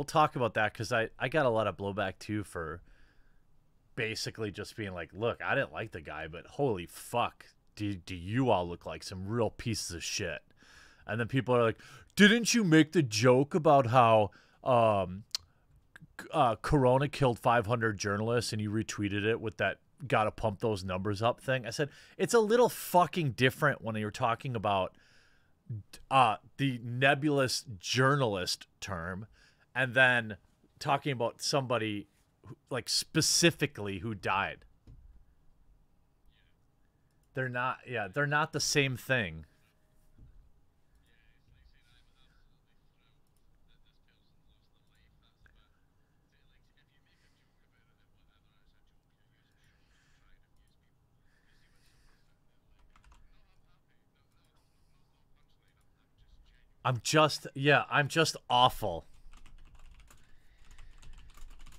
we'll talk about that because I I got a lot of blowback too for basically just being like, look, I didn't like the guy, but holy fuck, do do you all look like some real pieces of shit? And then people are like, didn't you make the joke about how um uh, Corona killed 500 journalists and you retweeted it with that gotta pump those numbers up thing. I said, it's a little fucking different when you're talking about uh, the nebulous journalist term and then talking about somebody who, like specifically who died. They're not, yeah, they're not the same thing. I'm just yeah, I'm just awful.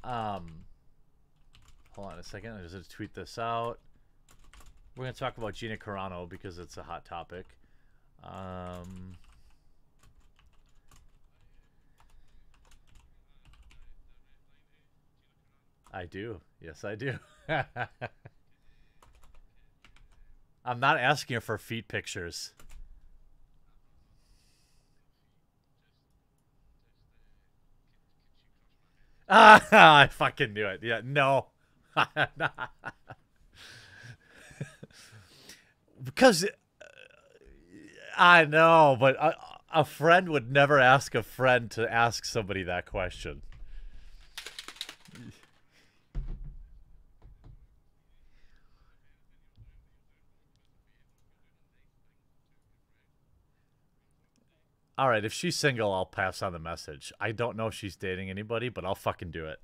Um hold on a second, I just tweet this out. We're gonna talk about Gina Carano because it's a hot topic. Um I do. Yes, I do. I'm not asking for feet pictures. I fucking knew it. Yeah, no. because uh, I know, but a, a friend would never ask a friend to ask somebody that question. All right, if she's single, I'll pass on the message. I don't know if she's dating anybody, but I'll fucking do it.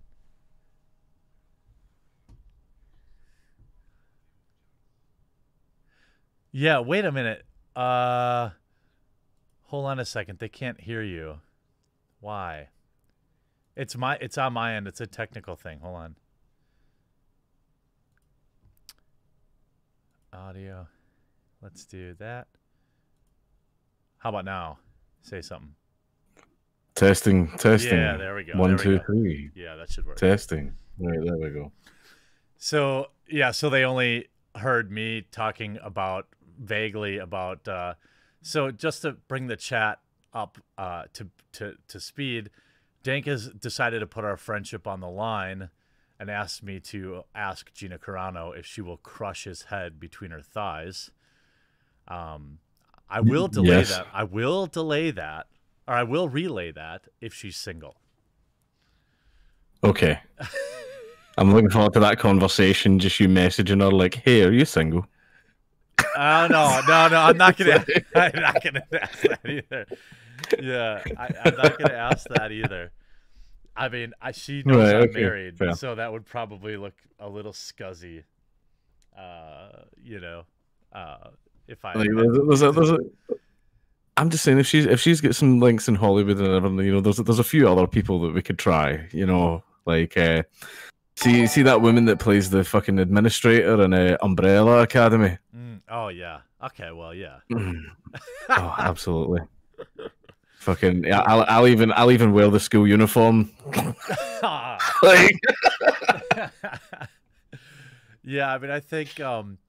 Yeah, wait a minute. Uh Hold on a second. They can't hear you. Why? It's my it's on my end. It's a technical thing. Hold on. Audio. Let's do that. How about now? Say something. Testing, testing. Yeah, there we go. One, There two, go. three. Yeah, that should work. Testing. Right, there we go. So yeah, so they only heard me talking about vaguely about. Uh, so just to bring the chat up uh, to to to speed, Dank has decided to put our friendship on the line, and asked me to ask Gina Carano if she will crush his head between her thighs. Um, I will delay Yes. that. I will delay that, or I will relay that if she's single. Okay. I'm looking forward to that conversation. Just you messaging her like, "Hey, are you single?" Oh no, no, no! I'm not gonna. I'm not gonna ask that either. Yeah, I, I'm not gonna ask that either. I mean, I, she knows Right, I'm okay, married, fair. so that would probably look a little scuzzy. Uh, you know, uh, if I. Like, there's, there's there's. I'm just saying, if she's if she's got some links in Hollywood and everything, you know, there's there's a few other people that we could try. You know, like uh, see see that woman that plays the fucking administrator in uh, Umbrella Academy. Mm, oh yeah. Okay. Well, yeah. oh, absolutely. Fucking, yeah, I'll, I'll even I'll even wear the school uniform. like, yeah, I mean, I think um,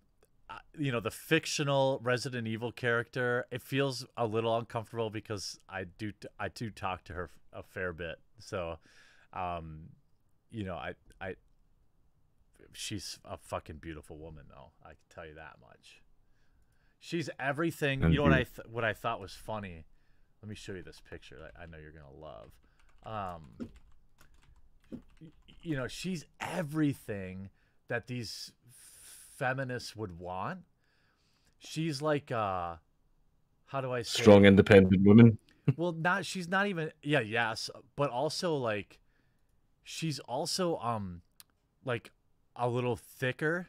you know the fictional Resident Evil character. It feels a little uncomfortable because I do I do talk to her a fair bit. So, um, you know, I I she's a fucking beautiful woman though. I can tell you that much. She's everything. You know what I th- what I thought was funny. Let me show you this picture. I, I know you're gonna love. Um, you know, she's everything that these feminists would want. She's like, uh, how do I say? strong, independent woman. well not she's not even yeah yes but also like she's also um like a little thicker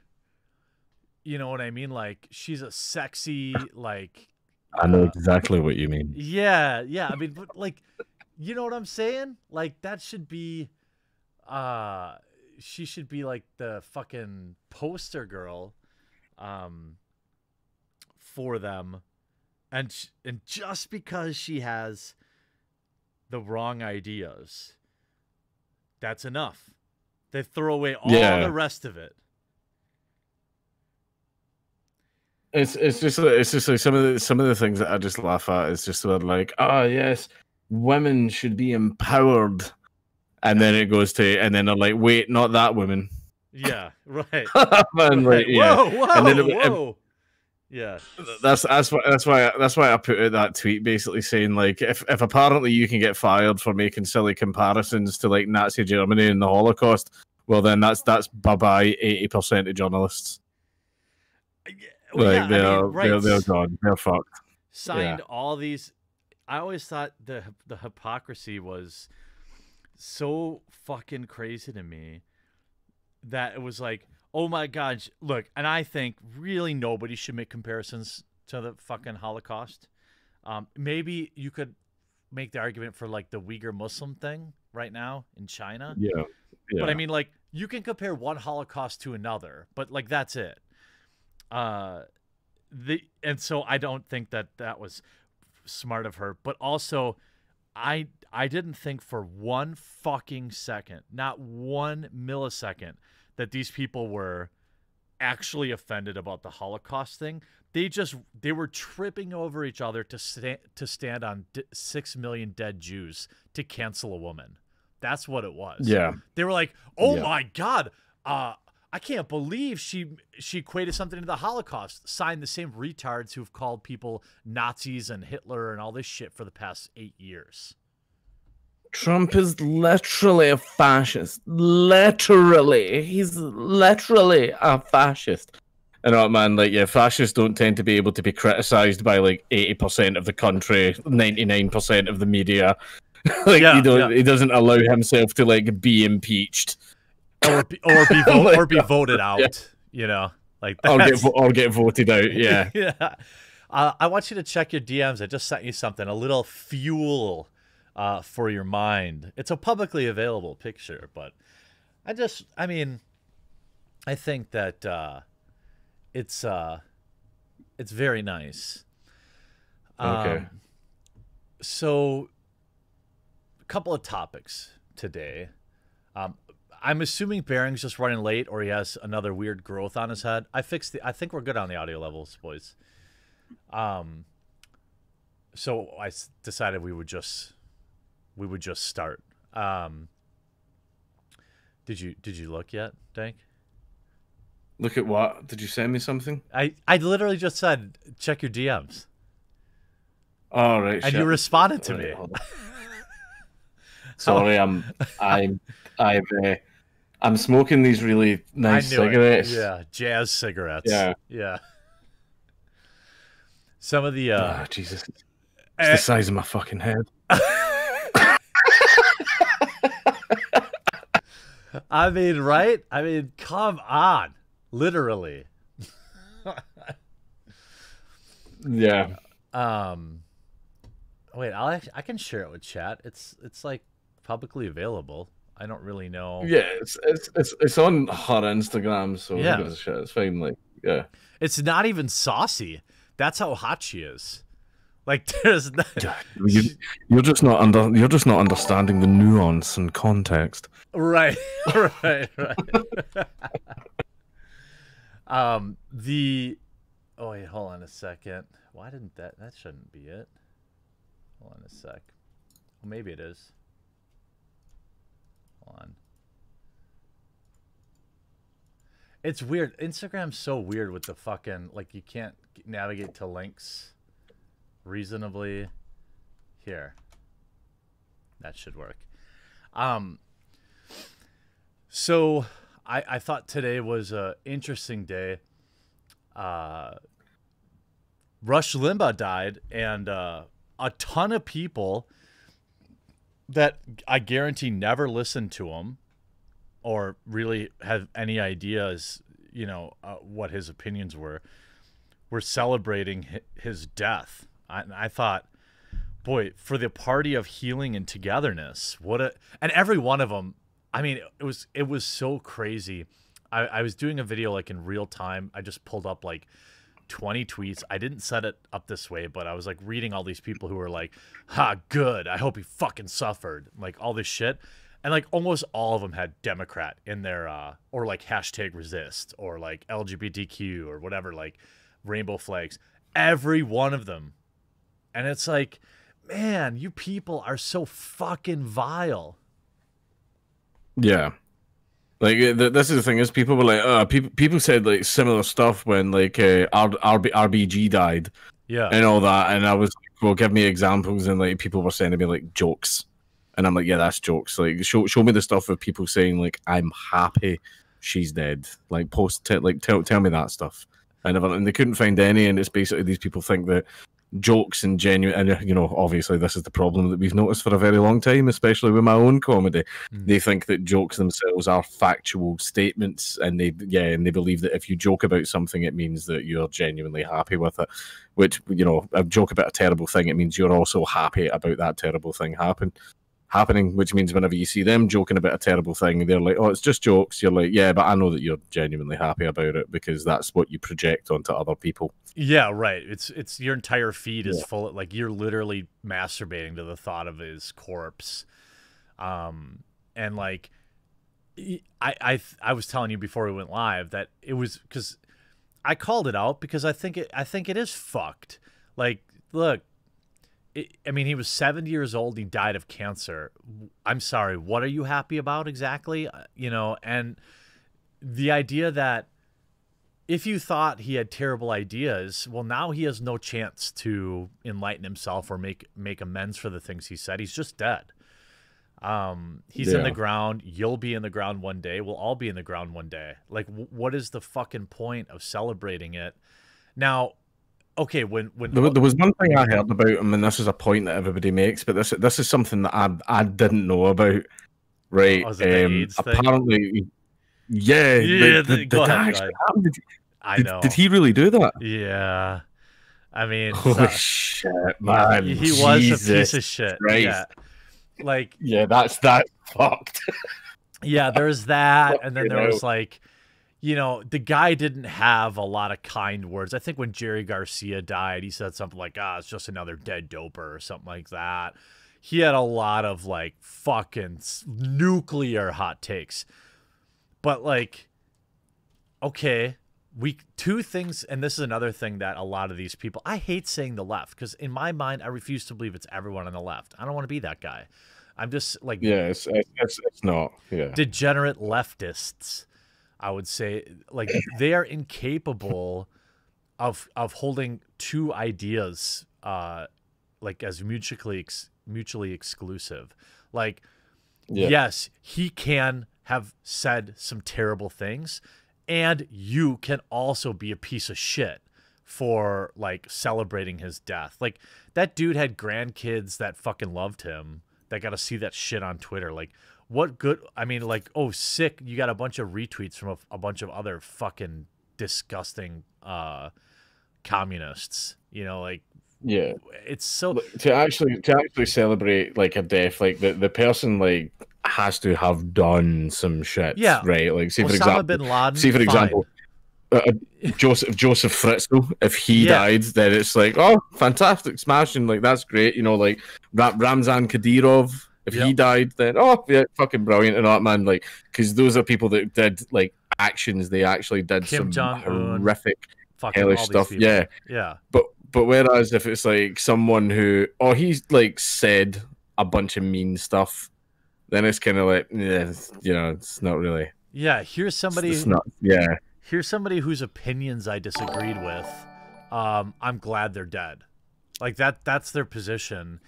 you know what i mean like she's a sexy like I know uh, exactly what you mean. yeah yeah i mean but like you know what i'm saying like that should be uh she should be like the fucking poster girl um for them and sh- and just because she has the wrong ideas That's enough. They throw away all Yeah. the rest of it. It's it's just it's just like some of the some of the things that I just laugh at is just about like, oh yes, women should be empowered, and then it goes to and then they're like, wait, not that woman. Yeah, right. Right. like, yeah. Whoa, whoa, And then it- it- whoa. yeah. That's that's why that's why that's why I put out that tweet basically saying like if if apparently you can get fired for making silly comparisons to like Nazi Germany and the Holocaust, well then that's that's bye bye eighty percent of journalists. Uh, well, like yeah, they're, mean, right. they're they're gone. They're fucked. signed all these i always thought the the hypocrisy was so fucking crazy to me that it was like oh my god look and i think really nobody should make comparisons to the fucking holocaust um, maybe you could make the argument for like the uyghur muslim thing right now in china Yeah. yeah. but I mean, like, you can compare one Holocaust to another, but like that's it. Uh, the and so I don't think that that was smart of her. But also, I I didn't think for one fucking second, not one millisecond, that these people were actually offended about the Holocaust thing. They just they were tripping over each other to stand to stand on d- six million dead Jews to cancel a woman. That's what it was. yeah. They were like, "Oh Yeah. my god, uh, I can't believe she she equated something to the Holocaust." Signed the same retards who've called people Nazis and Hitler and all this shit for the past eight years. Trump is literally a fascist. Literally. He's literally a fascist. You oh, know, man. Like, yeah, fascists don't tend to be able to be criticized by like eighty percent of the country, ninety nine percent of the media. like, Yeah, he don't, yeah. he doesn't allow himself to like be impeached Or be, or be vo- Like, or be voted out. yeah. You know, like or get or get voted out. Yeah, yeah. Uh, I want you to check your DMs. I just sent you something, a little fuel uh, for your mind. It's a publicly available picture, but I just, I mean, I think that uh, it's uh, it's very nice. Okay. Um, so, a couple of topics today. Um, I'm assuming Bearing's just running late, or he has another weird growth on his head. I fixed the. I think we're good on the audio levels, boys. Um. So I decided we would just, we would just start. Um. Did you did you look yet, Dank? Look at what? Did you send me something? I I literally just said check your DMs, All right. and you responded to Right, me. Sorry, I'm I'm I've uh, I'm smoking these really nice cigarettes. It. Yeah, jazz cigarettes. Yeah. yeah. Some of the uh, Ah, Jesus, it's eh, the size of my fucking head. I mean, right? I mean, come on, literally. Yeah. Um, wait, I'll actually, I can share it with chat. It's it's like publicly available. I don't really know. Yeah, it's it's it's, it's on her Instagram, so Yeah. It's fine. Like, yeah, It's not even saucy. That's how hot she is. Like there's no, you, you're just not under you're just not understanding the nuance and context. right, right, right. um, the oh wait, hold on a second. Why didn't that? That shouldn't be it. Hold on a sec. Well, maybe it is. On. It's weird. Instagram's so weird with the fucking like you can't navigate to links reasonably. Here. That should work. Um so I I thought today was a interesting day. Uh Rush Limbaugh died and uh a ton of people that I guarantee never listened to him or really have any ideas, you know, uh, what his opinions were, were celebrating his death. I, and I thought, boy, for the party of healing and togetherness, what a and every one of them. I mean, it was it was so crazy. I, I was doing a video like in real time. I just pulled up like 20 tweets. I didn't set it up this way, but I was like reading all these people who were like, "Ha, good. I hope he fucking suffered." Like all this shit. and like almost all of them had Democrat in their uh or like hashtag resist or like LGBTQ or whatever like rainbow flags. Every one of them. And it's like, man, you people are so fucking vile. Yeah. Like th- this is the thing is people were like, uh, people people said like similar stuff when like uh, R- RB- RBG died Yeah. and all that, and I was like, well, give me examples, and like people were saying to me like jokes, and I'm like, yeah, that's jokes. Like show show me the stuff of people saying like I'm happy she's dead. Like post t- like tell tell me that stuff. And, and they couldn't find any, and it's basically these people think that jokes and genuine, and you know, obviously this is the problem that we've noticed for a very long time, especially with my own comedy. Mm. They think that jokes themselves are factual statements, and they yeah, and they believe that if you joke about something, it means that you're genuinely happy with it. Which you know, a joke about a terrible thing, it means you're also happy about that terrible thing happen happening. Which means whenever you see them joking about a terrible thing, they're like, "Oh, it's just jokes." You're like, "Yeah, but I know that you're genuinely happy about it because that's what you project onto other people." Yeah, right. It's it's your entire feed is Yeah. full of like you're literally masturbating to the thought of his corpse. Um and like I I I was telling you before we went live that it was cuz I called it out because I think it I think it is fucked. Like look, it, I mean he was 70 years old, he died of cancer. I'm sorry, what are you happy about exactly? Uh, You know, and the idea that if you thought he had terrible ideas, well, now he has no chance to enlighten himself or make make amends for the things he said. He's just dead. Um, he's in the ground. You'll be in the ground one day. We'll all be in the ground one day. Like, w- what is the fucking point of celebrating it? Now, okay, when when There, there was one thing I heard about him, and this is a point that everybody makes, but this this is something that I I didn't know about. Right? Oh, is it the um, AIDS thing? apparently, yeah. Yeah, the, the- the, ahead, Did, I did, know, did he really do that? yeah, I mean, so- shit, man! he, he was a piece of shit. Christ. Yeah, like Yeah, that's that fucked. yeah there's that and then there was like you know the guy didn't have a lot of kind words. I think when jerry garcia died he said something like ah it's just another dead doper or something like that. He had a lot of like fucking nuclear hot takes. But like okay we two things and this is another thing that a lot of these people i hate saying the left because in my mind i refuse to believe it's everyone on the left. I don't want to be that guy. I'm just like Yeah, it's, it's it's not. Yeah, degenerate leftists i would say like they are incapable of of holding two ideas uh like as mutually ex- mutually exclusive. Like yeah, yes he can have said some terrible things and you can also be a piece of shit for like celebrating his death. Like that dude had grandkids that fucking loved him that got to see that shit on twitter. Like what good i mean like oh sick you got a bunch of retweets from a, a bunch of other fucking disgusting uh communists you know like yeah. it's so to actually to actually celebrate like a death, like the, the person like has to have done some shit. Yeah. right. Like say for Osama example, bin Laden see for fine. example, uh, uh, Joseph Joseph Fritzl, if he Yeah. died, then it's like, oh, fantastic, smashing, like that's great. You know, like Ra- Ramzan Kadyrov, if he died, then oh, yeah, fucking brilliant, and that man, like, because those are people that did like actions. They actually did Kim some Jong-un, horrific, hellish stuff. people. Yeah, yeah but but whereas if it's like someone who, oh, he's like said a bunch of mean stuff, then it's kind of like, yeah, you know, it's not really. yeah here's It's, somebody it's not. Yeah. here's somebody whose opinions I disagreed with. Um, I'm glad they're dead. Like that that's their position.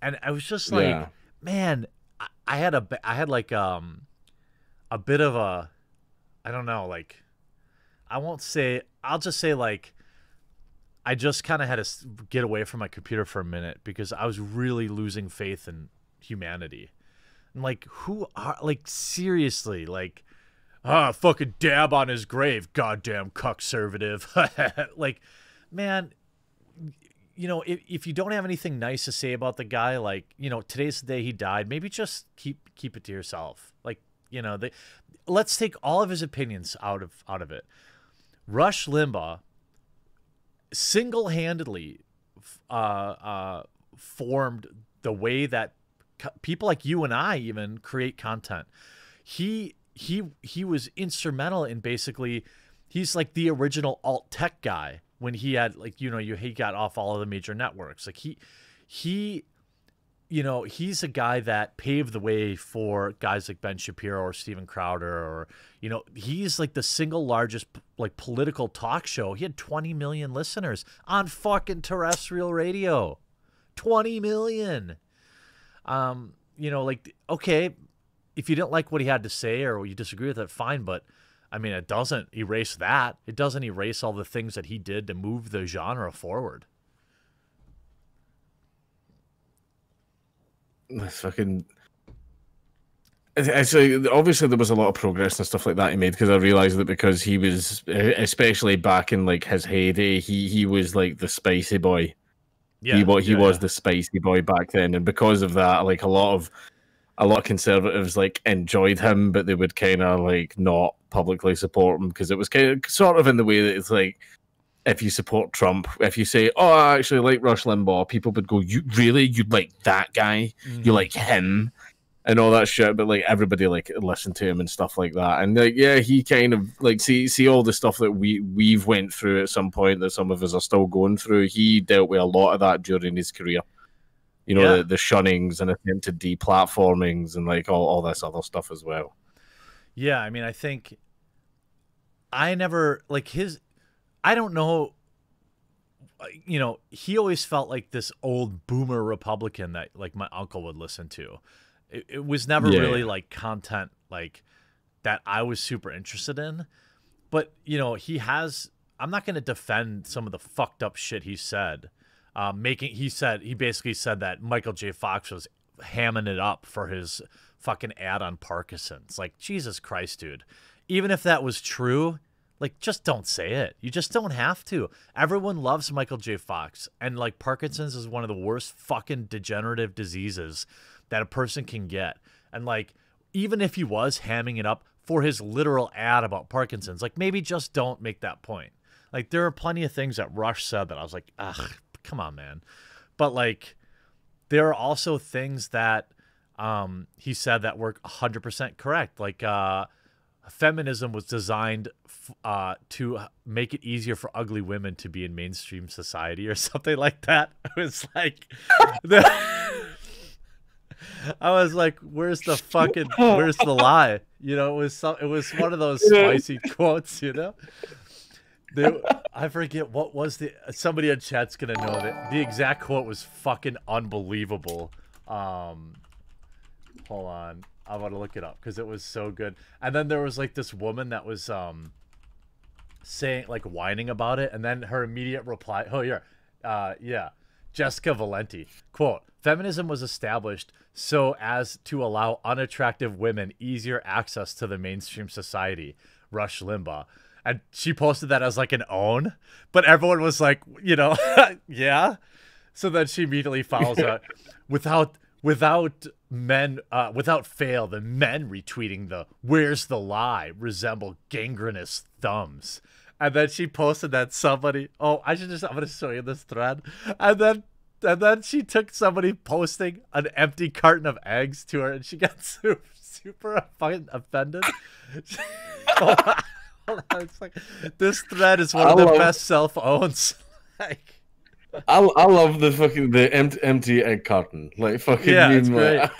And I was just like, Yeah. Man, I, had a I had like um a bit of a I don't know, like I won't say I'll just say like I just kind of had to get away from my computer for a minute because I was really losing faith in humanity. And like who are like seriously like ah, fucking dab on his grave, goddamn conservative. like, man, you know, if, if you don't have anything nice to say about the guy, like, you know, today's the day he died, maybe just keep keep it to yourself. Like, you know, let's take all of his opinions out of out of it. Rush Limbaugh single-handedly uh, uh, formed the way that co- people like you and I even create content. He he he was instrumental in basically he's like the original alt tech guy when he had like you know you he got off all of the major networks. Like he he you know, he's a guy that paved the way for guys like Ben Shapiro or Steven Crowder or you know, he's like the single largest like political talk show. He had 20 million listeners on fucking terrestrial radio. 20 million. Um, you know, like okay, if you didn't like what he had to say or you disagree with it, fine, but I mean, it doesn't erase that. It doesn't erase all the things that he did to move the genre forward. That's fucking. Actually, obviously there was a lot of progress and stuff like that he made because I realized that because he was, especially back in like his heyday, he he was like the spicy boy. Yeah, he what he yeah, was yeah. the spicy boy back then, and because of that, like a lot of a lot of conservatives like enjoyed him, but they would kind of like not publicly support him because it was kind of sort of in the way that it's like if you support Trump, if you say, "Oh, I actually like Rush Limbaugh," people would go, "You really? You'd like that guy? Mm-hmm. You like him?" And all that shit, but like everybody like listened to him and stuff like that, and like yeah, he kind of like see see all the stuff that we we've went through at some point that some of us are still going through. He dealt with a lot of that during his career, you know, Yeah. the, the shunnings and attempted deplatformings and like all, all this other stuff as well. Yeah, I mean, I think I never like his. I don't know. You know, he always felt like this old boomer Republican that like my uncle would listen to. It, it was never Yeah. really like content like that I was super interested in. But you know, he has. I'm not going to defend some of the fucked up shit he said. Um, making he said he basically said that Michael J. Fox was hamming it up for his fucking ad on Parkinson's. Like Jesus Christ, dude. Even if that was true, like just don't say it. You just don't have to. Everyone loves Michael J. Fox, and like Parkinson's is one of the worst fucking degenerative diseases that a person can get. And like even if he was hamming it up for his literal ad about Parkinson's, like maybe just don't make that point. Like there are plenty of things that Rush said that I was like, ugh, come on, man. But like there are also things that um, he said that were 100% correct. Like uh, feminism was designed f- uh, to make it easier for ugly women to be in mainstream society or something like that. It was like, the, I was like, where's the fucking, where's the lie? You know, it was some, it was one of those spicy quotes, you know? They, I forget what was the somebody in chat's gonna know that the exact quote was fucking unbelievable. Um, hold on, I want to look it up because it was so good. And then there was like this woman that was um saying like whining about it, and then her immediate reply. Oh yeah, uh, yeah, Jessica Valenti quote: Feminism was established so as to allow unattractive women easier access to the mainstream society. Rush Limbaugh. And she posted that as like an own, but everyone was like, you know, yeah. So then she immediately follows up without without men uh, without fail the men retweeting the where's the lie? resemble gangrenous thumbs. And then she posted that somebody oh i should just i'm gonna show you this thread. And then and then she took somebody posting an empty carton of eggs to her and she got super, super fucking offended it's like this thread is one I of the love- best self owns like I, I love the fucking the empty, empty egg carton. Like fucking Yeah, it's like,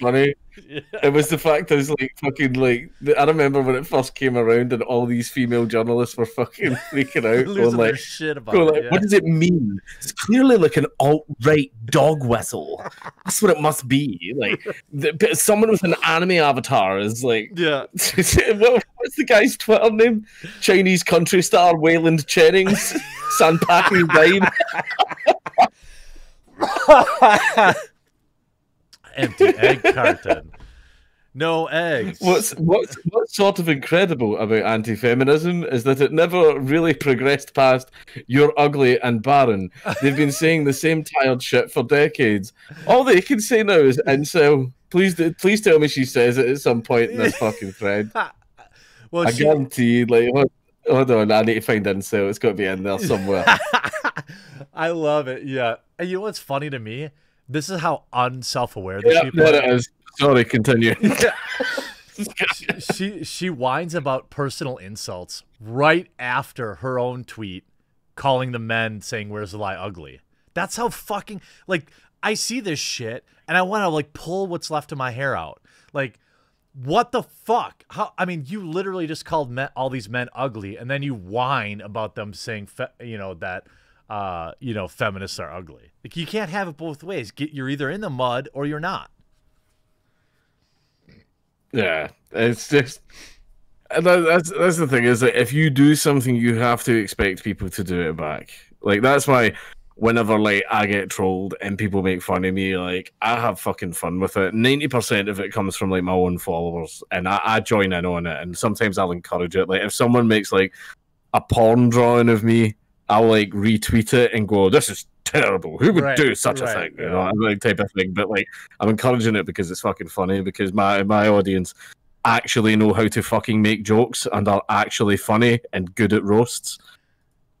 funny. yeah. It was the fact that it's like fucking like I remember when it first came around and all these female journalists were fucking freaking out, going like, shit about going it, like yeah. what does it mean? It's clearly like an alt right dog whistle. That's what it must be. Like the, someone with an anime avatar is like. yeah what, what's the guy's Twitter name? Chinese country star Waylon Jennings, Sandpacking Vibe. Empty egg carton. No eggs. What's what's what's sort of incredible about anti-feminism is that it never really progressed past "you're ugly and barren." They've been saying the same tired shit for decades. All they can say now is "incel." Please, please tell me she says it at some point in this fucking thread. well, I she, guarantee. Like, hold, hold on, I need to find incel. It's got to be in there somewhere. I love it. Yeah. And you know what's funny to me? This is how unself-aware these Yeah, people there are. is. Sorry, continue. she she whines about personal insults right after her own tweet calling the men saying where's the lie ugly that's how fucking like i see this shit and i want to like pull what's left of my hair out like what the fuck how i mean you literally just called men, all these men ugly and then you whine about them saying you know that uh you know feminists are ugly like you can't have it both ways Get, you're either in the mud or you're not Yeah, it's just that's that's the thing is that if you do something, you have to expect people to do it back. Like that's why whenever like I get trolled and people make fun of me, like I have fucking fun with it. Ninety percent of it comes from like my own followers, and I, I join in on it. And sometimes I'll encourage it. Like if someone makes like a porn drawing of me, I'll like retweet it and go, "This is terrible. Who would Right, do such right, a thing?" You know, like type of thing. But like I'm encouraging it because it's fucking funny because my my audience actually know how to fucking make jokes and are actually funny and good at roasts.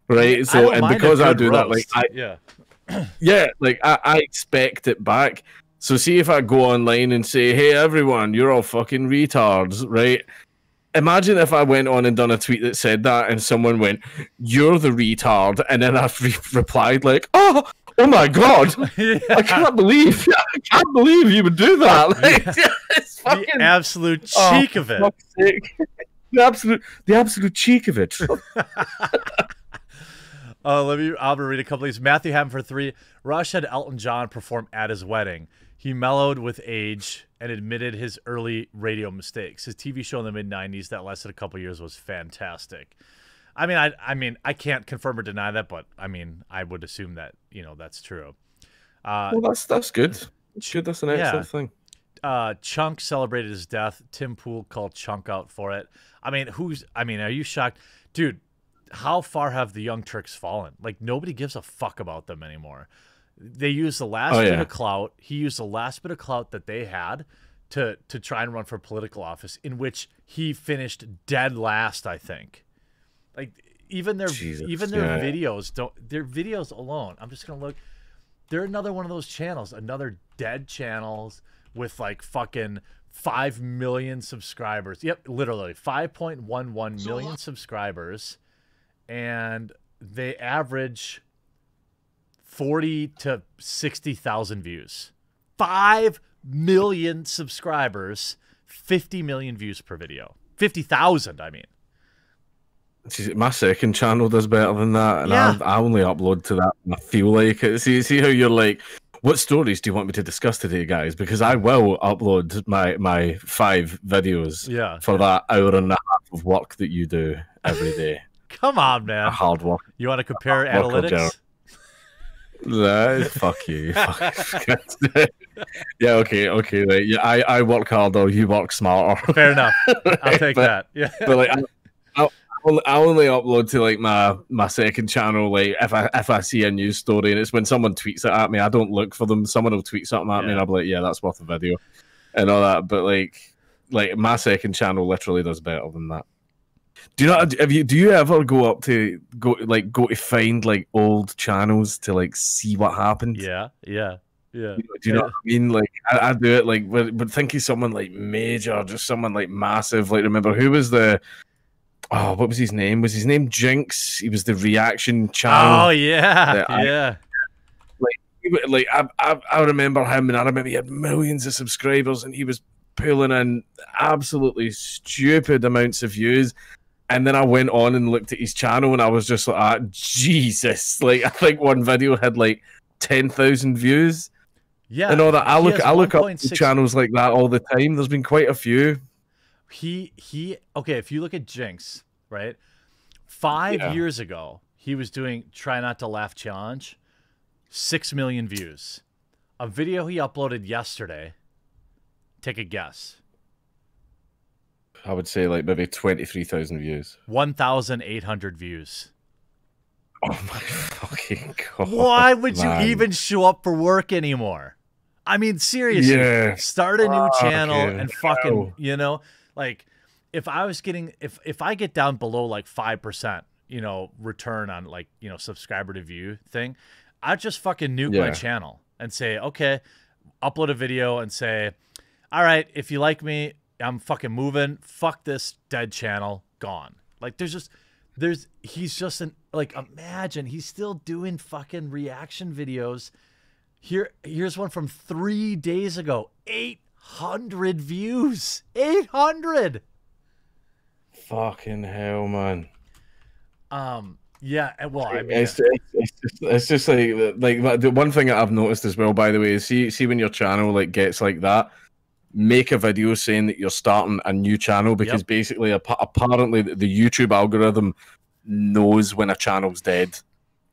Right? So and because I do that, like. I yeah yeah, like I, I expect it back. So see if I go online and say, "Hey everyone, you're all fucking retards," right? Imagine if I went on and done a tweet that said that, and someone went, "You're the retard," and then I re- replied like, "Oh, oh my god, I can't believe, I can't believe you would do that." Like, it's the fucking absolute Oh, cheek of it. the absolute, the absolute cheek of it. Uh, let me. I'll read a couple of these. Matthew Hammond for three. Rush had Elton John perform at his wedding. He mellowed with age and admitted his early radio mistakes. His TV show in the mid '90s that lasted a couple years was fantastic. I mean, I, I mean, I can't confirm or deny that, but I mean, I would assume that you know that's true. Uh, well, that's that's good. That's good. That's an Yeah. thing. uh, Chunk celebrated his death. Tim Pool called Chunk out for it. I mean, who's? I mean, are you shocked, dude? How far have the Young Turks fallen? Like nobody gives a fuck about them anymore. They used the last Oh, bit yeah. of clout. He used the last bit of clout that they had to to try and run for political office, in which he finished dead last. I think. Like even their Jesus, even their yeah. videos don't their videos alone. I'm just gonna look. They're another one of those channels, another dead channels with like fucking five million subscribers. Yep, literally five point one one million subscribers, and they average forty to sixty thousand views. Five million subscribers, fifty million views per video. Fifty thousand, I mean. My second channel does better than that, and Yeah. I, I only upload to that. when I feel like it. See, see how you're like. What stories do you want me to discuss today, guys? Because I will upload my my five videos Yeah. for that hour and a half of work that you do every day. Come on, man. A Hard work. You want to compare analytics? That fuck you. yeah. Okay. Okay. Right. Yeah. I I work harder. You work smarter. Fair enough. I'll take But- that. Yeah. but like I, I, only- I only upload to like my my second channel like if I if I see a news story and it's when someone tweets it at me I don't look for them someone will tweet something at me and I'll be like yeah that's worth a video and all that but like like my second channel literally does better than that do you not have you do you ever go up to go like go to find like old channels to like see what happened Yeah. Yeah. Yeah. do you know what I mean? Like I, I do it like but, but think of someone like major, just someone like massive. Like remember who was the oh what was his name? Was his name Jinx? He was the reaction channel. Oh yeah. I- Yeah. Wa- like I, I I remember him and I remember he had millions of subscribers and he was pulling in absolutely stupid amounts of views. And then I went on and looked at his channel and I was just like, ah, Jesus. Like I think one video had like ten thousand views. Yeah. and all that. I look, I look up 1.6 channels like that all the time. There's been quite a few. he he okay if you look at jinx right five Yeah. years ago he was doing try not to laugh challenge six million views a video he uploaded yesterday take a guess I would say like maybe twenty three thousand views. 1800 views Oh my fucking god! why would man. you even show up for work anymore i mean seriously Yeah. start a new channel Fucking and fucking you know like if i was getting if if i get down below like 5% you know return on like you know subscriber to view thing i'd just fucking nuke my channel and say, okay, upload a video and say, all right, if you like me, I'm fucking moving. Fuck this dead channel, gone. Like there's just there's he's just an like imagine he's still doing fucking reaction videos. Here here's one from 3 days ago. 800 views. 800. Fucking hell, man. Um yeah, well, I mean, it's, it's, it's, just, it's just like like the one thing that I've noticed as well. By the way, is see see when your channel like gets like that, make a video saying that you're starting a new channel because yep. basically apparently the YouTube algorithm knows when a channel's dead.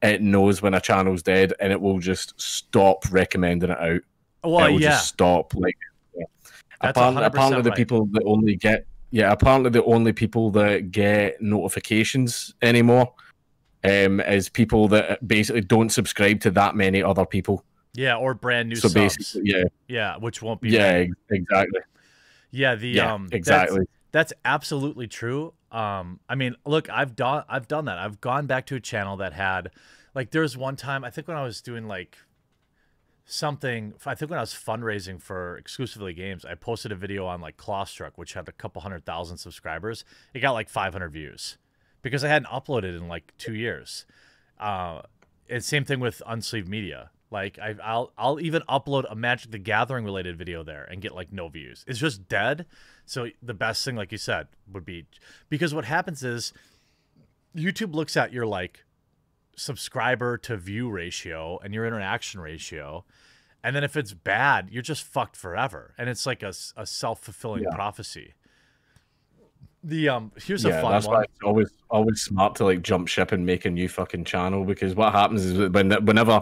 It knows when a channel's dead, and it will just stop recommending it out. Well, it will yeah. just stop. Like, yeah. apparently, apparently the right. people that only get yeah, apparently the only people that get notifications anymore um, is people that basically don't subscribe to that many other people. Yeah, or brand new so subs. basically, yeah, yeah, which won't be. Yeah, exactly. Yeah, the yeah, um, exactly. That's, that's absolutely true. Um, I mean, look, I've done I've done that. I've gone back to a channel that had, like, there was one time I think when I was doing like something i think when i was fundraising for exclusively games i posted a video on like clawstruck which had a couple hundred thousand subscribers it got like 500 views because i hadn't uploaded in like two years uh and same thing with unsleeved media like I, will I'll even upload a Magic the Gathering related video there and get like no views. It's just dead. So the best thing, like you said, would be because what happens is YouTube looks at your like subscriber to view ratio and your interaction ratio, and then if it's bad, you're just fucked forever. And it's like a, a self fulfilling yeah. prophecy. The um here's yeah, a fun that's one. why it's always always smart to like jump ship and make a new fucking channel because what happens is when whenever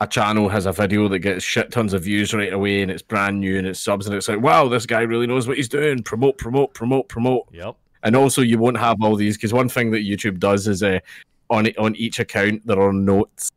a channel has a video that gets shit tons of views right away and it's brand new and it's subs and it's like, wow, this guy really knows what he's doing. Promote, promote, promote, promote. Yep. And also, you won't have all these because one thing that YouTube does is uh, on on each account there are notes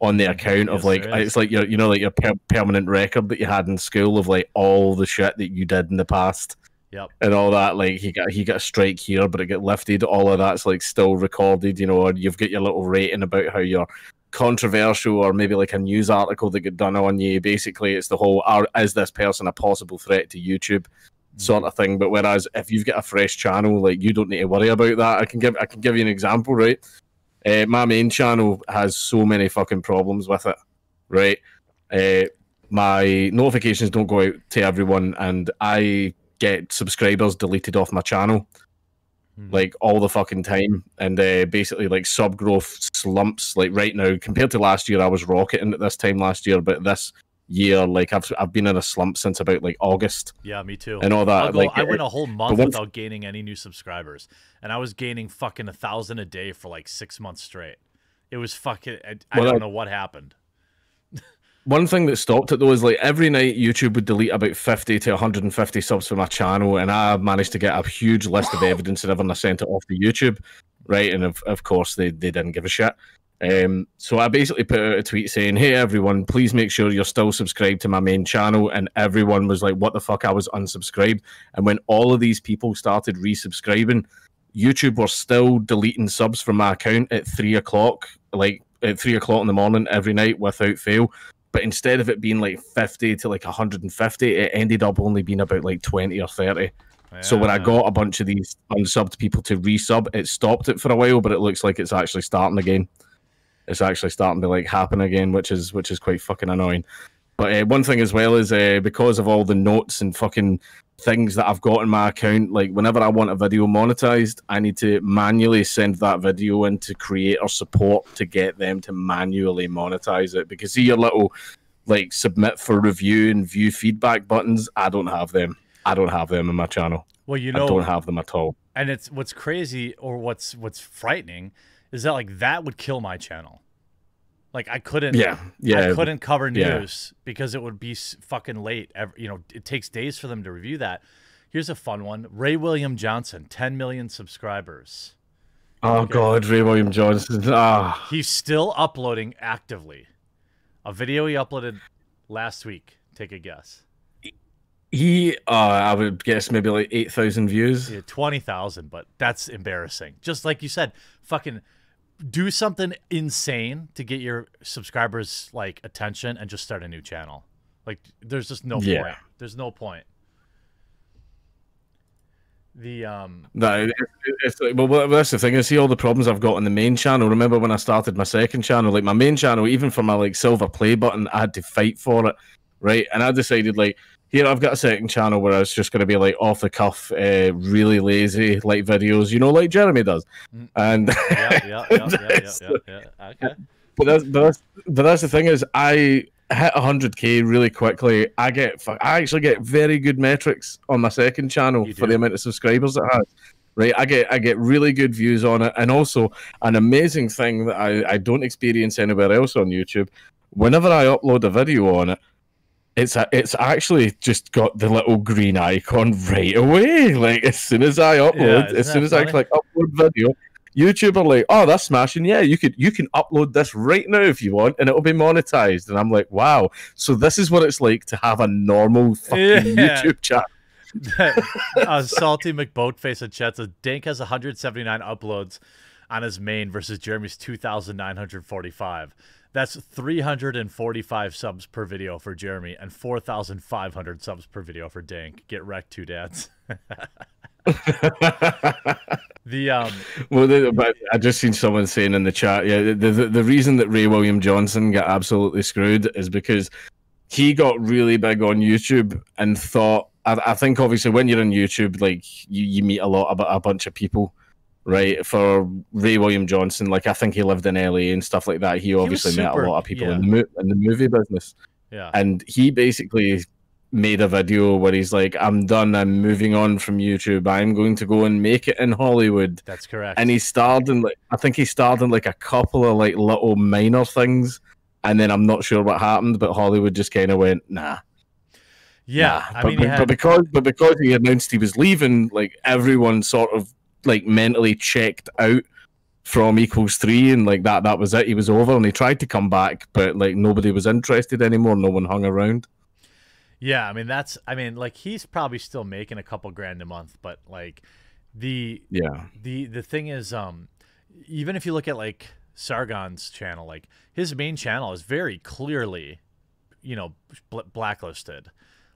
on the account yes, of like it's like your you know like your per- permanent record that you had in school of like all the shit that you did in the past. Yep. And all that, like he got he got a strike here, but it got lifted. All of that's like still recorded, you know, or you've got your little rating about how you're controversial or maybe like a news article that get done on you. Basically, it's the whole are, is this person a possible threat to YouTube sort of thing. But whereas if you've got a fresh channel, like you don't need to worry about that. I can give I can give you an example, right? Uh, my main channel has so many fucking problems with it, right? Uh, my notifications don't go out to everyone, and I get subscribers deleted off my channel. Like all the fucking time, and uh, basically like sub growth slumps. Like right now, compared to last year, I was rocketing at this time last year, but this year, like I've I've been in a slump since about like August. Yeah, me too. And all that. Go, like I went a whole month without gaining any new subscribers, and I was gaining fucking a thousand a day for like six months straight. It was fucking. I, I well, don't know what happened. One thing that stopped it though is like every night YouTube would delete about 50 to 150 subs from my channel, and I managed to get a huge list of evidence and everything I sent it off to YouTube, right? And of, of course, they, they didn't give a shit. Um, so I basically put out a tweet saying, "Hey everyone, please make sure you're still subscribed to my main channel." And everyone was like, "What the fuck?" I was unsubscribed. And when all of these people started resubscribing, YouTube were still deleting subs from my account at three o'clock, like at three o'clock in the morning every night without fail. But instead of it being like 50 to like 150, it ended up only being about like 20 or 30. Yeah. So when I got a bunch of these unsubbed people to resub, it stopped it for a while, but it looks like it's actually starting again. It's actually starting to like happen again, which is which is quite fucking annoying. But uh, one thing as well is uh, because of all the notes and fucking things that I've got in my account. Like whenever I want a video monetized, I need to manually send that video into creator support to get them to manually monetize it. Because see your little like submit for review and view feedback buttons, I don't have them. I don't have them in my channel. Well, you know, I don't have them at all. And it's what's crazy or what's what's frightening is that like that would kill my channel. Like I couldn't, yeah, yeah, I couldn't cover news yeah. because it would be fucking late. Every, you know, it takes days for them to review that. Here's a fun one: Ray William Johnson, 10 million subscribers. Oh okay. God, Ray William Johnson. Ah, he's still uploading actively. A video he uploaded last week. Take a guess. He, uh, I would guess maybe like eight thousand views. Yeah, Twenty thousand, but that's embarrassing. Just like you said, fucking do something insane to get your subscribers like attention and just start a new channel. Like there's just no Yeah. point. There's no point. The um it- it's like, well, well, that's the thing. I see all the problems I've got on the main channel. Remember when I started my second channel? Like my main channel, even for my like silver play button, I had to fight for it, right? And I decided like, here I've got a second channel where it's just going to be like off the cuff, uh, really lazy like videos, you know, like Jeremy does. Mm. And yeah, yeah, yeah, yeah, yeah, yeah, yeah. Okay. but that's but that's but that's the thing is I hit 100k really quickly. I get I actually get very good metrics on my second channel for the amount of subscribers it has. Right, I get I get really good views on it, and also an amazing thing that I, I don't experience anywhere else on YouTube. Whenever I upload a video on it, it's a, it's actually just got the little green icon right away. Like as soon as I upload, isn't as soon as I funny? click upload video, YouTube are like, "Oh, that's smashing! Yeah, you could you can upload this right now if you want, and it'll be monetized." And I'm like, "Wow!" So this is what it's like to have a normal fucking Yeah. YouTube channel. uh, Salty McBoatface in chat says Dank has 179 uploads on his main versus Jeremy's 2,945. That's 345 subs per video for Jeremy and 4,500 subs per video for Dank. Get wrecked, two dads. the um, well, the, but I just seen someone saying in the chat, yeah, the, the the reason that Ray William Johnson got absolutely screwed is because he got really big on YouTube and thought. I, I think obviously when you're on YouTube, like you, you meet a lot about a bunch of people, right? For Ray William Johnson, like I think he lived in LA and stuff like that. He was obviously met super- a lot of people yeah. in the mo- in the movie business, yeah, and he basically made a video where he's like, "I'm done. I'm moving on from YouTube. I'm going to go and make it in Hollywood." that's correct. and he starred in like I think he starred in like a couple of like little minor things, and then I'm not sure what happened, but Hollywood just kind of went nah. yeah, nah. I but, mean, but, had, but because but because he announced he was leaving, like everyone sort of like mentally checked out from equals three, and like that that was it. He was over, and he tried to come back, but like nobody was interested anymore. No one hung around. Yeah, I mean that's I mean like he's probably still making a couple grand a month, but like the Yeah, the the thing is um even if you look at like Sargon's channel, like his main channel is very clearly you know bl- blacklisted.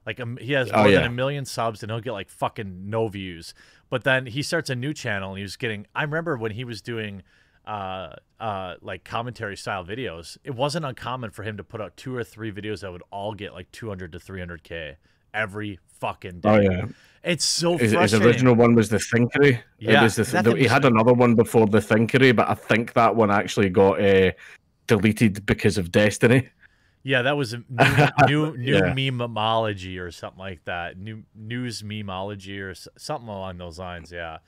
Like um, he has Oh, more than a million subs and he'll get like fucking no views. But then he starts a new channel and he was getting I remember when he was doing uh uh like commentary style videos, it wasn't uncommon for him to put out two or three videos that would all get like 200 to 300k every fucking day. oh yeah. It's so His, his original one was the Thinkery. Yeah, it was the, the- he had another one before the Thinkery, but I think that one actually got uh, deleted because of Destiny. Yeah, that was a new new, new Yeah. memology or something like that. New news memeology or something along those lines. Yeah.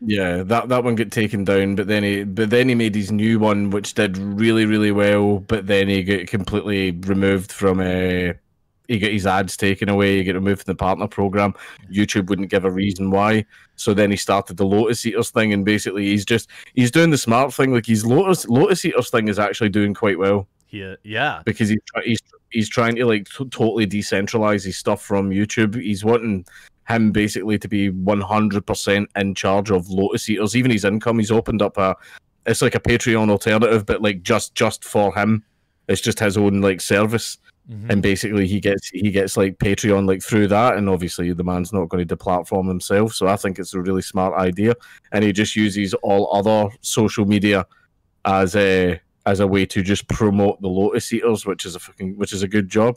Yeah, that, that one got taken down, but then he but then he made his new one, which did really really well. But then he got completely removed from. Uh, he got his ads taken away. He got removed from the partner program. YouTube wouldn't give a reason why. So then he started the Lotus Eaters thing, and basically he's just he's doing the smart thing. Like his Lotus Lotus Eaters thing is actually doing quite well. He uh, yeah. because he's he's he's trying to like t- totally decentralize his stuff from YouTube. He's wanting him basically to be one hundred percent in charge of Lotus Eaters. Even his income, he's opened up a it's like a Patreon alternative, but like just just for him. It's just his own like service, Mhm. and basically he gets he gets like Patreon like through that. And obviously the man's not going to deplatform himself, so I think it's a really smart idea. And he just uses all other social media as a as a way to just promote the Lotus Eaters, which is a fucking which is a good job.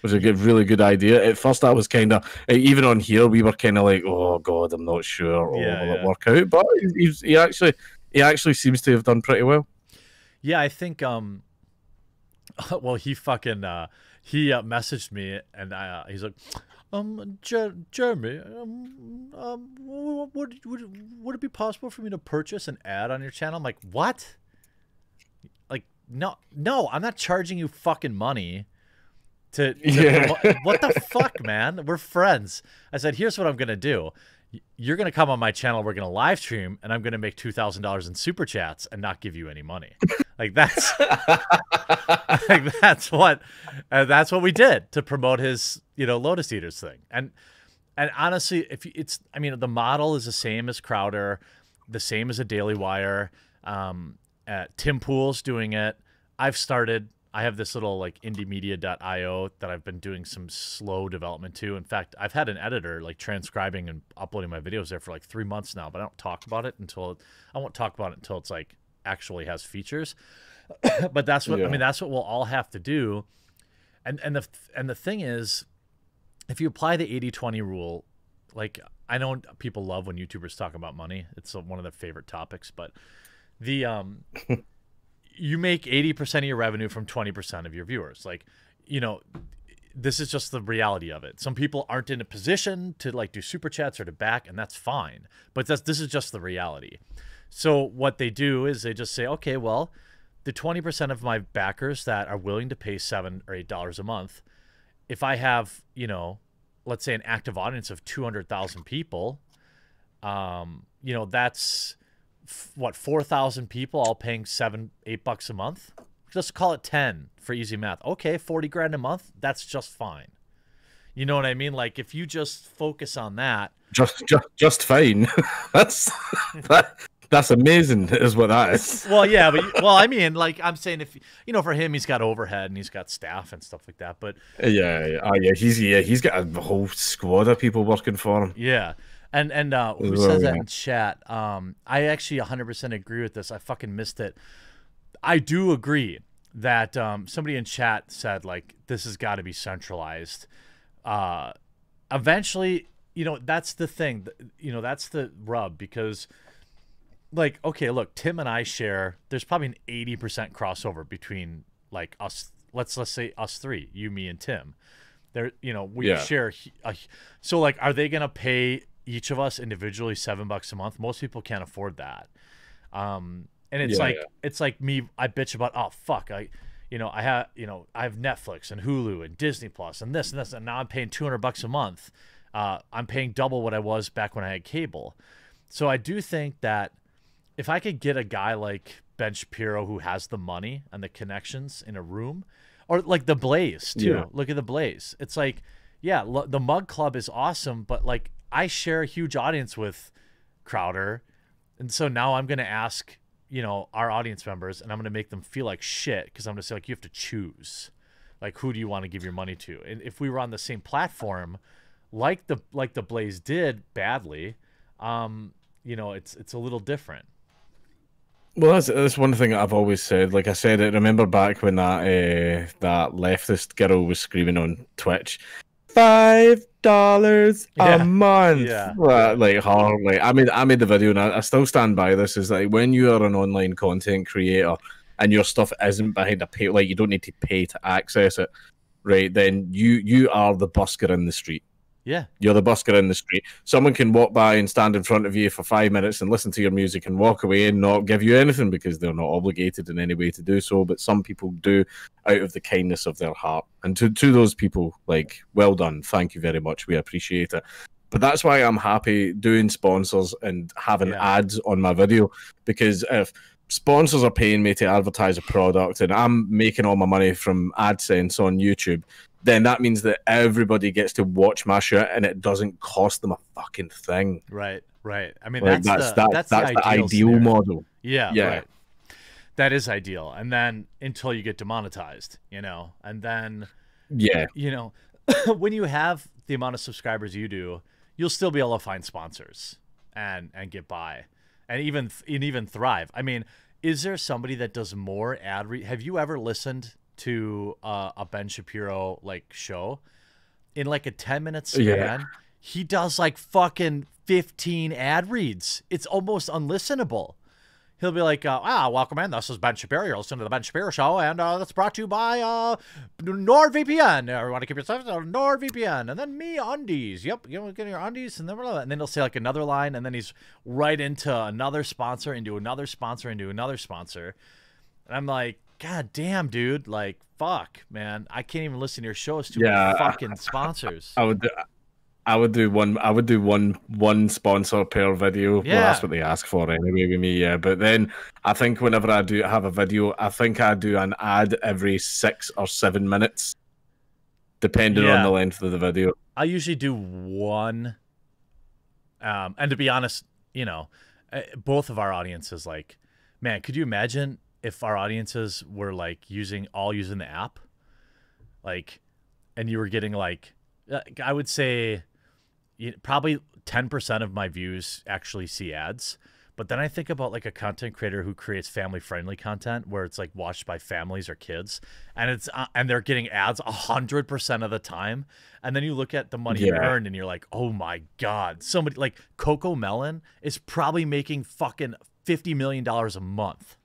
Which is a good, really good idea. At first, I was kind of even on here. We were kind of like, "Oh God, I'm not sure. Oh, Yeah, will yeah. it work out?" But he, he actually, he actually seems to have done pretty well. Yeah, I think um well he fucking uh he uh, messaged me and I, uh, he's like um Jer- Jeremy um, um would, would would it be possible for me to purchase an ad on your channel? I'm like, "What?" No, no, I'm not charging you fucking money to, to Yeah. what the fuck, man? We're friends. I said, "Here's what I'm going to do. You're going to come on my channel, we're going to live stream and I'm going to make $2,000 in super chats and not give you any money." Like that's like that's what uh, that's what we did to promote his you know lotus eaters thing and and honestly if you, it's i mean the model is the same as crowder the same as a daily wire um uh, Tim Pool's doing it. I've started. I have this little like indiemedia.io that I've been doing some slow development to. In fact, I've had an editor like transcribing and uploading my videos there for like three months now, but I don't talk about it until I won't talk about it until it's like actually has features. but that's what I mean. That's what we'll all have to do. And and the and the thing is, if you apply the 80-20 rule, like I know people love when YouTubers talk about money. It's one of their favorite topics, but the um you make 80% of your revenue from 20% of your viewers. Like, you know, this is just the reality of it. Some people aren't in a position to like do super chats or to back, and that's fine. But that's this is just the reality. So what they do is they just say, okay, well, the 20% of my backers that are willing to pay seven or eight dollars a month, if I have, you know, let's say an active audience of 200,000 people, um, you know, that's what 4,000 people all paying seven, eight bucks a month. Let's call it 10 for easy math. Okay, 40 grand a month. That's just fine. You know what I mean? Like if you just focus on that, Just, just, just fine. that's that, that's amazing. Is what that is. well, yeah, but you- well, I mean, like I'm saying, if you know, for him, he's got overhead and he's got staff and stuff like that. But Yeah, yeah, oh, yeah. He's yeah, he's got a whole squad of people working for him. yeah, and and uh, who Well, says that yeah. in chat? Um, I actually 100% agree with this. I fucking missed it. I do agree that um, somebody in chat said like this has got to be centralized. Uh, eventually, you know, that's the thing. You know, that's the rub because like okay look tim and i share there's probably an 80% crossover between like us let's let's say us three you me and tim there you know we Yeah. share a, so like are they gonna pay each of us individually seven bucks a month most people can't afford that um and it's Yeah, like yeah. it's like me i bitch about oh fuck i you know i have you know i have netflix and hulu and disney plus and this and this and now i'm paying 200 bucks a month uh, i'm paying double what i was back when i had cable so i do think that if I could get a guy like Ben Shapiro who has the money and the connections in a room, or like the Blaze too. Yeah. Look at the Blaze. It's like, yeah, lo- the Mug Club is awesome, but like I share a huge audience with Crowder, and so now I'm gonna ask, you know, our audience members, and I'm gonna make them feel like shit because I'm gonna say like you have to choose, like who do you want to give your money to? And if we were on the same platform, like the like the Blaze did badly, um, you know, it's it's a little different. Well, that's that's one thing I've always said. Like I said, I remember back when that uh, that leftist girl was screaming on Twitch, five dollars Yeah. a month. Yeah. Well, like her. Like I made I made the video, and I, I still stand by this. Is like when you are an online content creator and your stuff isn't behind a pay, like you don't need to pay to access it, right? Then you you are the busker in the street. Yeah, You're the busker in the street. Someone can walk by and stand in front of you for five minutes and listen to your music and walk away and not give you anything because they're not obligated in any way to do so. But some people do out of the kindness of their heart. And to, to those people, like, well done. Thank you very much. We appreciate it. But that's why I'm happy doing sponsors and having Yeah. ads on my video because if sponsors are paying me to advertise a product and I'm making all my money from AdSense on YouTube, then that means that everybody gets to watch my shit and it doesn't cost them a fucking thing. right, right. I mean, Like, that's, that's the, that, that's, that's, the the ideal, ideal model. Yeah, Yeah. right. That is ideal. And then until you get demonetized, you know, and then Yeah, you know, when you have the amount of subscribers you do, you'll still be able to find sponsors and and get by, and even and even thrive. I mean, is there somebody that does more ad? Re- have you ever listened to uh, a Ben Shapiro like show? In like a ten minute span, Yeah. he does like fucking fifteen ad reads. It's almost unlistenable. He'll be like, uh, "Ah, welcome in. This is Ben Shapiro. Listening to the Ben Shapiro Show, and uh, that's brought to you by uh, NordVPN. Everyone to keep yourself NordVPN, and then MeUndies. Yep, you know, get your undies, and then blah, blah, and then he'll say like another line, and then he's right into another sponsor, into another sponsor, into another sponsor, and I'm like, God damn, dude, like, fuck, man, I can't even listen to your show. It's too Yeah, many I- fucking sponsors. I would. Do, I would do one. I would do one one sponsor per video. Yeah. Well, that's what they ask for anyway with me. Yeah, but then I think whenever I do have a video, I think I do an ad every six or seven minutes, depending Yeah. on the length of the video. I usually do one. Um, and to be honest, you know, uh, both of our audiences like man, could you imagine if our audiences were like using all using the app, like, and you were getting like, I would say, you- probably ten percent of my views actually see ads. But then I think about like a content creator who creates family friendly content where it's like watched by families or kids, and it's uh, and they're getting ads a hundred percent of the time. And then you look at the money Yeah. earned, and you're like, oh my god, somebody like Cocomelon is probably making fucking fifty million dollars a month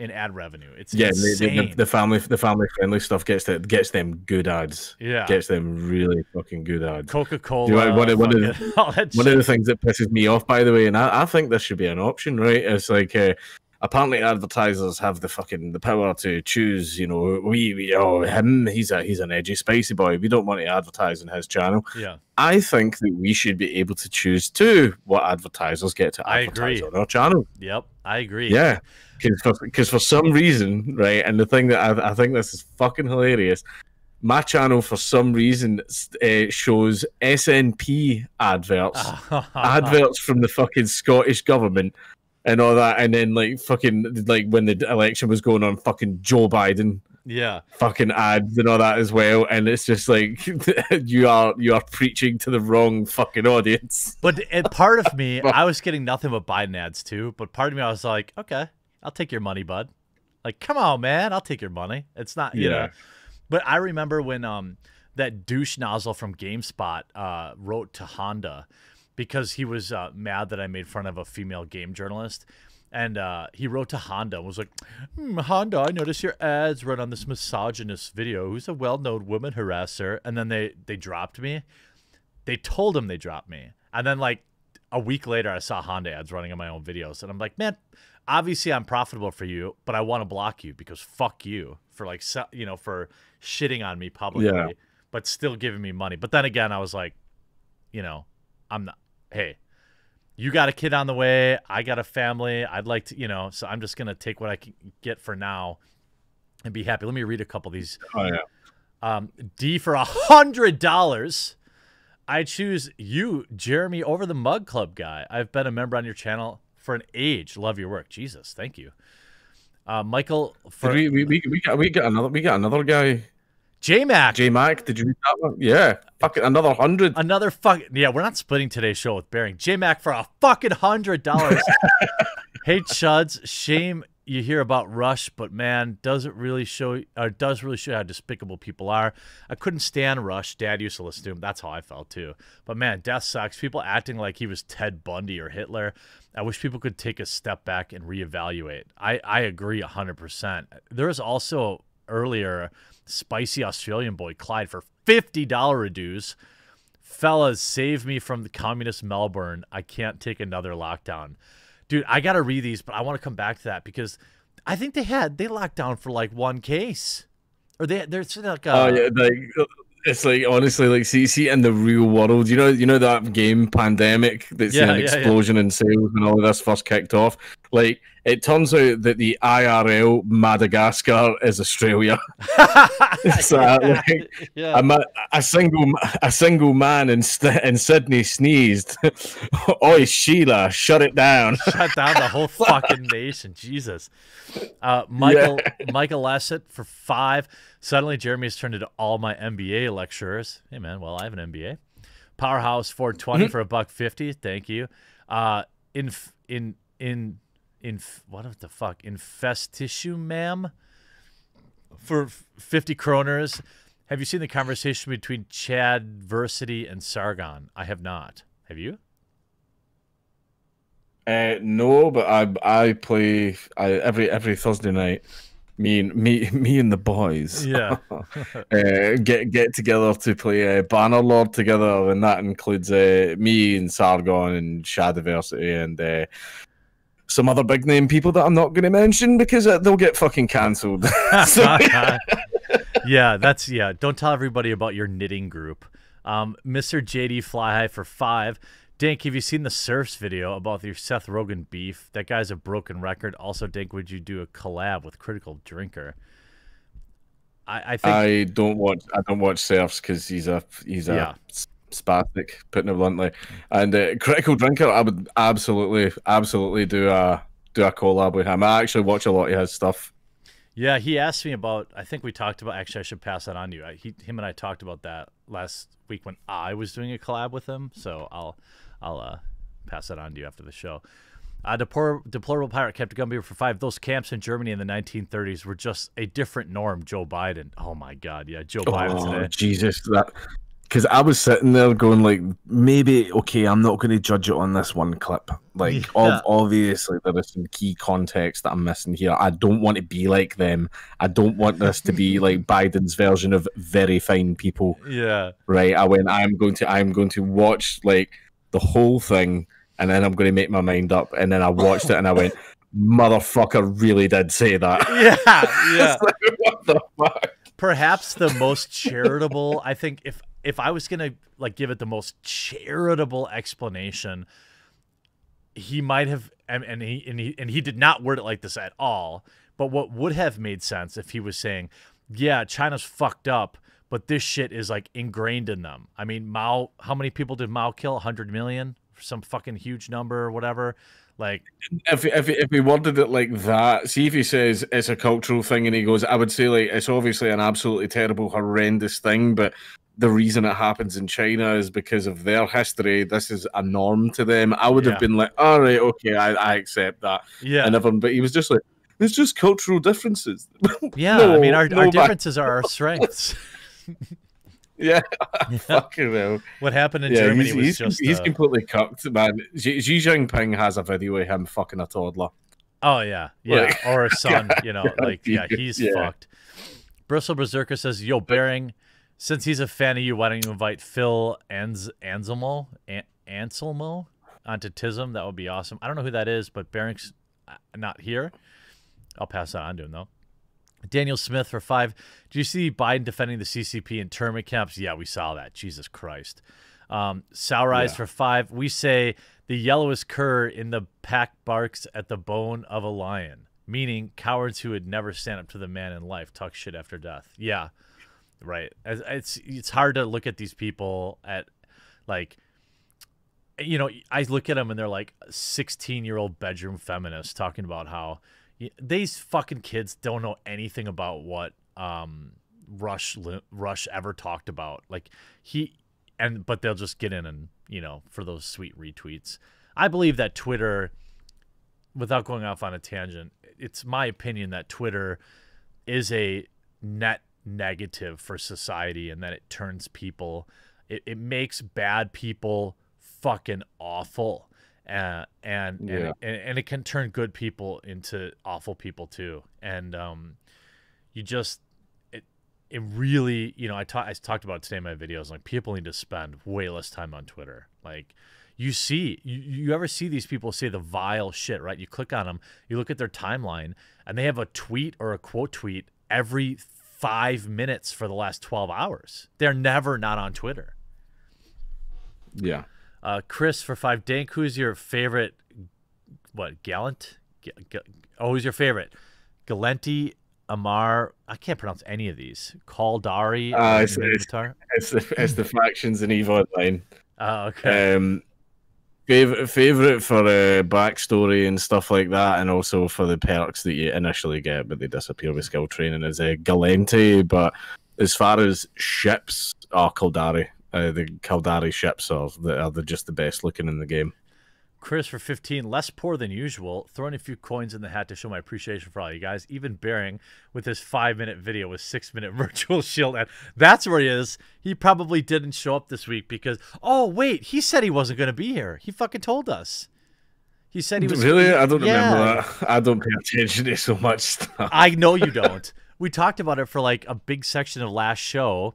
in ad revenue. It's Yeah, the, the, the family the family friendly stuff gets that gets them good ads. yeah, Gets them really fucking good ads. Coca Cola. One of- one of all One of the things that pisses me off, by the way, and I, I think this should be an option, right? It's like uh, apparently advertisers have the fucking the power to choose. You know, we, we oh him, he's a he's an edgy, spicy boy. We don't want to advertise on his channel. yeah, I think that we should be able to choose too what advertisers get to I advertise agree. on our channel. yep, I agree. Yeah, because for, 'cause for some reason, right, and the thing that I, I think this is fucking hilarious. My channel, for some reason, uh, shows SNP adverts, adverts from the fucking Scottish government, and all that, and then like fucking like when the election was going on, fucking Joe Biden yeah, fucking ads and all that as well, and it's just like you are you are preaching to the wrong fucking audience. But and part of me, I was getting nothing but Biden ads too. But part of me, I was like, okay, I'll take your money, bud. Like, come on, man, I'll take your money. It's not, you know. Yeah. But I remember when um that douche nozzle from GameSpot uh, wrote to Honda because he was uh, mad that I made fun of a female game journalist. And uh, he wrote to Honda and was like, hmm, Honda, I noticed your ads run on this misogynist video. Who's a well-known woman harasser? And then they they dropped me. They told him they dropped me, and then like a week later, I saw Honda ads running on my own videos, and I'm like, man, obviously I'm profitable for you, but I want to block you because fuck you for like you know for shitting on me publicly, Yeah. but still giving me money. But then again, I was like, you know, I'm not. Hey, you got a kid on the way. I got a family. I'd like to, you know, so I'm just gonna take what I can get for now and be happy. Let me read a couple of these. Oh yeah. Um, D for a hundred dollars. I choose you, Jeremy, over the Mug Club guy. I've been a member on your channel for an age. Love your work. Jesus, thank you. Uh, Michael for we, we, we, we got we got another we got another guy J Mac. J Mac. Did you read that one? Yeah, fucking another hundred. Another fuck. Yeah, we're not splitting today's show with Bearing. J Mac for a fucking hundred dollars. hey Chuds, shame you hear about Rush, but man, does it really show? Or does really show how despicable people are? I couldn't stand Rush. Dad used to listen to him. That's how I felt too. But man, death sucks. People acting like he was Ted Bundy or Hitler. I wish people could take a step back and reevaluate. I I agree hundred percent. There was also earlier spicy Australian boy Clyde for fifty dollar a dues. Fellas, save me from the communist Melbourne. I can't take another lockdown. Dude, I gotta read these, but I want to come back to that because I think they had they locked down for like one case. Or they they're sort of like uh, Oh yeah, like it's like honestly, like see, see in the real world, you know, you know that game pandemic that's Yeah, an yeah, yeah. explosion in sales when all of this first kicked off. Like it turns out that the IRL Madagascar is Australia. So, yeah, like, yeah. A, a single a single man in in Sydney sneezed. Oi, Sheila, shut it down. shut down the whole fucking nation. Jesus. Uh, Michael Michael Lassett for five. Suddenly, Jeremy has turned into all my MBA lecturers. Hey man, well I have an MBA. Powerhouse 420 for a buck fifty. Thank you. Uh, in in in in what the fuck? infest tissue ma'am. For fifty kroners. Have you seen the conversation between Shadiversity and Sargon? I have not. Have you? Uh, no, but I I play I, every every Thursday night. Me and me me and the boys. Yeah. uh, get get together to play uh, Bannerlord together, and that includes uh, me and Sargon and Shadiversity and uh, some other big name people that I'm not going to mention because uh, they'll get fucking cancelled. So- yeah, that's yeah. Don't tell everybody about your knitting group. Um, Mr. JD Fly High for five. Dink, have you seen the Serfs video about your Seth Rogen beef? That guy's a broken record. Also, Dink, would you do a collab with Critical Drinker? I, I think I don't watch I don't watch Serfs because he's a he's a Yeah. Spastic, putting it bluntly. And uh, critical drinker, I would absolutely absolutely do a do a collab with him. I actually watch a lot of his stuff. Yeah, he asked me about. I think we talked about. Actually, I should pass that on to you. I, he, him, and I talked about that last week when I was doing a collab with him. So I'll, I'll uh, pass that on to you after the show. Uh, Deplor- deplorable pirate kept Gumby for five. Those camps in Germany in the 1930s were just a different norm. Joe Biden. Oh my God, yeah, Joe Biden oh, today. Jesus, that because I was sitting there going like, maybe okay, I'm not going to judge it on this one clip. Like, Yeah. ob- obviously there is some key context that I'm missing here. I don't want to be like them. I don't want this to be like Biden's version of very fine people. Yeah, Right? I went. I'm going to. I'm going to watch like the whole thing, and then I'm going to make my mind up. And then I watched it, and I went, motherfucker, really did say that. yeah, yeah. Like, what the fuck? perhaps the most charitable i think if if i was gonna like give it the most charitable explanation he might have and, and he and he and he did not word it like this at all. But what would have made sense if he was saying yeah china's fucked up but this shit is like ingrained in them. I mean mao how many people did mao kill? 100 million? Some fucking huge number or whatever? Like if if if he worded it like that, see if he says it's a cultural thing, and he goes, I would say like it's obviously an absolutely terrible, horrendous thing, but the reason it happens in China is because of their history. This is a norm to them. I would Yeah. have been like, all right, okay, I, I accept that, yeah and everyone, but he was just like, it's just cultural differences. yeah i mean our, no, our differences are our strengths yeah, Yeah. fucking hell. what happened in Yeah, germany he's, was he's, just he's uh, completely cooked, man. Xi, Xi Jinping has a video of him fucking a toddler. Oh yeah, yeah, Like- or a son, you know, like yeah, he's fucked. Bristle Berserker says, "Yo, Bearing, since he's a fan of you, why don't you invite Phil Ans- Anselmo An- Anselmo onto Tism? That would be awesome. I don't know who that is, but Bearing's uh, not here. I'll pass that on to him though." Daniel Smith for five. Do you see Biden defending the CCP in internment camps? Yeah, we saw that. Jesus Christ. Um, Sour Eyes Yeah. for five. We say the yellowest cur in the pack barks at the bone of a lion, meaning cowards who would never stand up to the man in life talk shit after death. Yeah, right. It's it's hard to look at these people at like you know I look at them and they're like 16 year old bedroom feminists talking about how these fucking kids don't know anything about what um Rush Rush ever talked about. Like he and but they'll just get in and you know for those sweet retweets. I believe that Twitter, without going off on a tangent, it's my opinion that Twitter is a net negative for society and that it turns people, it, it makes bad people fucking awful. Uh, and and, Yeah. it, and and it can turn good people into awful people too. And um, you just it it really you know I talked I talked about today in my videos like people need to spend way less time on Twitter. Like you see you, you ever see these people say the vile shit right? You click on them, you look at their timeline, and they have a tweet or a quote tweet every five minutes for the last twelve hours. They're never not on Twitter. Yeah. Uh, Chris for five. Dank, who's your favorite? What Gallant? G- G- oh, who's your favorite? Galenti, Amarr. I can't pronounce any of these. Kaldari. Uh, it's- it's- It's the it's the factions in Eve Online. Oh, okay. Um, favorite favorite for uh, backstory and stuff like that, and also for the perks that you initially get, but they disappear with skill training is a uh, Gallente. But as far as ships, are Kaldari. Uh, the Kaldari ships are are just the best looking in the game. Chris for 15, less poor than usual. Throwing a few coins in the hat to show my appreciation for all you guys. Even Bearing with his five minute video with six minute virtual shield. And that's where he is. He probably didn't show up this week because, oh, wait, he said he wasn't going to be here. He fucking told us. He said he was. really, I don't Yeah. remember that. I don't pay attention to so much stuff. I know you don't. we talked about it for like a big section of last show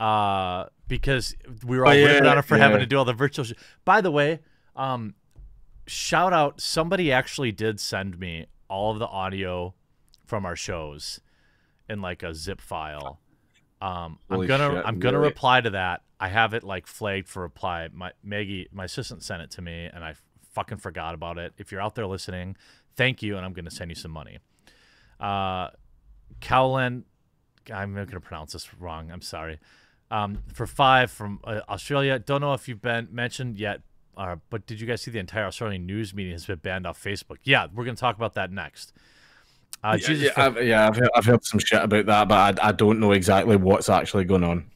uh, because we were all Oh, yeah, ripping on it for having to do all the virtual. By the way, um, shout out! Somebody actually did send me all of the audio from our shows in like a zip file. Um, I'm gonna shit, I'm gonna really? reply to that. I have it like flagged for reply. My Maggie, my assistant, sent it to me, and I fucking forgot about it. If you're out there listening, thank you, and I'm gonna send you some money. Uh, I'm not gonna pronounce this wrong. I'm sorry. Um, for five from uh, Australia. Don't know if you've been mentioned yet, uh, but did you guys see the entire Australian news media has been banned off Facebook? Yeah, we're gonna talk about that next. Uh, yeah, Jesus yeah, I've, yeah I've, heard, I've heard some shit about that, but I, I don't know exactly what's actually going on.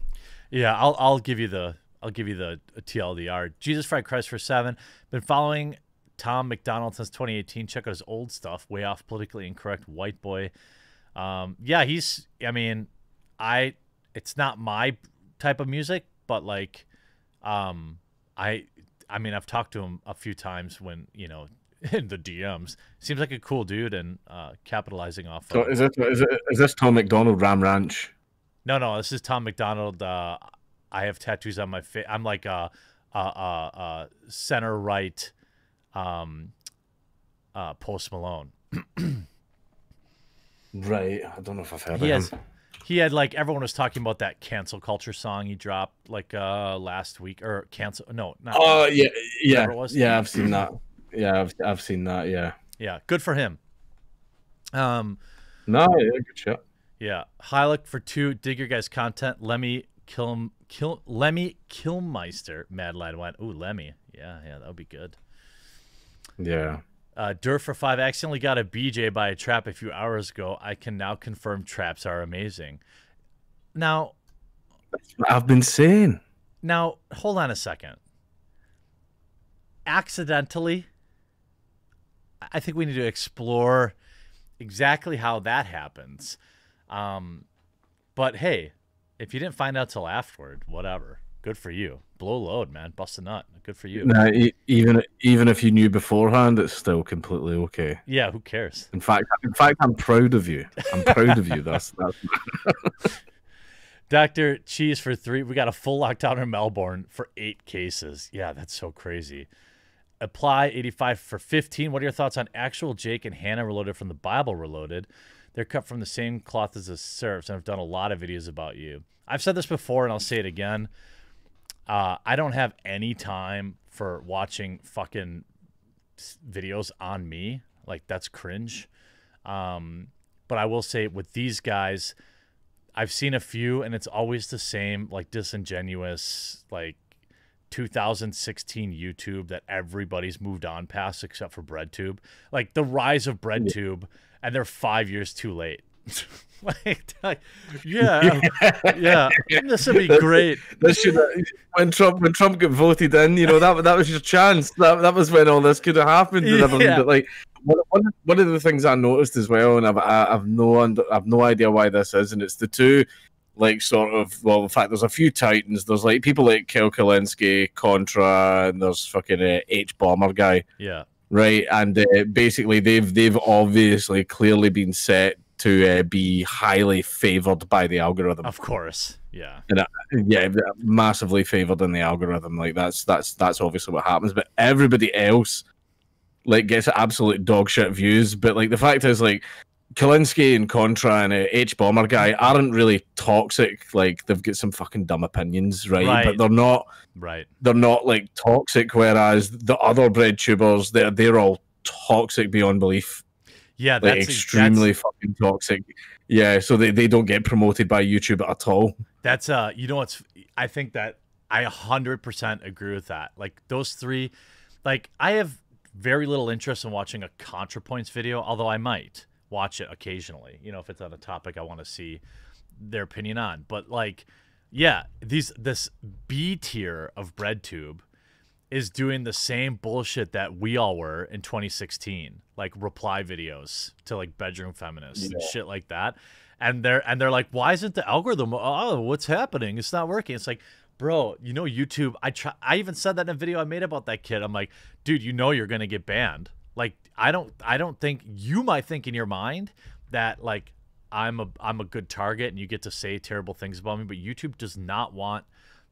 Yeah, I'll I'll give you the I'll give you the TLDR. Jesus Fried Christ for seven. Been following Tom MacDonald since 2018. Check out his old stuff. Way off politically incorrect white boy. Um, yeah, he's. I mean, I. It's not my type of music, but like, um, I. I mean, I've talked to him a few times when you know in the DMs. Seems like a cool dude and uh, capitalizing off. So is this is, it, is this Tom McDonald Ram Ranch? No, no, this is Tom MacDonald. Uh, I have tattoos on my face. I'm like a, a, a, a center right um, uh, Post Malone. right. I don't know if I've heard he of has, him. He had like everyone was talking about that cancel culture song he dropped like uh last week or cancel no not oh uh, yeah yeah. Yeah I've seen that. Yeah I've I've seen that yeah. Yeah good for him. Um no yeah good shot yeah Hylic for two dig your guys content. Let me kill kill Lemmy Kilmister Mad Lad went ooh Lemmy. Yeah yeah that would be good. Yeah. Uh, Dirt for five accidentally got a BJ by a trap a few hours ago. I can now confirm traps are amazing. Now, I've been saying. Now, hold on a second. Accidentally, I think we need to explore exactly how that happens. Um, but hey, if you didn't find out till afterward, whatever. Good for you. Blow load, man. Bust a nut. Good for you. Nah, even even if you knew beforehand, it's still completely okay. Yeah, who cares? In fact, in fact, I'm proud of you. I'm proud of you. That's that's. Doctor Cheese for three. We got a full lockdown in Melbourne for eight cases. Yeah, that's so crazy. Apply 85 for 15. What are your thoughts on actual Jake and Hannah reloaded from the Bible reloaded? They're cut from the same cloth as the serfs and I've done a lot of videos about you. I've said this before and I'll say it again. Uh, I don't have any time for watching fucking videos on me. Like that's cringe. Um, but I will say with these guys, I've seen a few, and it's always the same, like disingenuous, like 2016 YouTube that everybody's moved on past except for BreadTube. Like the rise of BreadTube, and they're five years too late. like, like, yeah, yeah, this would be great. This should when Trump when Trump got voted in, you know that that was your chance. That that was when all this could have happened. Yeah. But like one, one of the things I noticed as well, and I've I've no under, I've no idea why this is, and it's the two like sort of well, in fact, there's a few titans. There's like people like Kel Kalinske, Contra, and there's fucking H uh, hbomberguy. Yeah. Right, and uh, basically they've they've obviously clearly been set to uh, be highly favored by the algorithm. Of course, yeah, and, uh, yeah, massively favored in the algorithm. Like that's that's that's obviously what happens. But everybody else like gets absolute dog shit views. But like the fact is, like Kalinske and Contra and uh, hbomberguy aren't really toxic. Like they've got some fucking dumb opinions, right? right? But they're not right. They're not like toxic. Whereas the other bread tubers, they're they're all toxic beyond belief. Yeah, that's like extremely that's, fucking toxic. Yeah, so they, they don't get promoted by YouTube at all. That's uh, you know what's? I think that I hundred percent agree with that. Like those three, like I have very little interest in watching a ContraPoints video, although I might watch it occasionally. You know, if it's on a topic I want to see their opinion on. But like, yeah, these this B tier of BreadTube is doing the same bullshit that we all were in 2016, like reply videos to like bedroom feminists yeah. and shit like that. And they're and they're like, why isn't the algorithm? Oh, what's happening? It's not working. It's like, bro, you know YouTube. I try. I even said that in a video I made about that kid. I'm like, dude, you know you're gonna get banned. Like, I don't. I don't think you might think in your mind that like I'm a I'm a good target and you get to say terrible things about me, but YouTube does not want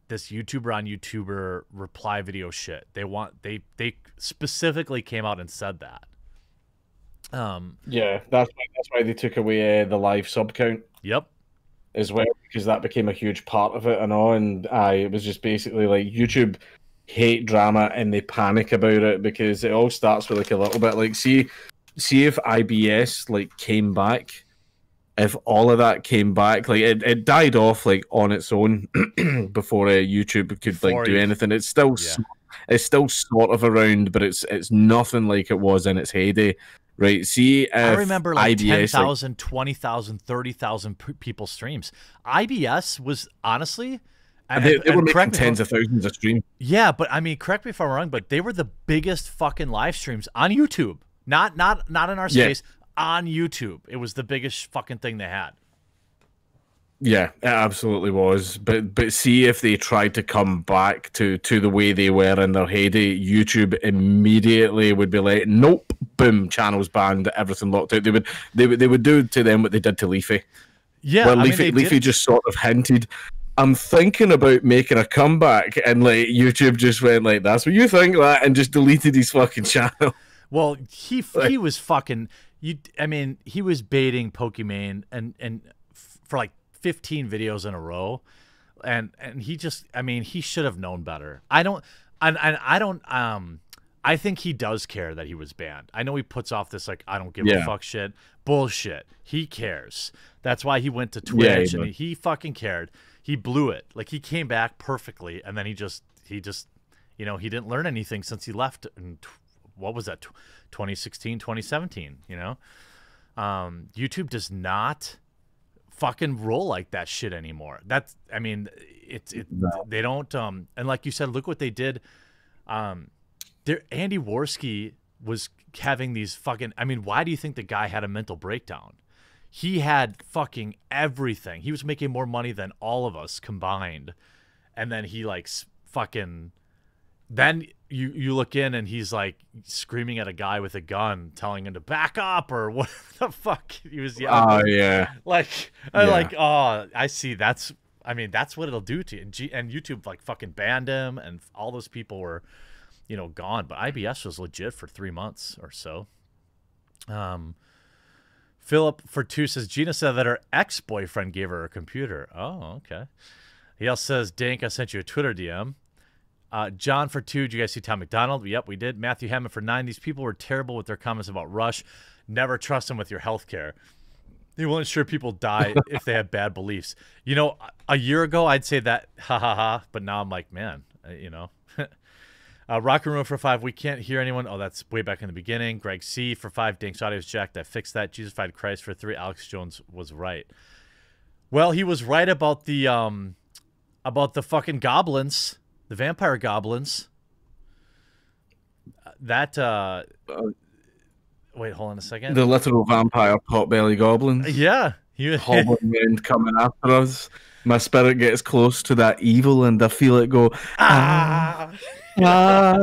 this YouTuber on YouTuber reply video shit. They want they they specifically came out and said that. Um. Yeah, that's why, that's why they took away uh, the live sub count. Yep. As well, because that became a huge part of it, and all. And I, it was just basically like YouTube hate drama and they panic about it because it all starts with like a little bit like see see if IBS like came back if all of that came back, like it, it died off like on its own before uh, YouTube could before like do anything. It's still yeah. it's still sort of around, but it's it's nothing like it was in its heyday. Right. See, I remember like IBS, 10,000, like, 20,000, 30,000 p- people streams. IBS was honestly. And, they, they were making tens of thousands of streams. Yeah, but I mean, correct me if I'm wrong, but they were the biggest fucking live streams on YouTube. Not not not in our space. On YouTube. It was the biggest fucking thing they had. Yeah, it absolutely was. But but see if they tried to come back to to the way they were in their heyday, YouTube immediately would be like, nope, boom, channels banned, everything locked out. They would they would they would do to them what they did to Leafy. Yeah, where Leafy mean, Leafy just sort of hinted. I'm thinking about making a comeback, and like YouTube just went like, "That's what you think," that, and just deleted his fucking channel. Well, he like, he was fucking you. I mean, he was baiting Pokimane and and for like 15 videos in a row and and he just I mean he should have known better. I don't and, and I don't um I think he does care that he was banned. I know he puts off this like I don't give yeah. a fuck shit bullshit. He cares. That's why he went to Twitch yeah, and he, he fucking cared. He blew it. Like he came back perfectly and then he just he just you know, he didn't learn anything since he left in what was that 2016, 2017, you know? Um YouTube does not fucking roll like that shit anymore. That's I mean, it's it no. they don't um and like you said, look what they did. Um there Andy Warski was having these fucking I mean, why do you think the guy had a mental breakdown? He had fucking everything. He was making more money than all of us combined. And then he like fucking then you you look in and he's like screaming at a guy with a gun, telling him to back up or what the fuck he was yelling. Oh yeah, like yeah. like oh I see. That's I mean that's what it'll do to you. And, G, and YouTube like fucking banned him, and all those people were you know gone. But IBS was legit for three months or so. Um. Philip for two says Gina said that her ex boyfriend gave her a computer. Oh, okay. He also says, Dank, I sent you a Twitter DM. Uh, John for two. Did you guys see Tom MacDonald? Yep, we did. Matthew Hammond for nine. These people were terrible with their comments about Rush. Never trust them with your health care. They will ensure people die if they have bad beliefs. You know, a year ago I'd say that ha ha ha, but now I'm like, man, uh, you know. uh, Rock and Roll for five. We can't hear anyone. Oh, that's way back in the beginning. Greg C for five. Dinks audio's jacked. I fixed that. Jesus fied Christ for three. Alex Jones was right. Well, he was right about the um about the fucking goblins the vampire goblins. That uh, uh wait, hold on a second. The literal vampire potbelly goblins. Yeah, you hobbling coming after us. My spirit gets close to that evil, and I feel it go. Ah, ah,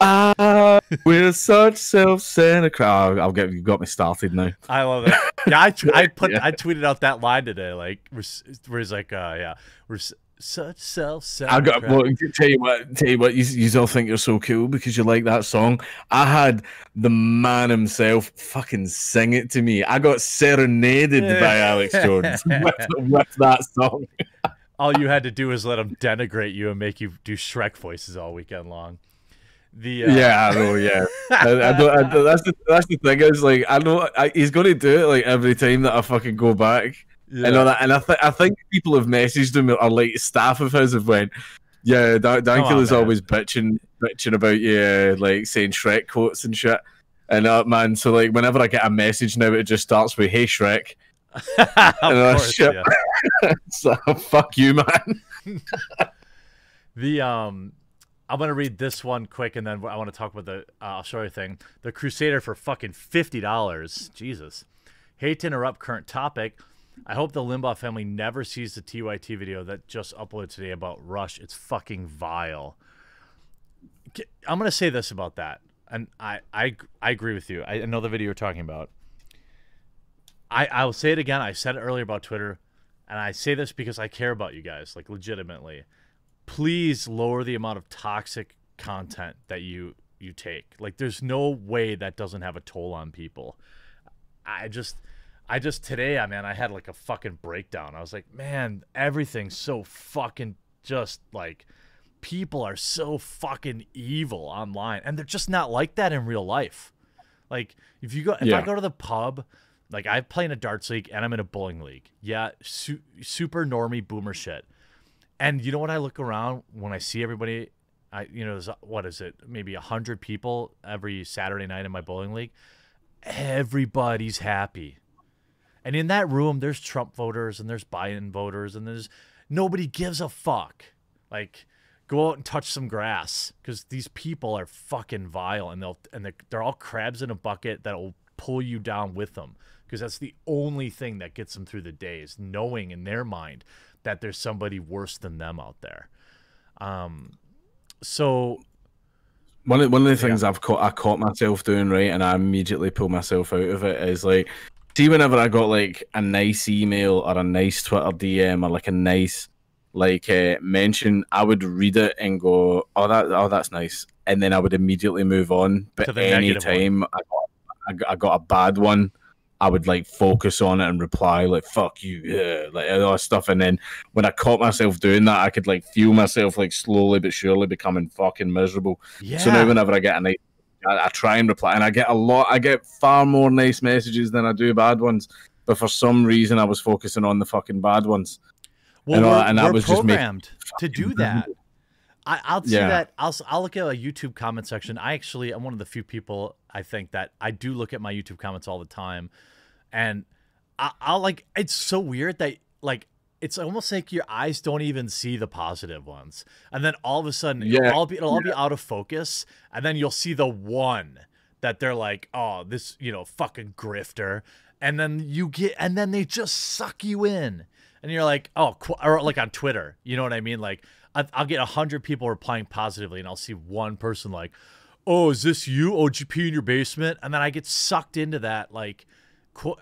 ah. ah we're such self-centered. Oh, I'll get you got me started now. I love it. Yeah, I, I put yeah. I tweeted out that line today, like where it's like, uh, yeah, we're such self I got well, tell you what, tell you what, you, you all think you're so cool because you like that song. I had the man himself fucking sing it to me. I got serenaded by Alex Jones with, with that song. all you had to do was let him denigrate you and make you do Shrek voices all weekend long. The uh... yeah, I know, yeah. I, I, don't, I, that's the that's the thing is like I know I, he's going to do it like every time that I fucking go back. Yeah. And all that, and I, th- I think people have messaged him or like staff of his have went, yeah, Dan- Dankel is always bitching, bitching about yeah, like saying Shrek quotes and shit. And uh, man, so like whenever I get a message now, it just starts with "Hey Shrek," and shit. Yeah. so fuck you, man. the um, I'm gonna read this one quick, and then I want to talk about the uh, I'll show you thing. The Crusader for fucking fifty dollars. Jesus. Hate to interrupt current topic. I hope the Limbaugh family never sees the TYT video that just uploaded today about Rush. It's fucking vile. I'm gonna say this about that, and I I I agree with you. I know the video you're talking about. I I will say it again. I said it earlier about Twitter, and I say this because I care about you guys, like legitimately. Please lower the amount of toxic content that you you take. Like, there's no way that doesn't have a toll on people. I just I just today, I mean, I had like a fucking breakdown. I was like, man, everything's so fucking just like people are so fucking evil online, and they're just not like that in real life. Like if you go, if yeah. I go to the pub, like I play in a darts league and I'm in a bowling league. Yeah, su- super normie boomer shit. And you know what I look around when I see everybody I you know, there's what is it? Maybe a hundred people every Saturday night in my bowling league. Everybody's happy. And in that room, there's Trump voters and there's Biden voters and there's nobody gives a fuck. Like, go out and touch some grass because these people are fucking vile and they'll and they're, they're all crabs in a bucket that'll pull you down with them because that's the only thing that gets them through the days, knowing in their mind that there's somebody worse than them out there. Um, so one of one of the things yeah. I've caught I caught myself doing right, and I immediately pull myself out of it is like, see, whenever I got like a nice email or a nice Twitter DM or like a nice like uh, mention, I would read it and go, "Oh, that oh that's nice," and then I would immediately move on. But any time I got, I got a bad one, I would like focus on it and reply like "fuck you," yeah, like all that stuff. And then when I caught myself doing that, I could like feel myself like slowly but surely becoming fucking miserable. Yeah. So now whenever I get a nice, I, I try and reply, and I get a lot. I get far more nice messages than I do bad ones. But for some reason, I was focusing on the fucking bad ones. Well, and, we're, and we're I was programmed just to do that. I, will see yeah. that. I'll I'll look at a YouTube comment section. I actually I'm one of the few people I think that I do look at my YouTube comments all the time and I, I'll like it's so weird that like it's almost like your eyes don't even see the positive ones, and then all of a sudden yeah. it'll all be it'll all be out of focus, and then you'll see the one that they're like, oh, this you know fucking grifter, and then you get and then they just suck you in, and you're like, oh, or like on Twitter, you know what I mean? Like I'll get a hundred people replying positively, and I'll see one person like, oh, is this you? OGP in your basement, and then I get sucked into that like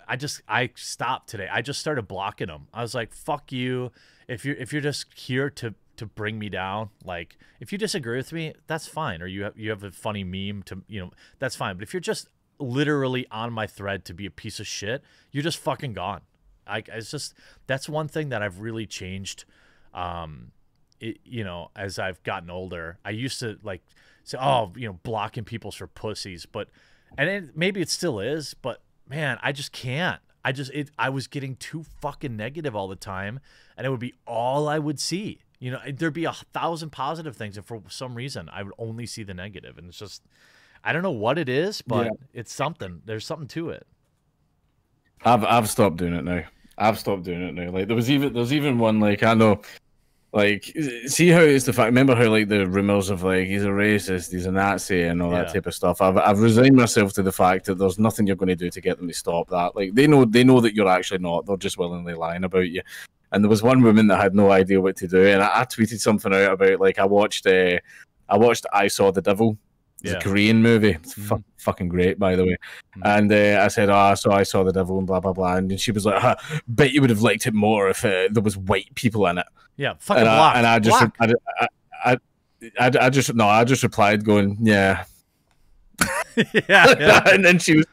I just I stopped today. I just started blocking them. I was like, "Fuck you! If you're if you're just here to to bring me down, like if you disagree with me, that's fine. Or you have you have a funny meme to you know that's fine. But if you're just literally on my thread to be a piece of shit, you're just fucking gone. I it's just that's one thing that I've really changed. Um, it, you know, as I've gotten older, I used to like say, "Oh, you know, blocking people's for pussies," but and it, maybe it still is, but man, I just can't. I just it I was getting too fucking negative all the time, and it would be all I would see. You know, there'd be a thousand positive things, and for some reason, I would only see the negative, and it's just I don't know what it is, but yeah. it's something. There's something to it. I've I've stopped doing it now. I've stopped doing it now. Like there was even there's even one like I know like, see how it's the fact. Remember how like the rumors of like he's a racist, he's a Nazi, and all yeah. that type of stuff. I've I've resigned myself to the fact that there's nothing you're going to do to get them to stop that. Like they know they know that you're actually not. They're just willingly lying about you. And there was one woman that had no idea what to do, and I, I tweeted something out about like I watched uh, I watched I Saw the Devil it's yeah. a Korean movie. It's mm. fu- fucking great, by the way. Mm. And uh, I said, "Oh, so I saw the devil and blah blah blah." And she was like, huh, "Bet you would have liked it more if uh, there was white people in it." Yeah, fucking and black. I, and I just, I, I, I, I, just no, I just replied, going, "Yeah." yeah, yeah. and then she was,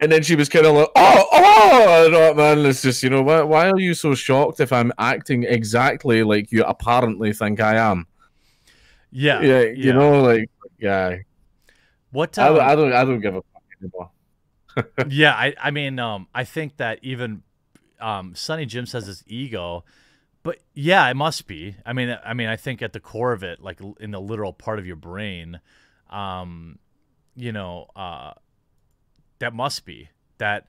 and then she was kind of like, "Oh, oh, no, man, it's just you know why, why are you so shocked if I'm acting exactly like you apparently think I am?" Yeah, yeah, you yeah. know, like, yeah. What um, I, I, don't I don't give a fuck anymore. yeah, I I mean um I think that even um Sonny Jim says his ego, but yeah, it must be. I mean I mean I think at the core of it, like in the literal part of your brain, um, you know, uh, that must be that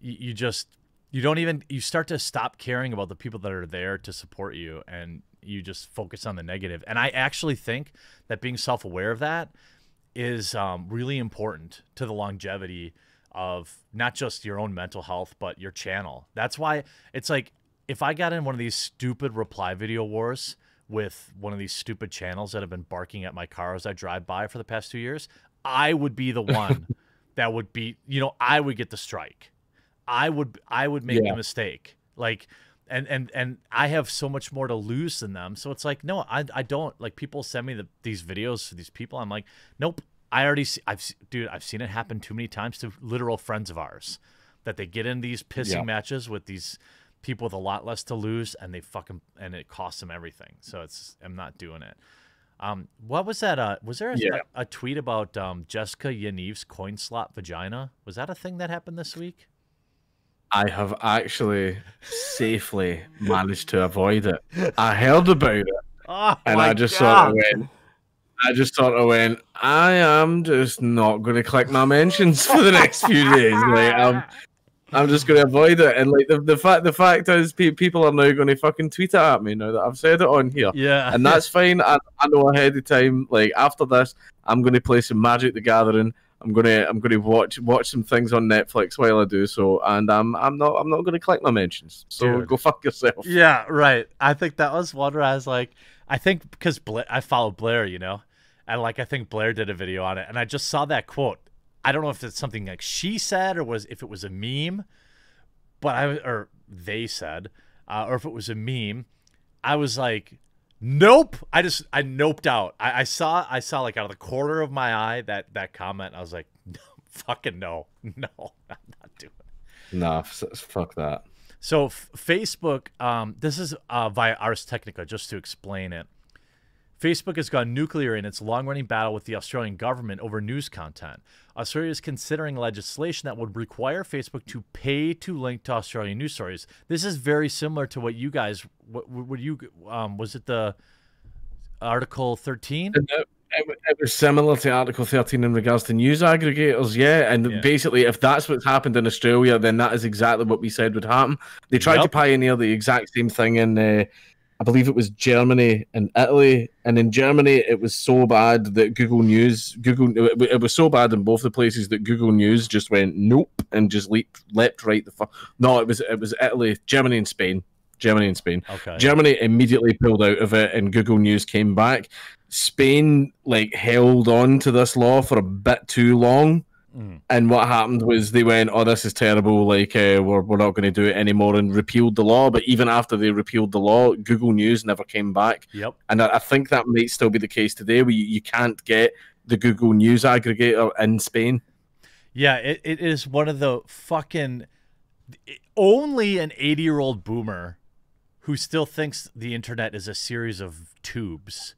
you, you just you don't even you start to stop caring about the people that are there to support you and you just focus on the negative. And I actually think that being self-aware of that is um, really important to the longevity of not just your own mental health, but your channel. That's why it's like if I got in one of these stupid reply video wars with one of these stupid channels that have been barking at my car as I drive by for the past two years, I would be the one that would be, you know, I would get the strike. I would, I would make yeah. the mistake. Like, and and and I have so much more to lose than them. So it's like, no, I I don't like people send me the, these videos to these people. I'm like, nope, I already see, I've dude, I've seen it happen too many times to literal friends of ours that they get in these pissing yeah. matches with these people with a lot less to lose and they fucking and it costs them everything. So it's I'm not doing it. Um, what was that? Uh, was there a, yeah. a, a tweet about um, Jessica Yaniv's coin slot vagina? Was that a thing that happened this week? I have actually safely managed to avoid it. I heard about it, oh, and I just God. sort of went, I just sort of went, I am just not going to click my mentions for the next few days. Like, I'm, I'm just going to avoid it. And like the, the fact, the fact is, pe- people are now going to fucking tweet it at me now that I've said it on here, Yeah. and that's fine. I, I know ahead of time. Like after this, I'm going to play some Magic the Gathering. I'm gonna I'm gonna watch watch some things on Netflix while I do so, and I'm I'm not I'm not gonna click my mentions. So Dude. go fuck yourself. Yeah, right. I think that was one where I was like, I think because Bla- I follow Blaire, you know, and like I think Blaire did a video on it, and I just saw that quote. I don't know if it's something like she said or was if it was a meme, but I or they said, uh, or if it was a meme. I was like, nope. I just I noped out. I, I saw I saw like out of the corner of my eye that that comment. I was like, no, fucking no, no, I'm not doing. it. Nah, fuck that. So f- Facebook, um, this is uh, via Ars Technica, just to explain it. Facebook has gone nuclear in its long-running battle with the Australian government over news content. Australia is considering legislation that would require Facebook to pay to link to Australian news stories. This is very similar to what you guys, what, what you, um, was it the Article 13? It, was similar to Article 13 in regards to news aggregators, yeah. And Yeah. basically, if that's what's happened in Australia, then that is exactly what we said would happen. They tried to pioneer the exact same thing in, uh, I believe it was Germany and Italy. And in Germany, it was so bad that Google News, Google, it, was so bad in both the places that Google News just went nope and just leaped, leapt right the fuck. No, it was it was Italy, Germany, and Spain. Germany and Spain. Okay. Germany immediately pulled out of it, and Google News came back. Spain like held on to this law for a bit too long, Mm. and what happened was they went, "Oh, this is terrible. Like, uh, we're we're not going to do it anymore," and repealed the law. But even after they repealed the law, Google News never came back, Yep. and I, I think that might still be the case today. Where you, you can't get the Google News aggregator in Spain. Yeah, it, it is one of the fucking only an 80 year old boomer who still thinks the internet is a series of tubes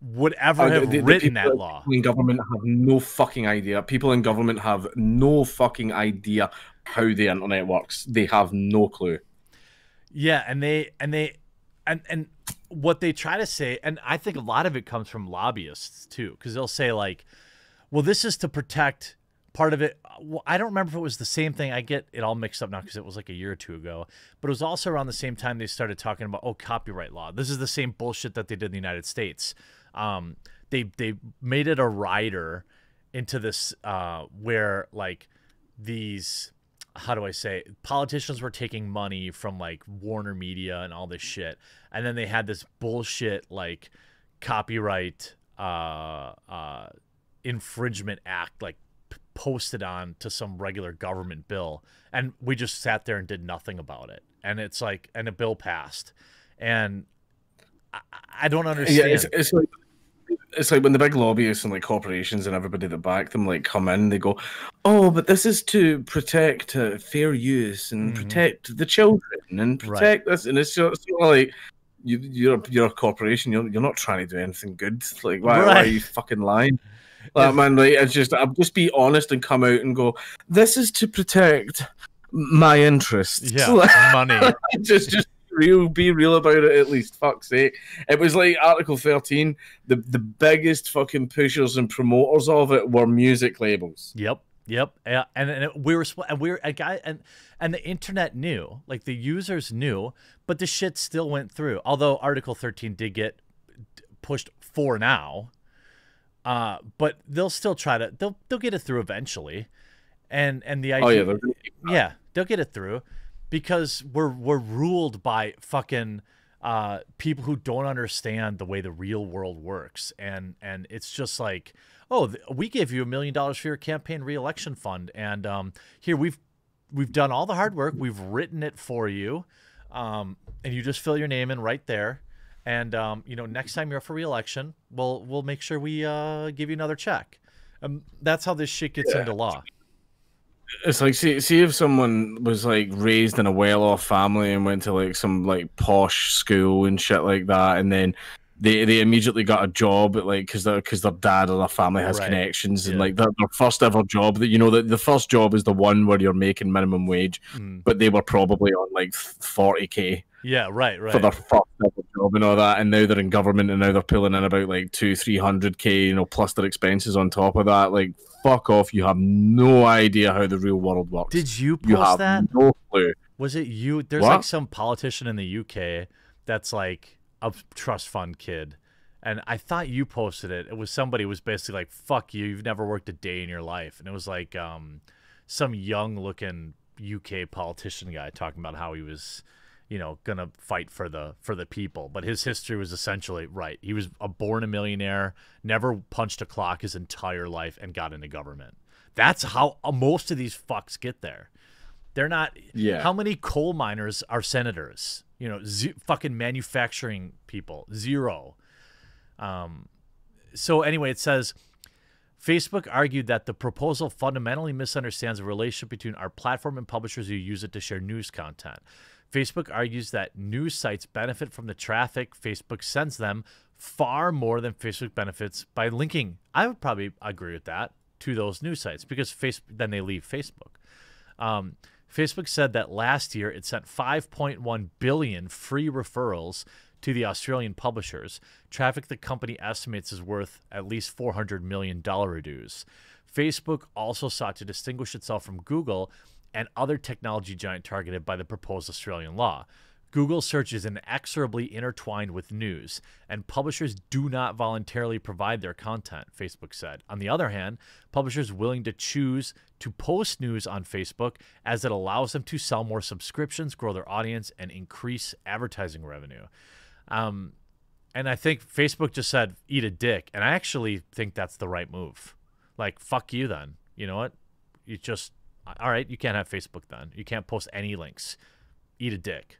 would ever oh, the- have the- the written that law. in government have no fucking idea. People in government have no fucking idea how the internet works. They have no clue. Yeah, and they and they and and what they try to say, and I think a lot of it comes from lobbyists too, because they'll say like, "Well, this is to protect." Part of it, well, I don't remember if it was the same thing. I get it all mixed up now because it was like a year or two ago. But it was also around the same time they started talking about oh copyright law. This is the same bullshit that they did in the United States. Um, they they made it a rider into this uh, where like these how do I say politicians were taking money from like Warner Media and all this shit, and then they had this bullshit like copyright uh, uh, infringement act like posted on to some regular government bill, and we just sat there and did nothing about it, and it's like and a bill passed, and I, I don't understand. Yeah, it's, it's like it's like when the big lobbyists and like corporations and everybody that back them like come in, they go, "Oh, but this is to protect uh, fair use and Mhm. protect the children and Right. protect this," and it's just sort of like. You, you're you're a corporation. You're you're not trying to do anything good. Like why, why are you fucking lying? Like, man, like it's just I'll just be honest and come out and go. This is to protect my interests. yeah, money. just just real be real about it at least fuck's sake it was like article 13 the the biggest fucking pushers and promoters of it were music labels Yep. Yep. Yeah. And, and we were and we were a guy and and the internet knew, like the users knew, but the shit still went through. Although Article 13 did get pushed for now, uh, but they'll still try to they'll they'll get it through eventually, and and the idea oh yeah keep yeah, they'll get it through because we're we're ruled by fucking uh, people who don't understand the way the real world works, and and it's just like, oh, th- we gave you a million dollars for your campaign reelection fund, and um, here we've we've done all the hard work, we've written it for you, um, and you just fill your name in right there. And um, you know, next time you're up for reelection, we'll we'll make sure we uh, give you another check. Um, that's how this shit gets Yeah. into law. It's like see, see if someone was like raised in a well-off family and went to like some like posh school and shit like that and then they, they immediately got a job at like because because their dad or their family has Right. connections and like their, their first ever job that you know that the first job is the one where you're making minimum wage Mm. but they were probably on like 40k Yeah, right, right. for their fucked up job and all that, and now they're in government and now they're pulling in about like two, three hundred k, you know, plus their expenses on top of that. Like, fuck off! You have no idea how the real world works. Did you post you have that? no clue. Was it you? There's What? like some politician in the UK that's like a trust fund kid. And I thought you posted it. It was somebody who was basically like, fuck you, you've never worked a day in your life. And it was like um, some young looking UK politician guy talking about how he was, you know, gonna fight for the for the people. But his history was essentially right. He was a born a millionaire, never punched a clock his entire life, and got into government. That's how uh, most of these fucks get there. They're not. Yeah. How many coal miners are senators? You know, fucking manufacturing people. Zero. Um, so anyway, it says Facebook argued that the proposal fundamentally misunderstands the relationship between our platform and publishers who use it to share news content. Facebook argues that news sites benefit from the traffic Facebook sends them far more than Facebook benefits by linking. I would probably agree with that to those news sites because face then they leave Facebook. Um, Facebook said that last year it sent 5.1 billion free referrals to the Australian publishers, traffic the company estimates is worth at least 400 million dollar dues. Facebook also sought to distinguish itself from Google and other technology giant targeted by the proposed Australian law. Google search is inexorably intertwined with news, and publishers do not voluntarily provide their content, Facebook said. On the other hand, publishers willing to choose to post news on Facebook as it allows them to sell more subscriptions, grow their audience, and increase advertising revenue. Um, and I think Facebook just said, eat a dick. And I actually think that's the right move. Like, fuck you then. You know what? You just, all right, you can't have Facebook then. You can't post any links. Eat a dick.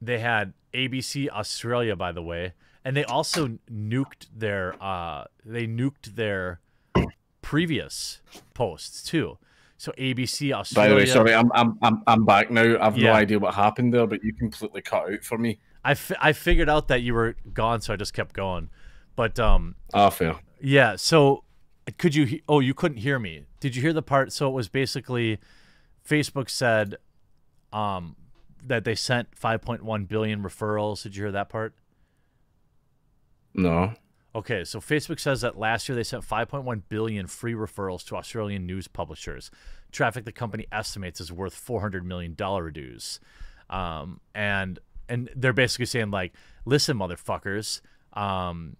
They had ABC Australia, by the way, and they also nuked their uh, they nuked their previous posts too. So ABC Australia. By the way, sorry, I'm I'm I'm, I'm back now. I've Yeah. no idea what happened there, but you completely cut out for me. I, fi- I figured out that you were gone, so I just kept going. But um, Ah, fair. yeah. So could you? Oh, you couldn't hear me. Did you hear the part? So it was basically, Facebook said, um, that they sent 5.1 billion referrals. Did you hear that part? No. Okay, so Facebook says that last year they sent 5.1 billion free referrals to Australian news publishers. Traffic the company estimates is worth 400 million dollar dues, um, and and they're basically saying like, listen, motherfuckers, um,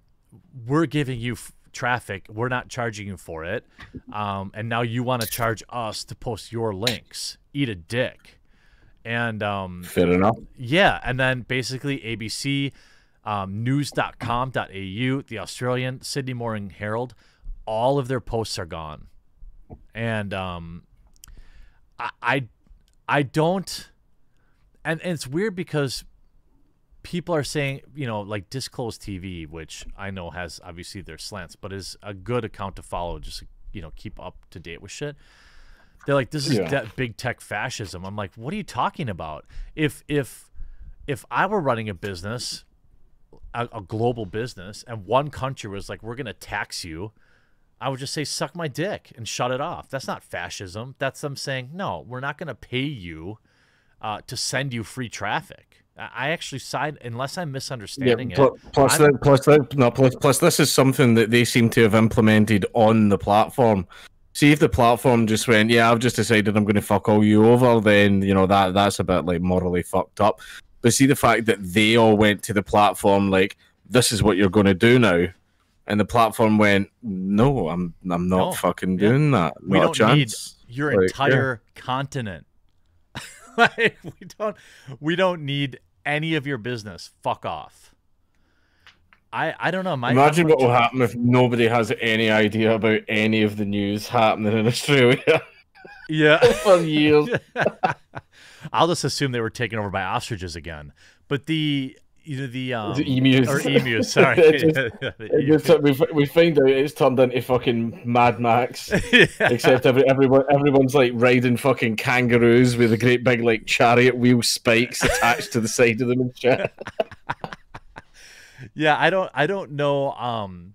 we're giving you f- traffic, we're not charging you for it, um, and now you want to charge us to post your links. Eat a dick, and um, Fair enough. yeah, and then basically ABC, um, news.com.au, the Australian Sydney Morning Herald, all of their posts are gone. And um, I, I, I don't, and, and it's weird because people are saying, you know, like Disclose TV, which I know has obviously their slants, but is a good account to follow, just, you know, keep up to date with shit. They're like this is Yeah. de- big tech fascism. I'm like what are you talking about? If if if i were running a business a, a global business and one country was like we're going to tax you i would just say suck my dick and shut it off. That's not fascism. That's them saying no we're not going to pay you uh, to send you free traffic i actually side unless i'm misunderstanding it pl- plus, I'm- the, plus, the, no, plus, plus, this is something that they seem to have implemented on the platform. See if the platform just went, yeah, I've just decided I'm going to fuck all you over, then you know that that's a bit like morally fucked up. But see the fact that they all went to the platform like, this is what you're going to do now, and the platform went, no, I'm I'm not No. fucking Yeah. doing that. we Not don't need your Like, yeah. entire continent. like we don't we don't need any of your business. Fuck off. I I don't know. My Imagine what will happen if nobody has any idea about any of the news happening in Australia Yeah. for years. I'll just assume they were taken over by ostriches again. But the know the um The emus. or emus. Sorry. Just- just- we, f- we find out it's turned into fucking Mad Max. Except every, everyone everyone's like riding fucking kangaroos with a great big like chariot wheel spikes attached to the side of them and shit. yeah i don't i don't know um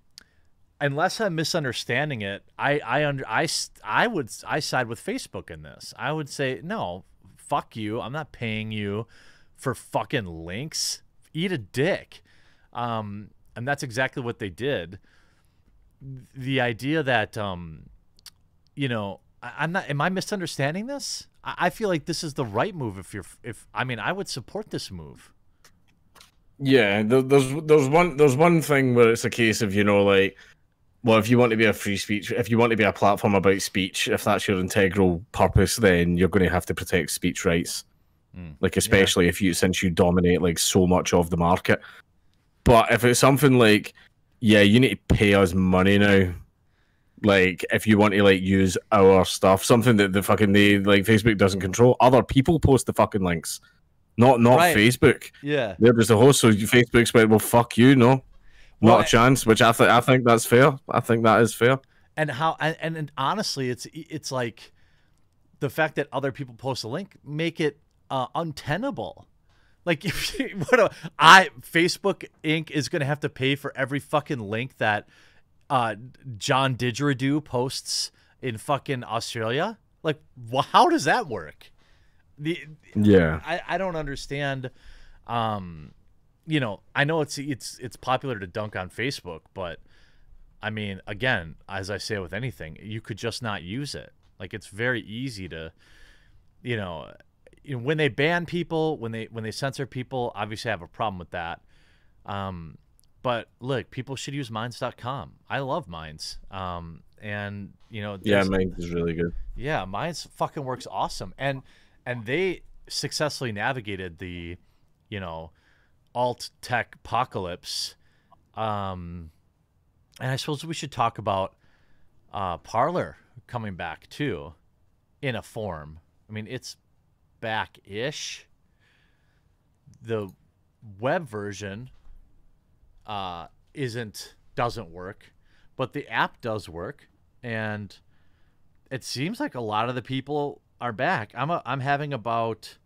unless I'm misunderstanding it, I I under I s- I would I side with Facebook in this. I would say no, fuck you. I'm not paying you for fucking links. Eat a dick. Um, and that's exactly what they did. The idea that um, you know, I, I'm not. Am I misunderstanding this? I, I feel like this is the right move. If you're, if I mean, I would support this move. Yeah, there's there's one there's one thing where it's a case of you know like, well, if you want to be a free speech, if you want to be a platform about speech, if that's your integral purpose, then you're going to have to protect speech rights. Mm, Like especially if you since you dominate like so much of the market. But if it's something like, yeah, you need to pay us money now. Like if you want to like use our stuff, something that the fucking they like Facebook doesn't control. Other people post the fucking links, not not Right. Facebook. Yeah. They're just the host, so Facebook's like, well, fuck you, no, Well, not a chance. Which I think I think that's fair. I think that is fair. and how and, and, and honestly it's it's like the fact that other people post a link make it uh, untenable. Like what a, i facebook inc. is going to have to pay for every fucking link that uh john didgeridoo posts in fucking australia. Like wh- how does that work? The Yeah, I, I don't understand um you know i know it's it's it's popular to dunk on facebook but i mean again as i say with anything you could just not use it. Like it's very easy to you know you know, when they ban people when they when they censor people obviously i have a problem with that um but look people should use minds.com i love minds um and you know yeah, Minds is really good. yeah, Minds fucking works awesome. And and they successfully navigated the, you know, alt tech apocalypse. Um and I suppose we should talk about uh Parler coming back too in a form. I mean, it's back-ish. The web version uh isn't doesn't work, but the app does work and it seems like a lot of the people are back. I'm a, I'm having about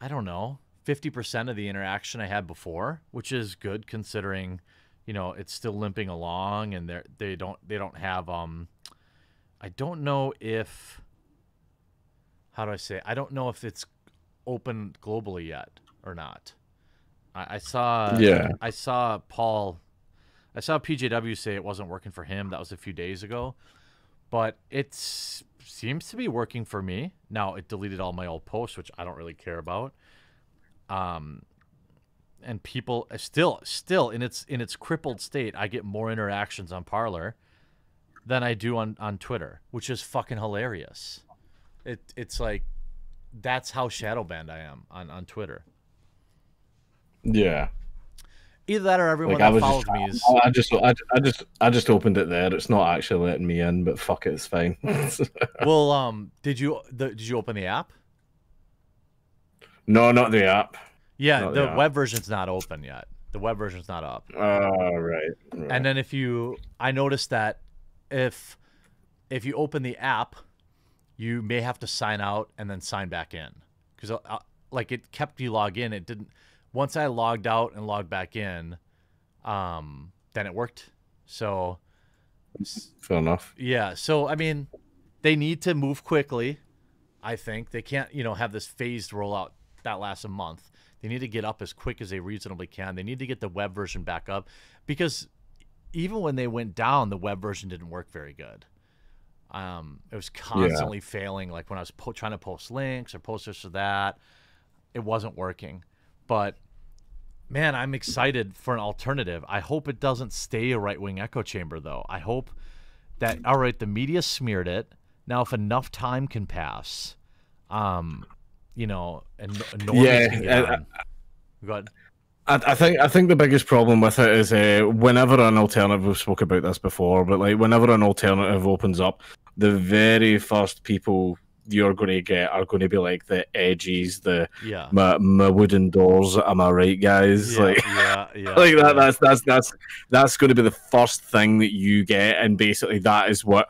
I don't know, 50% of the interaction I had before, which is good considering, you know, it's still limping along and they they don't they don't have um I don't know if how do I say? I don't know if it's open globally yet or not. I, I saw Yeah. I saw Paul I saw PJW say it wasn't working for him. That was a few days ago. But it seems to be working for me. Now it deleted all my old posts, which I don't really care about. Um and people uh, still still in its in its crippled state, I get more interactions on Parler than I do on on Twitter, which is fucking hilarious. It it's like that's how shadow banned I am on on Twitter. Yeah, Either that or everyone like I was follows just, me is I just, I, I just, I just opened it there. It's not actually letting me in, but fuck it, it's fine. well. Um, did you the, did you open the app? no, not the app. Yeah, Not the the app. web version's not open yet. The web version's not up. Oh, right. right. And then if you, I noticed that if if you open the app, you may have to sign out and then sign back in because uh, like it kept you log in. It didn't. Once I logged out and logged back in, um, then it worked. So Fair enough. yeah. So I mean, they need to move quickly. I think they can't, you know, have this phased rollout that lasts a month. They need to get up as quick as they reasonably can. They need to get the web version back up because even when they went down, the web version didn't work very good. Um, it was constantly failing. Like when I was po- trying to post links or post this or that, it wasn't working. But man, I'm excited for an alternative. I hope it doesn't stay a right wing echo chamber, though. I hope that all right, the media smeared it. Now, if enough time can pass, um, you know, and n- normies Yeah, can get I- on. Go ahead. I, I think I think the biggest problem with it is uh, whenever an alternative we've spoke about this before, but like whenever an alternative opens up, the very first people you're going to get are going to be like the edgies, the Yeah. my, my wooden doors. Am I right, guys? Yeah, Like yeah, yeah. like that. That's that's that's that's going to be the first thing that you get, and basically that is what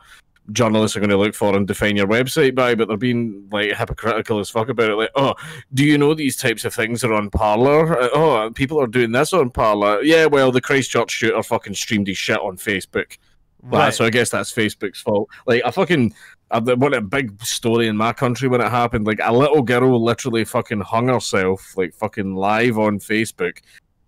journalists are going to look for and define your website by, but they're being like hypocritical as fuck about it. Like, oh, do you know these types of things are on Parler? Uh, oh, people are doing this on Parler. Yeah, well, the Christchurch shooter fucking streamed his shit on Facebook. Right. so I guess that's Facebook's fault. Like, I fucking uh, what a big story in my country when it happened. Like, a little girl literally fucking hung herself, like fucking live on Facebook,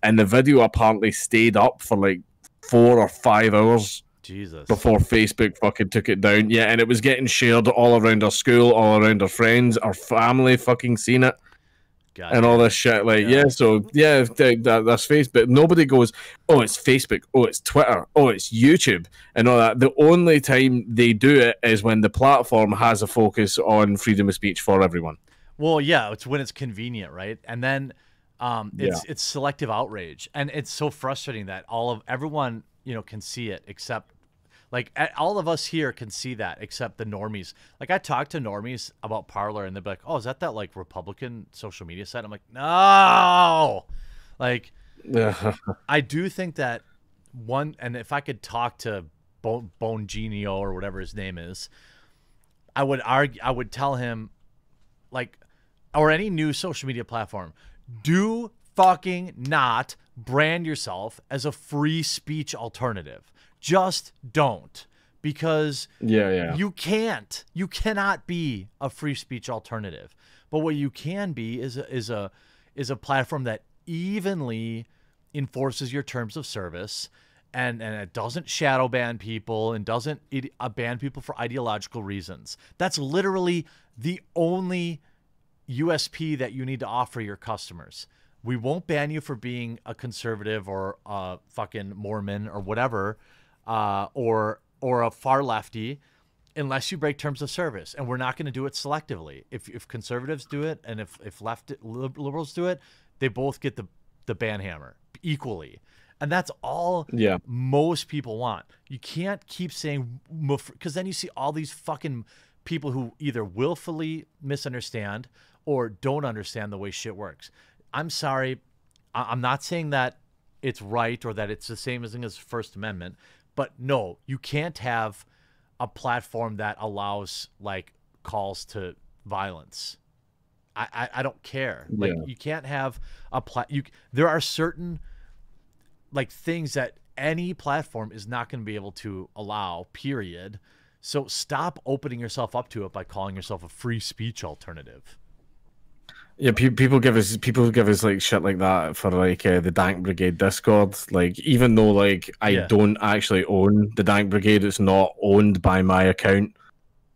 and the video apparently stayed up for like four or five hours Jesus. Before Facebook fucking took it down. Yeah, and it was getting shared all around our school, all around our friends, our family fucking seen it. God and all this shit, like yeah, yeah so yeah, that, that's Facebook. Nobody goes, oh, it's Facebook, oh, it's Twitter, oh, it's YouTube, and all that. The only time they do it is when the platform has a focus on freedom of speech for everyone. Well, yeah, it's when it's convenient, right? And then um, it's yeah. it's selective outrage, and it's so frustrating that all of everyone you know can see it except like all of us here can see that except the normies. Like I talk to normies about Parler and they're like, "Oh, is that that like Republican social media site?" I'm like, "No." Like I do think that one and if I could talk to Bone, Bongino or whatever his name is, I would argue I would tell him like or any new social media platform, do fucking not brand yourself as a free speech alternative. Just don't because yeah, yeah. you can't. You cannot be a free speech alternative. But what you can be is a, is a is a platform that evenly enforces your terms of service and and it doesn't shadow ban people and doesn't uh, ban people for ideological reasons. That's literally the only USP that you need to offer your customers. We won't ban you for being a conservative or a fucking Mormon or whatever uh, or or a far lefty unless you break terms of service. And we're not going to do it selectively. If, if conservatives do it and if, if left liberals do it they both get the, the ban hammer equally. And that's all yeah. most people want. You can't keep saying because then you see all these fucking people who either willfully misunderstand or don't understand the way shit works. I'm sorry. I'm not saying that it's right or that it's the same as in the first amendment but no, you can't have a platform that allows like calls to violence. I, I, I don't care. Like yeah. you can't have a plat. You there are certain like things that any platform is not going to be able to allow. Period. So stop opening yourself up to it by calling yourself a free speech alternative. Yeah, pe- people give us people give us like shit like that for like uh, the Dank Brigade Discord. Like, even though like I yeah. don't actually own the Dank Brigade, it's not owned by my account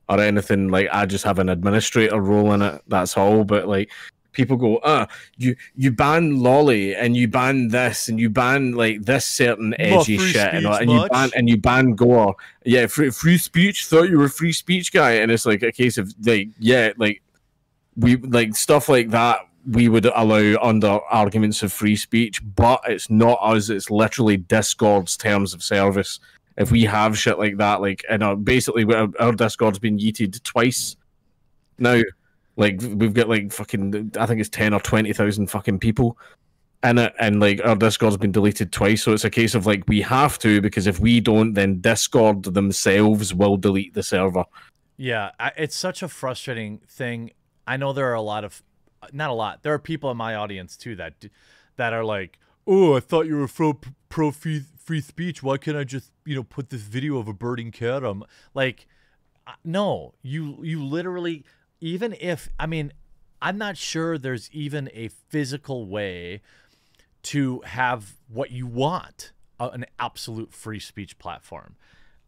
or anything. Like, I just have an administrator role in it. That's all. But like, people go, ah, you you ban loli and you ban this and you ban like this certain edgy shit and, and you ban and you ban gore. Yeah, free, free speech. Thought you were a free speech guy, and it's like a case of like, yeah, like we like stuff like that we would allow under arguments of free speech, but it's not us. It's literally Discord's terms of service. If we have shit like that, like and uh, basically our, Discord's been yeeted twice now. Like we've got like fucking I think it's ten or twenty thousand fucking people in it, and like our Discord's been deleted twice. So it's a case of like we have to because if we don't, then Discord themselves will delete the server. Yeah, it's such a frustrating thing I know there are a lot of, not a lot. There are people in my audience too that that are like, oh, I thought you were pro pro free free speech. Why can't I just you know put this video of a birding cat on? Like, no, you you literally even if I mean, I'm not sure there's even a physical way to have what you want an absolute free speech platform.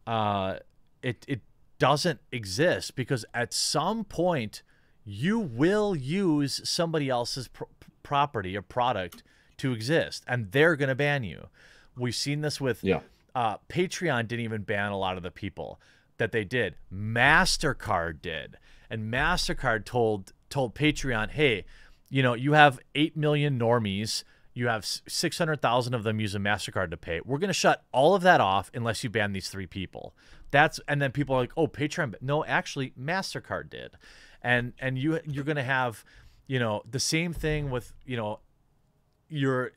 Uh, it it doesn't exist because at some point you will use somebody else's pr- property or product to exist, and they're going to ban you. We've seen this with yeah. uh, Patreon didn't even ban a lot of the people that they did. Mastercard did, and Mastercard told told Patreon, hey, you know, you have eight million normies. You have 600,000 of them using MasterCard to pay. We're going to shut all of that off unless you ban these three people. That's and then people are like, "Oh, Patreon." No, actually MasterCard did and and you you're gonna have you know the same thing with you know your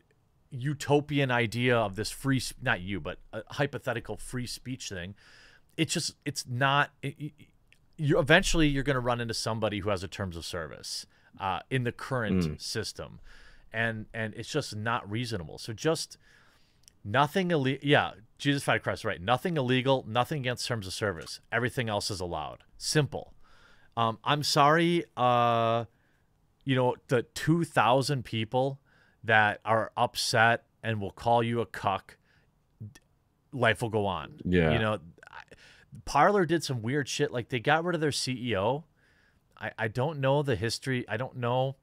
utopian idea of this free not you but a hypothetical free speech thing it's just it's not. It, you eventually you're going to run into somebody who has a terms of service uh, in the current Mm. system, and and it's just not reasonable. So just nothing illegal. Yeah, Jesus Fight Christ, right? Nothing illegal. Nothing against terms of service. Everything else is allowed. Simple. Um, I'm sorry. Uh, you know the two thousand people that are upset and will call you a cuck. Life will go on. Yeah. You know, I- Parler did some weird shit. Like they got rid of their CEO. I, I don't know the history. I don't know.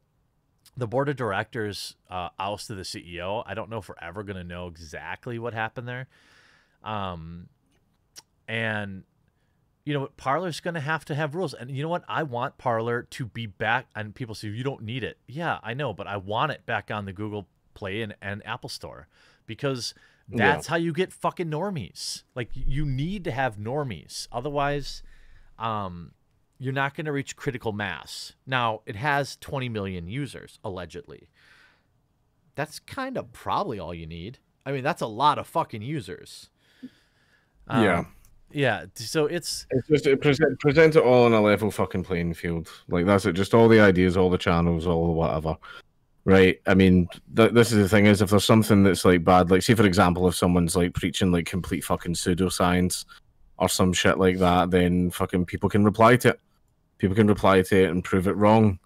The board of directors uh, ousted the CEO. I don't know if we're ever going to know exactly what happened there. Um, and you know what? Parler's going to have to have rules. And you know what? I want Parlor to be back. And people say you don't need it. Yeah, I know, but I want it back on the Google Play and, and Apple Store because Yeah. that's how you get fucking normies. Like you need to have normies. Otherwise, um, you're not going to reach critical mass. Now, it has 20 million users, allegedly. That's kind of probably all you need. I mean, that's a lot of fucking users. Um, yeah. Yeah. So it's, It's just it present, present it all on a level fucking playing field. Like that's it. Just all the ideas, all the channels, all the whatever. Right. I mean, th- this is the thing: is if there's something that's like bad, like say for example, if someone's like preaching like complete fucking pseudoscience or some shit like that, then fucking people can reply to it. People can reply to it and prove it wrong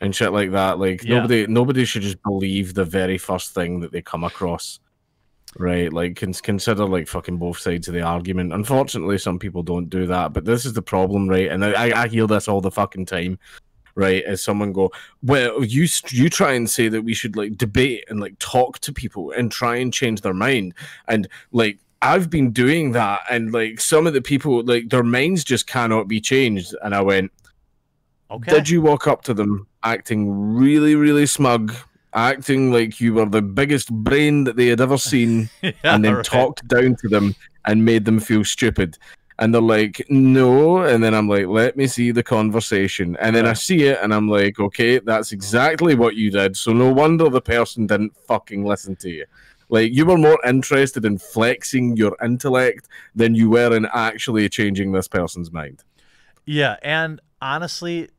and shit like that. Like Yeah. nobody, nobody should just believe the very first thing that they come across. Right, like cons- consider like fucking both sides of the argument. Unfortunately, some people don't do that, but this is the problem, right? And I, I- I hear this all the fucking time, right? As someone go, well, you you try and say that we should like debate and like talk to people and try and change their mind, and like I've been doing that, and like some of the people like their minds just cannot be changed. And I went, okay. did you walk up to them acting really, really smug, acting like you were the biggest brain that they had ever seen? Yeah, and then right. talked down to them and made them feel stupid. And they're like, no. And then I'm like, let me see the conversation. And then I see it and I'm like, okay, that's exactly what you did. So no wonder the person didn't fucking listen to you. Like, you were more interested in flexing your intellect than you were in actually changing this person's mind. Yeah, and honestly,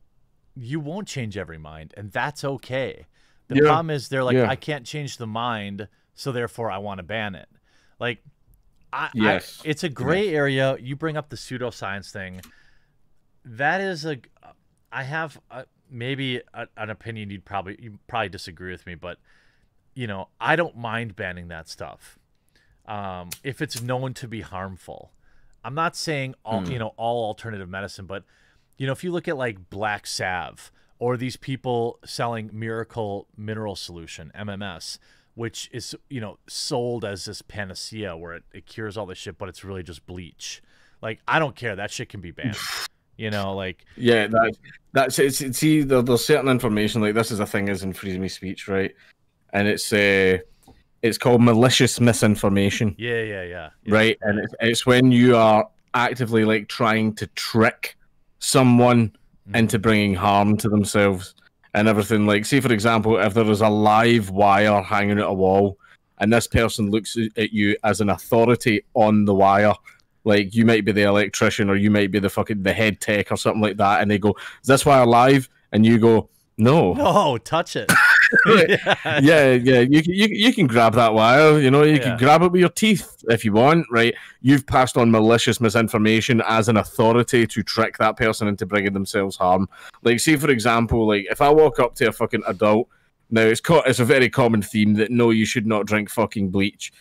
you won't change every mind, and that's okay. The Yeah, problem is they're like, yeah. I can't change the mind, so therefore I want to ban it. Like, I, Yes, I, it's a gray area. You bring up the pseudoscience thing. That is a, I have a, maybe a, an opinion you'd probably you probably disagree with me, but you know I don't mind banning that stuff um, if it's known to be harmful. I'm not saying all Hmm. you know all alternative medicine, but you know if you look at like black salve or these people selling miracle mineral solution MMS, which is you know sold as this panacea where it, it cures all this shit, but it's really just bleach. Like I don't care, that shit can be banned. you know, like Yeah, that, that's it's, it's see there, there's certain information like this is a thing is in freedom of speech, right? And it's uh it's called malicious misinformation, yeah, yeah, yeah, yeah. right? And it's, it's when you are actively like trying to trick someone Mhm. into bringing harm to themselves and everything. Like, say for example, if there is a live wire hanging at a wall, and this person looks at you as an authority on the wire. Like you might be the electrician, or you might be the fucking the head tech, or something like that, and they go, "Is this wire live?" And you go, "No." No, touch it. yeah. yeah, you can, you, you can grab that wire, you know, you Yeah. can grab it with your teeth if you want, right? You've passed on malicious misinformation as an authority to trick that person into bringing themselves harm. Like, say, for example, like if I walk up to a fucking adult, now it's co- it's a very common theme that no, you should not drink fucking bleach.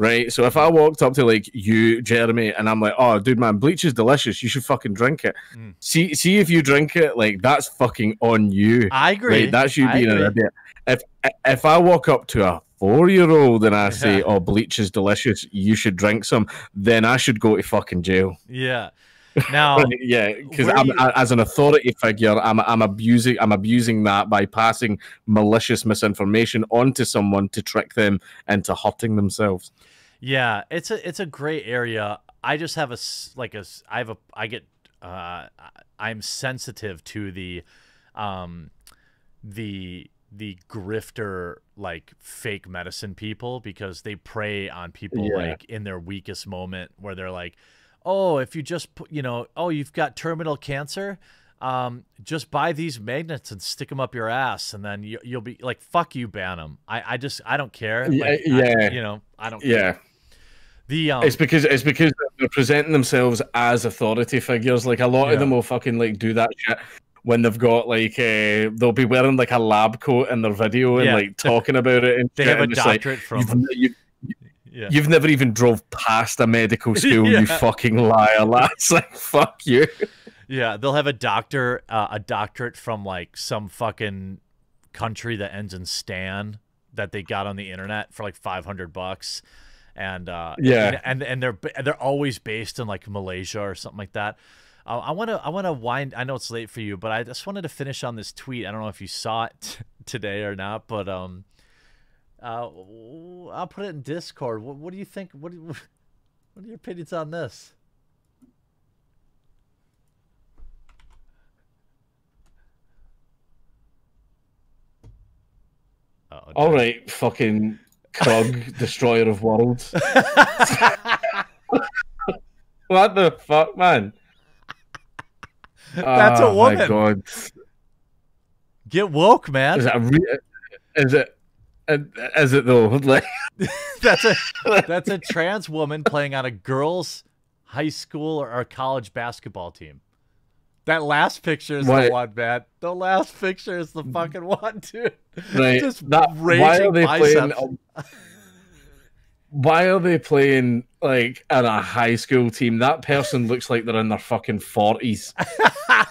Right, so if I walked up to like you, Jeremy, and I'm like, "Oh, dude, man, bleach is delicious. You should fucking drink it." Mm. See, see if you drink it, like that's fucking on you. I agree. Right, that's you I being an idiot. If if I walk up to a four year old and I say. "Oh, bleach is delicious. You should drink some," then I should go to fucking jail. Yeah. Now, yeah, because I'm you- as an authority figure, I'm I'm abusing I'm abusing that by passing malicious misinformation onto someone to trick them into hurting themselves. Yeah, it's a it's a gray area. I just have a like a I have a I get uh I'm sensitive to the um the the grifter like fake medicine people because they prey on people Yeah. like in their weakest moment where they're like oh, if you just put, you know, oh, you've got terminal cancer, um, just buy these magnets and stick them up your ass, and then you, will be like, fuck you, ban them. I, I just, I don't care. Yeah, like, yeah. I, you know, I don't. Yeah. Care. The um, it's because it's because they're presenting themselves as authority figures. Like a lot yeah. of them will fucking like do that shit when they've got like uh, they'll be wearing like a lab coat in their video and yeah. like talking about it. And they shit, have a doctorate like, from. You've, you've, yeah. You've never even drove past a medical school, you fucking liar, lads. Like, fuck you. Yeah, they'll have a doctor, uh, a doctorate from like some fucking country that ends in Stan that they got on the internet for like 500 bucks. And uh, yeah, and, and they're they're always based in like Malaysia or something like that. Uh, I want to I want to wind. I know it's late for you, but I just wanted to finish on this tweet. I don't know if you saw it today or not, but um, uh, I'll put it in Discord. What, what do you think? What, do, what are your opinions on this? Oh, All right, fucking Krug, destroyer of worlds. what the fuck, man? That's oh, a woman. My God. Get woke, man. Is it? Re- is it? Is it though? Like that's a that's a trans woman playing on a girls' high school or, or college basketball team. That last picture is what? the one, man. The last picture is the fucking one, dude. Right. Just that, why are they biceps. playing? why are they playing like in a high school team? That person looks like they're in their fucking forties.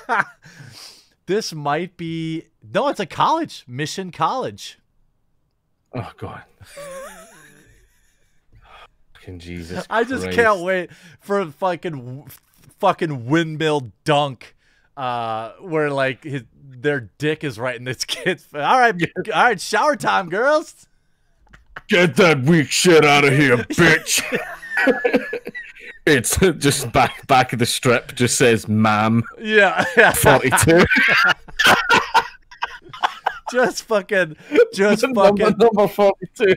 this might be no, it's a college, Mission College. Oh god. fucking Jesus. I just Christ. can't wait for a fucking fucking windmill dunk uh where like his their dick is right in this kid's all right all right shower time girls. Get that weak shit out of here bitch. It's just back back of the strip just says ma'am. Yeah. 42 just fucking, just number, fucking. Number 42.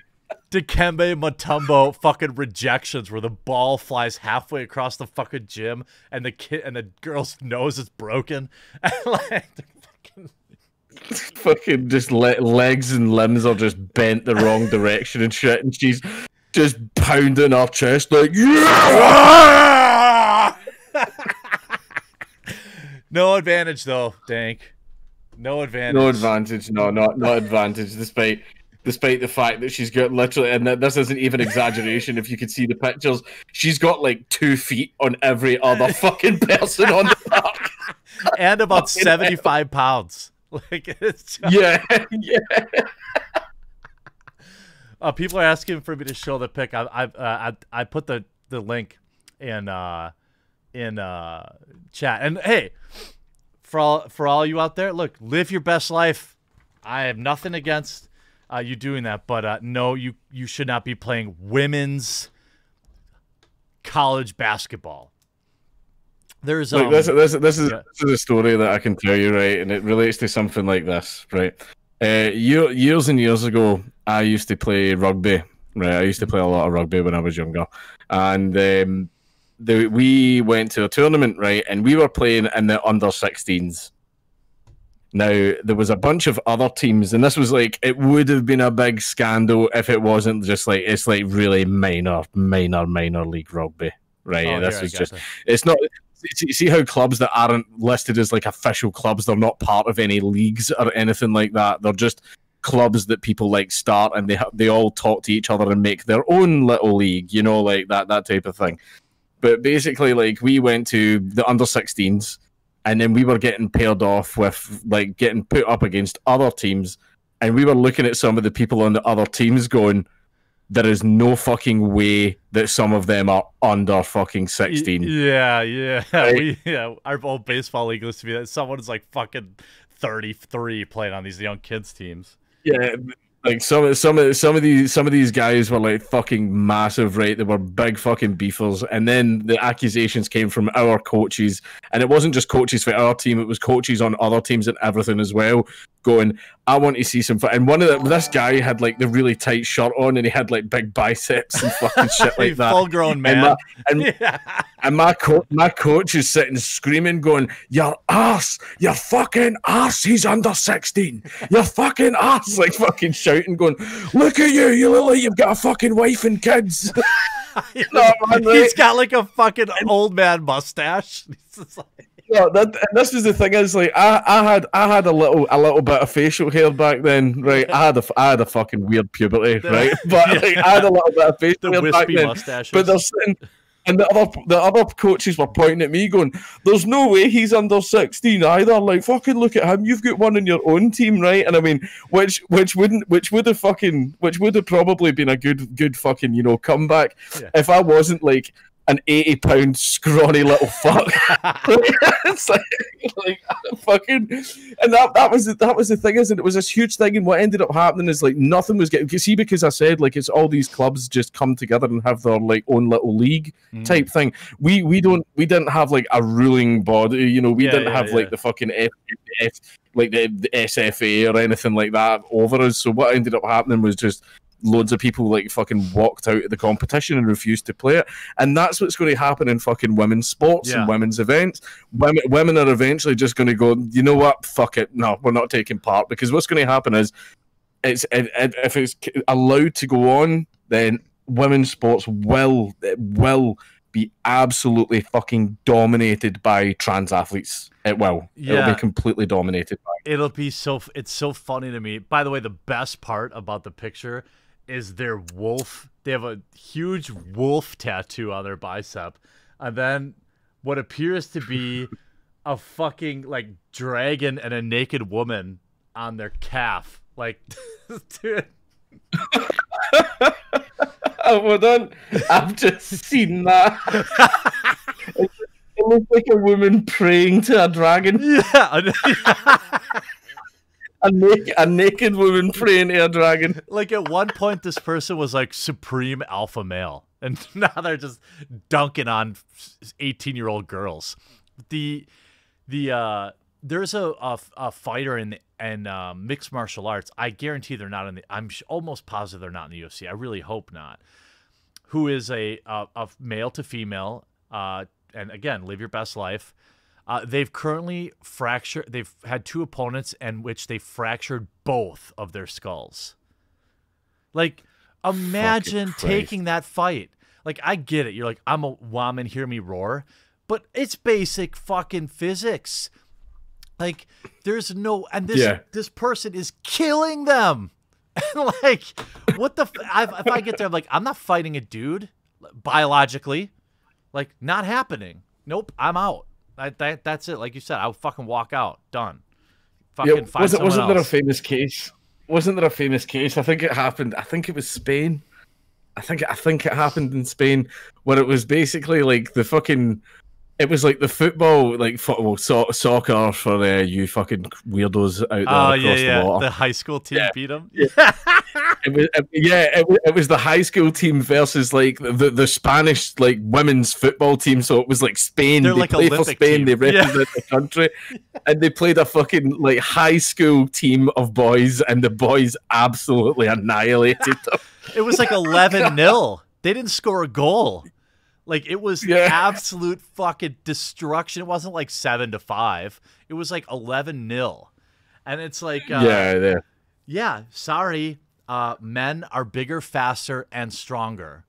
Dikembe Mutombo fucking rejections where the ball flies halfway across the fucking gym and the kid and the girl's nose is broken and like fucking fucking just le- legs and limbs are just bent the wrong direction and shit and she's just pounding her chest like yeah! no advantage though dank no advantage. No advantage. No, not not advantage. Despite despite the fact that she's got literally, and this isn't even exaggeration. if you could see the pictures, she's got like two feet on every other fucking person on the park, and about seventy five pounds. Like it's just... yeah, yeah. Uh, people are asking for me to show the pic. I I uh, I, I put the the link in uh in uh chat. And hey, for all for all you out there, look, live your best life. I have nothing against uh, you doing that, but uh, no, you you should not be playing women's college basketball. There's um, this, this, this is yeah. this is a story that I can tell you right, and it relates to something like this, right? Uh, year, years and years ago, I used to play rugby. Right, I used to play a lot of rugby when I was younger, and um, the, we went to a tournament, right, and we were playing in the under 16s. Now there was a bunch of other teams, and this was like it would have been a big scandal if it wasn't just like it's like really minor, minor, minor league rugby, right? Oh, this was just it's not. You see how clubs that aren't listed as like official clubs, they're not part of any leagues or anything like that. They're just clubs that people like start and they they all talk to each other and make their own little league, you know, like that that type of thing. But basically, like we went to the under 16s, and then we were getting paired off with like getting put up against other teams, and we were looking at some of the people on the other teams going, "There is no fucking way that some of them are under fucking 16." Yeah, yeah, right? we, yeah. Our old baseball league used to be that someone's like fucking 33 playing on these young kids teams. Yeah, like some some of some of these some of these guys were like fucking massive, right? They were big fucking beefers, and then the accusations came from our coaches, and it wasn't just coaches for our team; it was coaches on other teams and everything as well. Going, I want to see some. Fun. And one of the, this guy had like the really tight shirt on, and he had like big biceps and fucking shit like that. Full grown man. And, and, yeah. and my coach, my coach is sitting screaming, going, "Your ass, your fucking ass! He's under sixteen. Your fucking ass!" Like fucking shouting, going, "Look at you! You look like you've got a fucking wife and kids." no, man, He's got like a fucking old man mustache. Yeah, that, and this is the thing is like I, I had I had a little a little bit of facial hair back then, right? I had a I had a fucking weird puberty, right? But like, I had a little bit of facial the hair back then. Mustaches. But they're sitting, and the other the other coaches were pointing at me, going, "There's no way he's under 16 either. Like, fucking look at him. You've got one in your own team, right?" And I mean, which which wouldn't which would have fucking which would have probably been a good good fucking you know comeback yeah. if I wasn't like an 80 pound scrawny little fuck. it's like, like fucking, and that that was that was the thing, isn't it? It was this huge thing, and what ended up happening is like nothing was getting. You see, because I said like it's all these clubs just come together and have their like own little league mm. type thing. We we don't we didn't have like a ruling body, you know. We yeah, didn't yeah, have yeah. like the fucking F, F like the, the SFA or anything like that over us. So what ended up happening was just loads of people like fucking walked out of the competition and refused to play it. And that's what's going to happen in fucking women's sports yeah. and women's events. Women, women are eventually just going to go, you know what? Fuck it. No, we're not taking part because what's going to happen is it's if it's allowed to go on, then women's sports will will be absolutely fucking dominated by trans athletes. It will. Yeah. It'll be completely dominated by. It'll be so. It's so funny to me. By the way, the best part about the picture is their wolf. They have a huge wolf tattoo on their bicep, and then what appears to be a fucking like dragon and a naked woman on their calf. Like, dude. Oh, hold on, I've just seen that. it looks like a woman praying to a dragon. Yeah a, naked, a naked woman praying to a dragon. Like at one point, this person was like supreme alpha male, and now they're just dunking on eighteen-year-old girls. The the uh, there's a, a, a fighter in in uh, mixed martial arts. I guarantee they're not in the. I'm almost positive they're not in the UFC. I really hope not. Who is a a, a male to female? Uh, and again, live your best life. Uh, they've currently fractured. They've had two opponents in which they fractured both of their skulls. Like, imagine taking that fight. Like, I get it. You're like, I'm a woman. Hear me roar. But it's basic fucking physics. Like, there's no, and this yeah. this person is killing them. And like, what the? if I get there, I'm like, I'm not fighting a dude biologically. Like, not happening. Nope, I'm out. That, that that's it. Like you said, I'll fucking walk out. Done. Fucking yeah, find wasn't, wasn't there a famous case? Wasn't there a famous case? I think it happened. I think it was Spain. I think I think it happened in Spain where it was basically like the fucking it was like the football, like football, so, soccer for uh, you fucking weirdos out there oh, across yeah, yeah. the water. The high school team yeah. beat them. Yeah, it was, yeah, it, it, was the high school team versus like the, the Spanish like women's football team. So it was like Spain. They're they like play for Spain. Team. They represent the country, and they played a fucking like high school team of boys, and the boys absolutely annihilated them. it was like eleven 0 They didn't score a goal. Like it was yeah. absolute fucking destruction. It wasn't like seven to five. It was like eleven nil, and it's like uh, yeah, yeah, yeah. Sorry, uh, men are bigger, faster, and stronger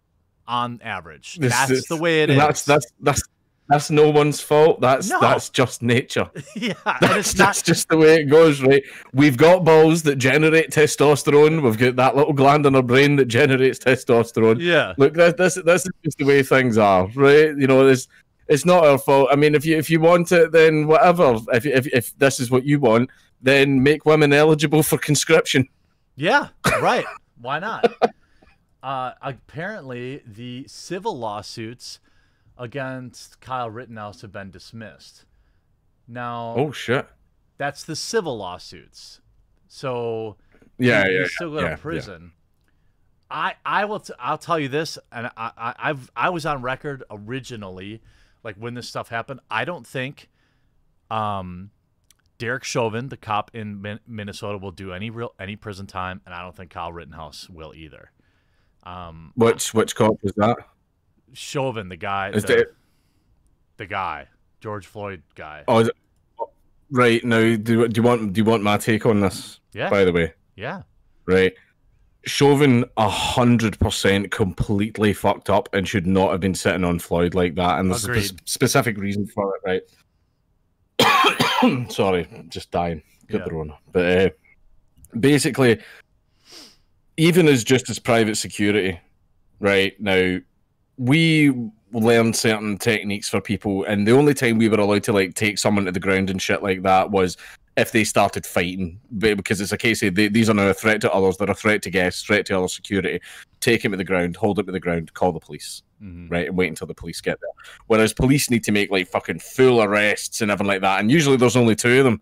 on average. This, that's this, the way it is. That's that's that's that's no one's fault. That's no. that's just nature. yeah, that's, not... that's just the way it goes, right? We've got balls that generate testosterone. We've got that little gland in our brain that generates testosterone. Yeah. Look, this this, this is just the way things are, right? You know, it's it's not our fault. I mean, if you if you want it, then whatever. If if if this is what you want, then make women eligible for conscription. Yeah, right. Why not? Uh, apparently, the civil lawsuits against Kyle Rittenhouse have been dismissed. Now, oh shit, that's the civil lawsuits. So yeah, yeah, still go yeah, to prison. Yeah. I I will t- I'll tell you this, and I, I I've I was on record originally, like when this stuff happened. I don't think, um, Derek Chauvin, the cop in Min- Minnesota, will do any real any prison time, and I don't think Kyle Rittenhouse will either. Um, which which cop is that? Chauvin, the guy. The, the guy, George Floyd guy. Oh, it, right now, do, do you want do you want my take on this? Yeah. By the way, Yeah. right? Chauvin a hundred percent completely fucked up and should not have been sitting on Floyd like that. And there's a Agreed. spe- specific reason for it, right? Sorry, just dying. Good Yeah. Rona. But uh, basically, even as just as private security, right now, we learned certain techniques for people, and the only time we were allowed to like take someone to the ground and shit like that was if they started fighting, because it's a case of they, these are now a threat to others, they're a threat to guests, threat to other security. Take him to the ground, hold him to the ground, call the police, Mhm. right, and wait until the police get there. Whereas police need to make like fucking full arrests and everything like that, and usually there's only two of them.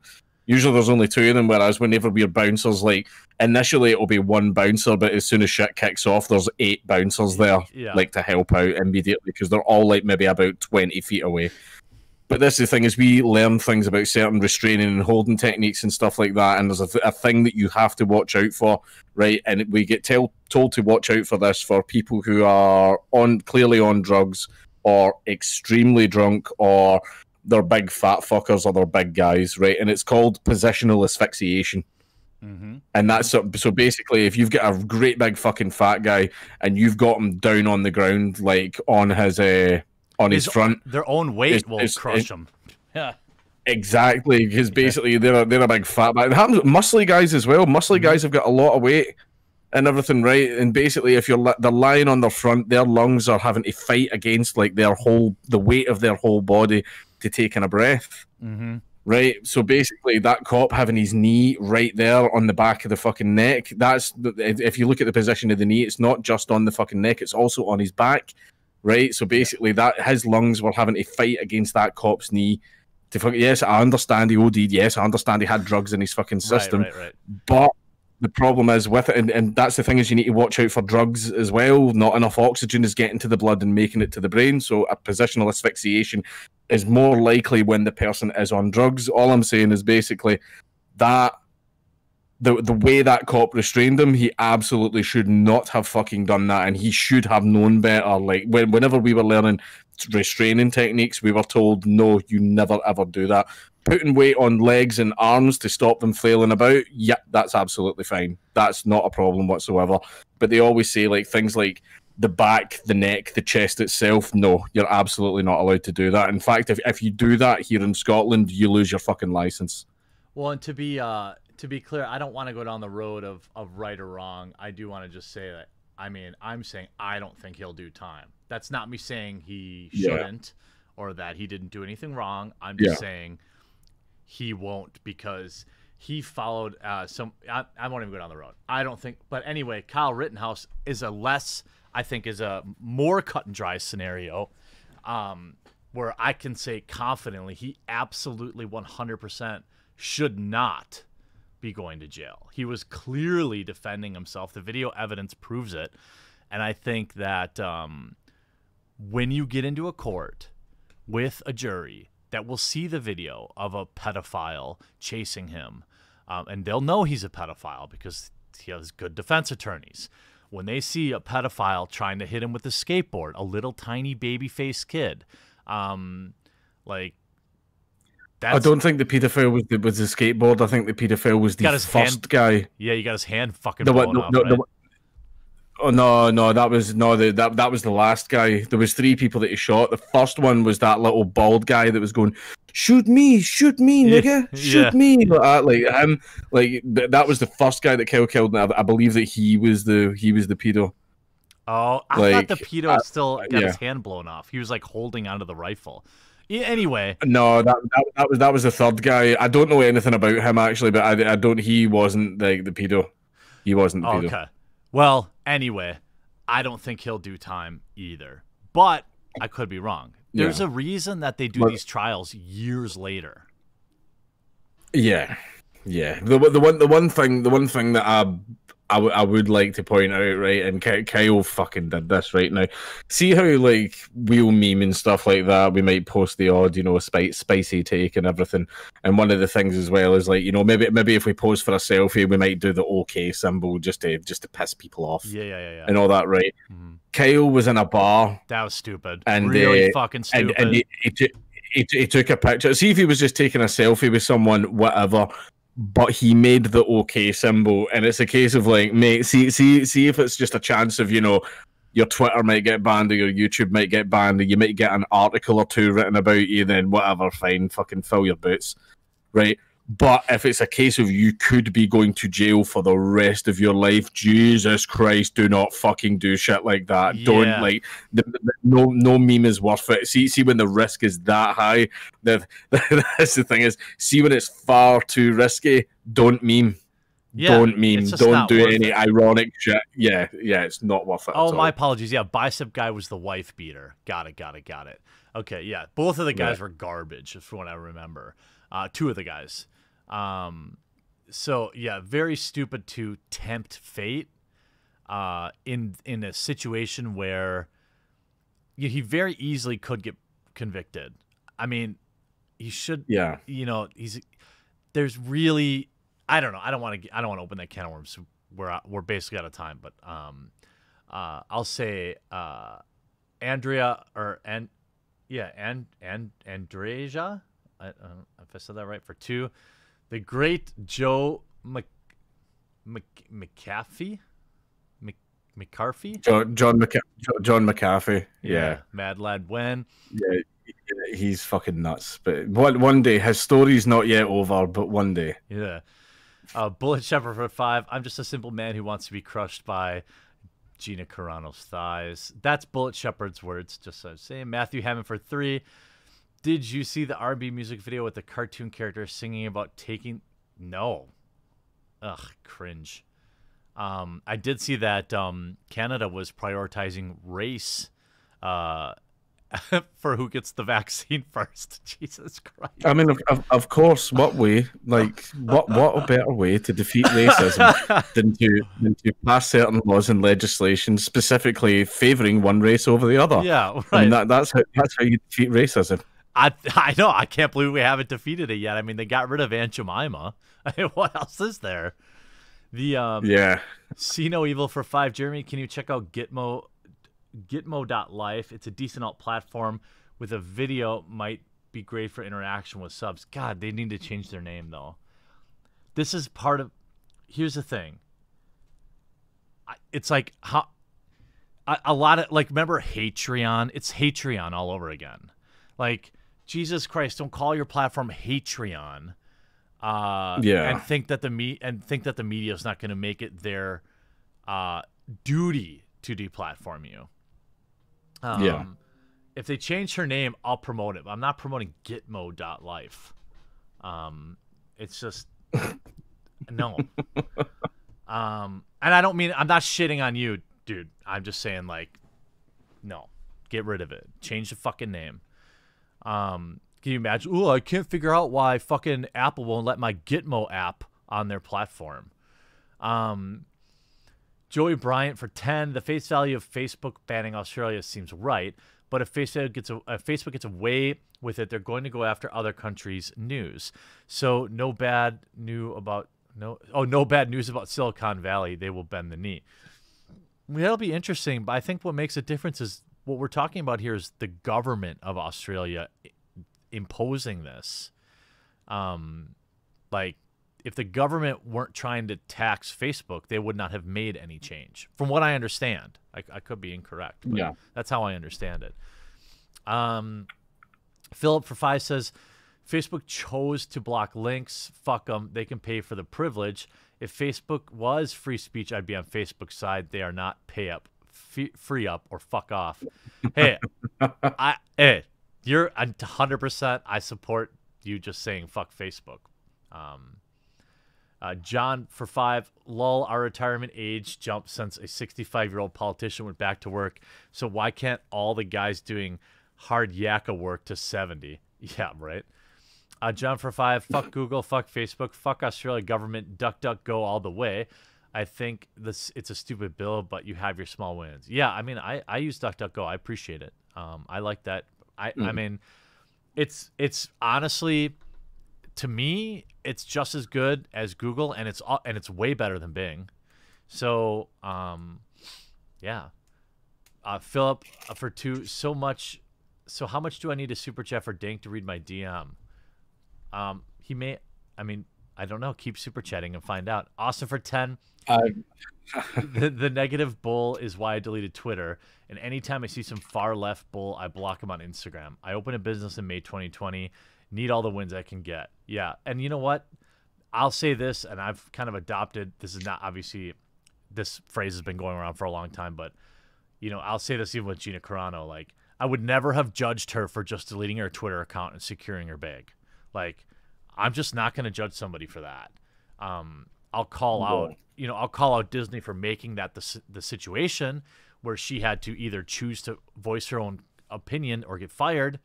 Usually there's only two of them. Whereas whenever we're bouncers, like initially it'll be one bouncer, but as soon as shit kicks off, there's eight bouncers there Yeah. like to help out immediately because they're all like maybe about 20 feet away but this is the thing is we learn things about certain restraining and holding techniques and stuff like that and there's a, th- a thing that you have to watch out for right and we get tell, told to watch out for this for people who are on clearly on drugs or extremely drunk or they're big fat fuckers or they're big guys right and it's called positional asphyxiation hmm and that's so, so basically, if you've got a great big fucking fat guy and you've got him down on the ground, like on his uh, on his, His- front, Their own weight It's- will it's- crush it- them. Yeah. exactly, because basically they're a, they're a big fat. But it happens with muscly guys as well. Muscly Mhm. guys have got a lot of weight and everything, right? And basically, if you're li- they're lying on their front, their lungs are having to fight against like their whole the weight of their whole body to take in a breath. hmm Right. So basically, that cop having his knee right there on the back of the fucking neck. That's if you look at the position of the knee, it's not just on the fucking neck; it's also on his back. Right. So basically, that his lungs were having to fight against that cop's knee. To fuck, yes, I understand he OD'd. Yes, I understand he had drugs in his fucking system. Right, right, right. But the problem is with it, and, and that's the thing is you need to watch out for drugs as well. Not enough oxygen is getting to the blood and making it to the brain. So a positional asphyxiation is more likely when the person is on drugs. All I'm saying is basically that the the way that cop restrained him, he absolutely should not have fucking done that, and he should have known better. Like when, whenever we were learning restraining techniques, we were told, "No, you never ever do that." Putting weight on legs and arms to stop them flailing about, yeah, that's absolutely fine. That's not a problem whatsoever. But they always say like things like the back, the neck, the chest itself. No, you're absolutely not allowed to do that. In fact, if, if you do that here in Scotland, you lose your fucking license. Well, and to be uh to be clear, I don't want to go down the road of of right or wrong. I do want to just say that I mean, I'm saying I don't think he'll do time. That's not me saying he shouldn't or that he didn't do anything wrong. I'm just Yeah. saying he won't because he followed uh, some. I, I won't even go down the road. I don't think. But anyway, Kyle Rittenhouse is a less, I think, is a more cut and dry scenario, um, where I can say confidently he absolutely 100% should not be going to jail. He was clearly defending himself. The video evidence proves it, and I think that um, when you get into a court with a jury that will see the video of a pedophile chasing him, um, and they'll know he's a pedophile because he has good defense attorneys. When they see a pedophile trying to hit him with a skateboard, a little tiny baby faced kid, um, like that's I don't think the paedophile was the, was the skateboard. I think the paedophile was Got the his first hand- guy. yeah, you got his hand fucking The blown one, no, off, no, right? Oh no, no, that was no, the, that that was the last guy. There was three people that he shot. The first one was that little bald guy that was going, "Shoot me, shoot me, Yeah, nigga, shoot yeah. me!" Like that, like him, like that was the first guy that Kyle killed. And I, I believe that he was the he was the pedo. Oh, I Like, thought the pedo uh, still got his hand blown off. He was like holding onto the rifle. Yeah, anyway, No, that, that that was that was the third guy. I don't know anything about him actually, but I, I don't. He wasn't like the pedo. He wasn't the pedo. okay. Well, anyway, I don't think he'll do time either. But I could be wrong. There's Yeah. a reason that they do But- these trials years later. Yeah, yeah. The the one the one thing the one thing that I I, w- I would like to point out, right, and Ky- Kyle fucking did this right now. See how like we'll meme and stuff like that. We might post the odd, you know, spi- spicy take and everything. And one of the things as well is like, you know, maybe maybe if we pose for a selfie, we might do the OK symbol just to just to piss people off Yeah, yeah, yeah, yeah. and all that, right? Mhm. Kyle was in a bar That was stupid. And, really uh, fucking and stupid. and he, he, took he, t- he took a picture. See if he was just taking a selfie with someone, whatever. But he made the OK symbol, and it's a case of like, mate, see, see, see if it's just a chance of you know, your Twitter might get banned or your YouTube might get banned, or you might get an article or two written about you. Then whatever, fine, fucking fill your boots, right? But if it's a case of you could be going to jail for the rest of your life, Jesus Christ, do not fucking do shit like that. Yeah. Don't like the, the- no no meme is worth it. See see when the risk is that high. The, that's the thing is see when it's far too risky. Don't meme. Yeah, don't meme. Don't do any it. ironic shit. Yeah, yeah, it's not worth it. Oh, at all. my apologies. Yeah, bicep guy was the wife beater. Got it, got it, got it. Okay, yeah, both of the guys Right. were garbage, from what I remember. Uh, two of the guys. Um, so yeah, very stupid to tempt fate. Uh, in in a situation where he very easily could get convicted. I mean, he should Yeah. you know he's there's really I don't know I don't want to I don't want to open that can of worms we're we're basically out of time but um uh I'll say uh Andrea or and yeah and and Andreja I, I don't know if I said that right for two the great Joe Mc, Mc, McAfee Mc, McCarthy John John, John McAfee. Yeah. Mad Lad Wen yeah, yeah, he's fucking nuts. But one one day his story's not yet over, but one day. Yeah. Uh, Bullet Shepherd for five. I'm just a simple man who wants to be crushed by Gina Carano's thighs. That's Bullet Shepherd's words, just so I'm saying. Matthew Hammond for three. Did you see the R&B music video with the cartoon character singing about taking? No. Ugh, cringe. Um, I did see that um, Canada was prioritizing race uh, for who gets the vaccine first. Jesus Christ. I mean, of, of, course, what way? Like, what what a better way to defeat racism than to than to pass certain laws and legislation specifically favouring one race over the other? yeah, right. mean, that, that's how that's how you defeat racism. I I know. I can't believe we haven't defeated it yet. I mean, they got rid of Aunt Jemima. I mean, what else is there? The um, Yeah, See No Evil for five. Jeremy, can you check out Gitmo Gitmo.life? It's a decent alt platform with a video. Might be great for interaction with subs. God, they need to change their name though. This is part of. Here's the thing. I- It's like how a, a lot of like remember Hatreon? It's Hatreon all over again. Like Jesus Christ, don't call your platform Hatreon. Uh, Yeah. and think that the me and think that the media is not going to make it their uh, duty to deplatform you. Um, Yeah. If they change her name, I'll promote it. I'm not promoting Gitmo.life. Um, it's just no. um, and I don't mean I'm not shitting on you, dude. I'm just saying like, no, get rid of it. Change the fucking name. Um, can you imagine? Oh, I can't figure out why fucking Apple won't let my Gitmo app on their platform. Um, Joey Bryant for ten. The face value of Facebook banning Australia seems right, but if Facebook gets a, if Facebook gets away with it, they're going to go after other countries' news. So no bad news about no oh no bad news about Silicon Valley. They will bend the knee. That'll be interesting, but I think what makes a difference is what we're talking about here is the government of Australia imposing this. Um, like if the government weren't trying to tax Facebook, they would not have made any change. From what I understand, I, I could be incorrect. But Yeah. that's how I understand it. Um, Philip for five says, Facebook chose to block links. Fuck them. They can pay for the privilege. If Facebook was free speech, I'd be on Facebook's side. They are not pay up, fee, free up, or fuck off. Hey, I hey, you're a hundred percent. I support you just saying fuck Facebook. Um, uh, John for five. Lull. Our retirement age jumped since a 65 year old politician went back to work. So why can't all the guys doing hard yakka work to 70? Yeah, right. Uh, John for five. Fuck Google. Fuck Facebook. Fuck Australia government. Duck, duck, go all the way. I think this it's a stupid bill, but you have your small wins. Yeah, I mean, I I use DuckDuckGo. I appreciate it. Um, I like that. I I Mhm. mean, it's it's honestly to me it's just as good as Google, and it's all- and it's way better than Bing. So um, yeah. Uh, Philip uh, for two so much. So how much do I need a super chat for Dink to read my DM? Um, he may. I mean, I don't know. Keep super chatting and find out. Austin for ten I, uh, the, the negative bull is why I deleted Twitter. And anytime I see some far left bull, I block him on Instagram. I opened a business in May 2020. Need all the wins I can get. Yeah. And you know what? I'll say this, and I've kind of adopted this is not obviously this phrase has been going around for a long time, but you know, I'll say this even with Gina Carano. Like, I would never have judged her for just deleting her Twitter account and securing her bag. Like, I'm just not going to judge somebody for that. Um, I'll call out, you know, I'll call out Disney for making that the the situation where she had to either choose to voice her own opinion or get fired.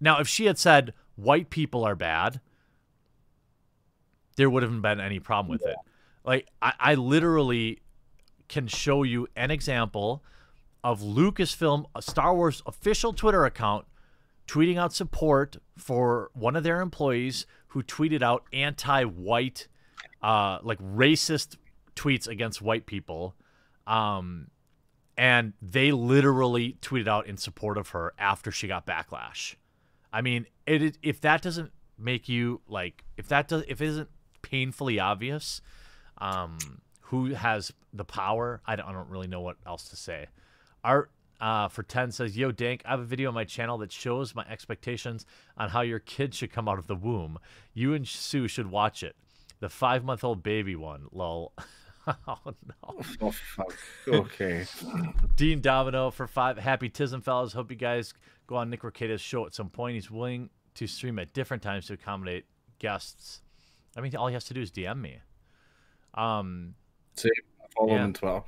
Now, if she had said white people are bad, there would have been any problem with it. Like, I, I literally can show you an example of Lucasfilm, a Star Wars official Twitter account, tweeting out support for one of their employees who tweeted out anti-white, uh, like racist tweets against white people, um, and they literally tweeted out in support of her after she got backlash. I mean, it, it if that doesn't make you like, if that does, if it isn't painfully obvious, um, who has the power? I don't, I don't really know what else to say. Art uh, for 10 says, Yo, Dank, I have a video on my channel that shows my expectations on how your kid should come out of the womb. You and Sue should watch it. The five month old baby one, lol. oh, no. oh, fuck. Okay. Dean Domino for five. Happy Tism fellas. Hope you guys go on Nick Rekieta's show at some point. He's willing to stream at different times to accommodate guests. I mean, all he has to do is DM me. Um, Same. Follow Yeah. him on Twitter.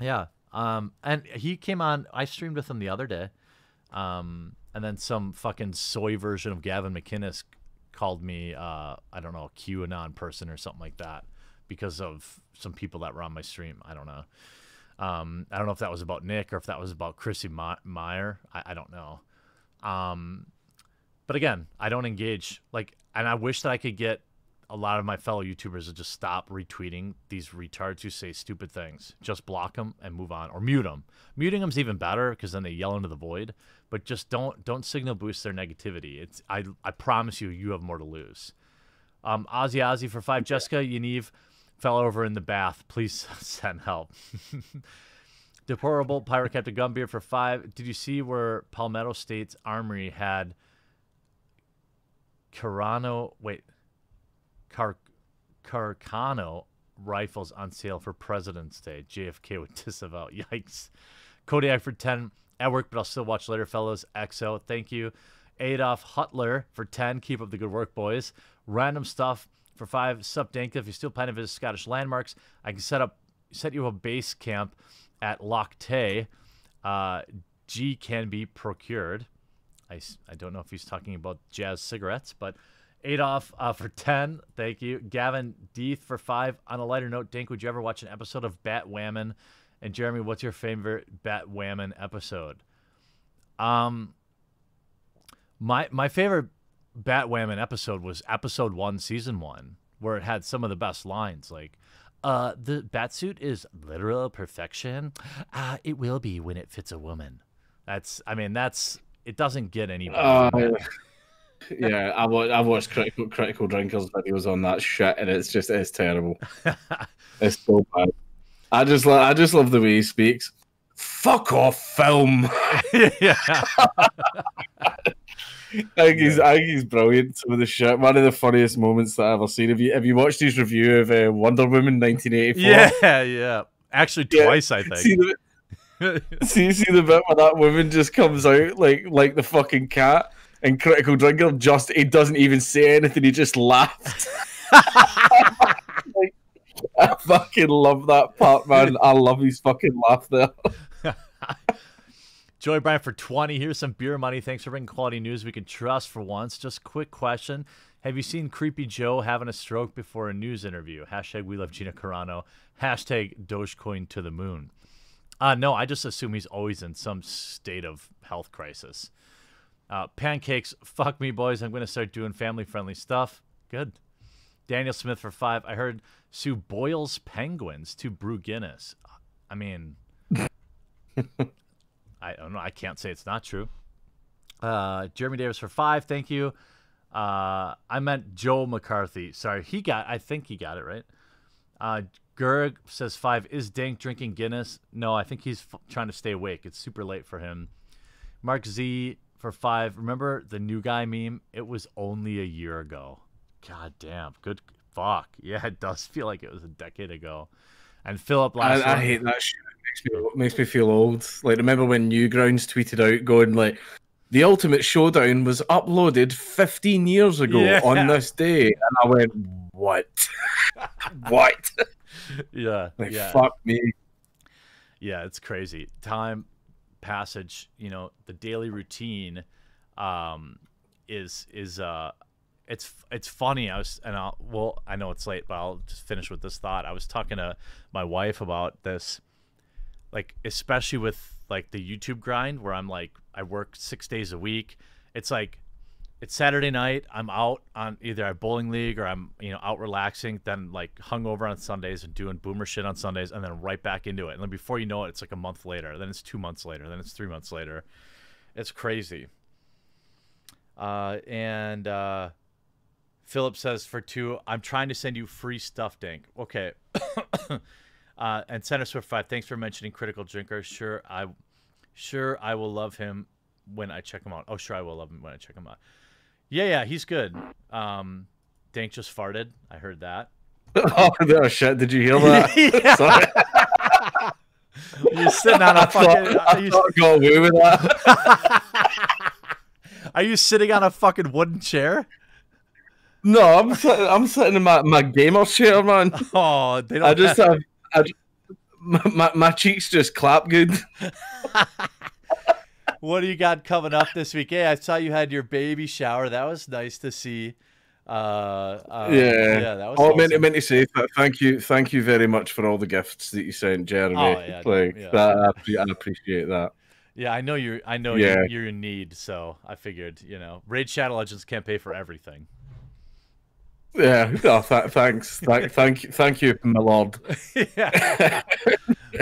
Yeah. Um, and he came on. I streamed with him the other day. Um, and then some fucking soy version of Gavin McInnes called me. Uh, I don't know, a QAnon person or something like that, because of some people that were on my stream. I don't know. Um, I don't know if that was about Nick or if that was about Chrissie Mayr. I, I don't know. Um, but again, I don't engage. Like, and I wish that I could get a lot of my fellow YouTubers to just stop retweeting these retards who say stupid things. Just block them and move on, or mute them. Muting them's even better because then they yell into the void. But just don't don't signal boost their negativity. It's I I promise you, you have more to lose. Um, Ozzy Ozzy for five. Jessica Yaniv fell over in the bath. Please send help. Deplorable Pirate Captain Gumbeer for five. Did you see where Palmetto State's Armory had Carano? Wait, Car Carcano rifles on sale for President's Day. JFK would disavow. Yikes. Kodiak for 10 at work, but I'll still watch later, fellas. XO, thank you. Adolf Hutler for 10. Keep up the good work, boys. Random stuff for 5. Sup, Dank. If you're still planning to visit Scottish landmarks, I can set up set you a base camp at Loch Tay. Uh, G can be procured. I, I don't know if he's talking about jazz cigarettes, but Adolf uh, for 10. Thank you. Gavin Deeth for 5. On a lighter note, Dink, would you ever watch an episode of Bat Whammon? And Jeremy, what's your favorite Bat Whammon episode? Um, my my favorite Bat Whammon episode was episode one, season one, where it had some of the best lines like, uh, the batsuit is literal perfection. Uh, it will be when it fits a woman. That's, I mean, that's, it doesn't get any better. Uh, yeah, I watched, I watched critical critical drinkers videos on that shit, and it's just it's terrible. It's so bad. I just lo- I just love the way he speaks. Fuck off, film. yeah. I think he's I think he's brilliant. Some of the shit. One of the funniest moments that I've ever seen. Have you have you watched his review of uh, Wonder Woman 1984? Yeah, yeah. Actually, Yeah. twice, I See think. the, see, see the bit where that woman just comes out like like the fucking cat, and Critical Drinker just he doesn't even say anything. He just laughs. Like, I fucking love that part, man. I love his fucking laugh there. Joey Bryan for 20. Here's some beer money. Thanks for bringing quality news we can trust for once. Just quick question. Have you seen Creepy Joe having a stroke before a news interview? Hashtag we love Gina Carano. Hashtag Dogecoin to the moon. Uh, no, I just assume he's always in some state of health crisis. Uh, pancakes, fuck me, boys. I'm going to start doing family friendly stuff. Good. Daniel Smith for five. I heard Sue boils penguins to brew Guinness. I mean, I don't know. I can't say it's not true. Uh, Jeremy Davis for five. Thank you. Uh, I meant Joe McCarthy. Sorry, he got. I think he got it right. Uh, Gerg says five. Is Dank drinking Guinness? No, I think he's f- trying to stay awake. It's super late for him. Mark Z for five. Remember the new guy meme? It was only a year ago. God damn. Good. Fuck. Yeah, it does feel like it was a decade ago. And Philip last. I, I hate that shit. It makes me, it makes me feel old. Like remember when Newgrounds tweeted out going like, "The Ultimate Showdown was uploaded 15 years ago Yeah. on this day," and I went, "What? what? yeah. Like yeah. fuck me." Yeah, it's crazy. Time passage, you know, the daily routine um is is uh it's it's funny. I was and I'll well, I know it's late, but I'll just finish with this thought. I was talking to my wife about this like especially with like the YouTube grind where I'm like I work 6 days a week. It's like it's Saturday night. I'm out on either a bowling league or I'm you know out relaxing. Then like hungover on Sundays and doing boomer shit on Sundays, and then right back into it. And then before you know it, it's like a month later. Then it's two months later. Then it's three months later. It's crazy. Uh, and uh, Philip says for two, I'm trying to send you free stuff, Dink. Okay. uh, and Center Swift Five, thanks for mentioning Critical Drinker. Sure, I, sure I will love him when I check him out. Oh, sure I will love him when I check him out. Yeah, yeah, he's good. Um, Dank just farted. I heard that. oh, oh shit! Did you hear that? You're sitting on a thought, fucking. I Are you, thought got away with that. are you sitting on a fucking wooden chair? No, I'm sitting, I'm sitting in my, my gamer chair, man. Oh, they don't. I just have- have I, my my cheeks just clap good. What do you got coming up this week? Hey, I saw you had your baby shower. That was nice to see. Uh, uh Yeah. yeah, that was. Oh, I meant, I meant to say thank you, thank you very much for all the gifts that you sent, Jeremy. Oh, yeah, like yeah. that, I, appreciate that. Yeah, I know you're. I know Yeah. you're, you're in need, so I figured, you know, Raid Shadow Legends can't pay for everything. Yeah, oh, th- thanks, thank, thank you, thank you, my lord. yeah.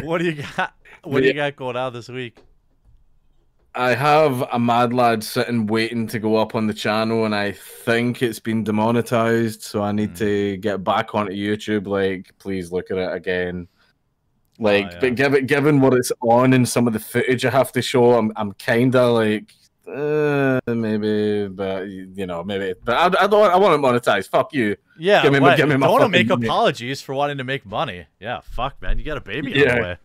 What do you got? What do you got going on this week? I have a Mad Lad sitting waiting to go up on the channel, and I think it's been demonetized. So I need Hmm. to get back onto YouTube. Like, please look at it again. Like, Oh, yeah. but given given what it's on and some of the footage I have to show, I'm I'm kind of like, uh, maybe, but you know, maybe. But I, I don't. I want to monetize. Fuck you. Yeah, Give me what? give me my don't want to make money. apologies for wanting to make money. Yeah, fuck, man, you got a baby on the way.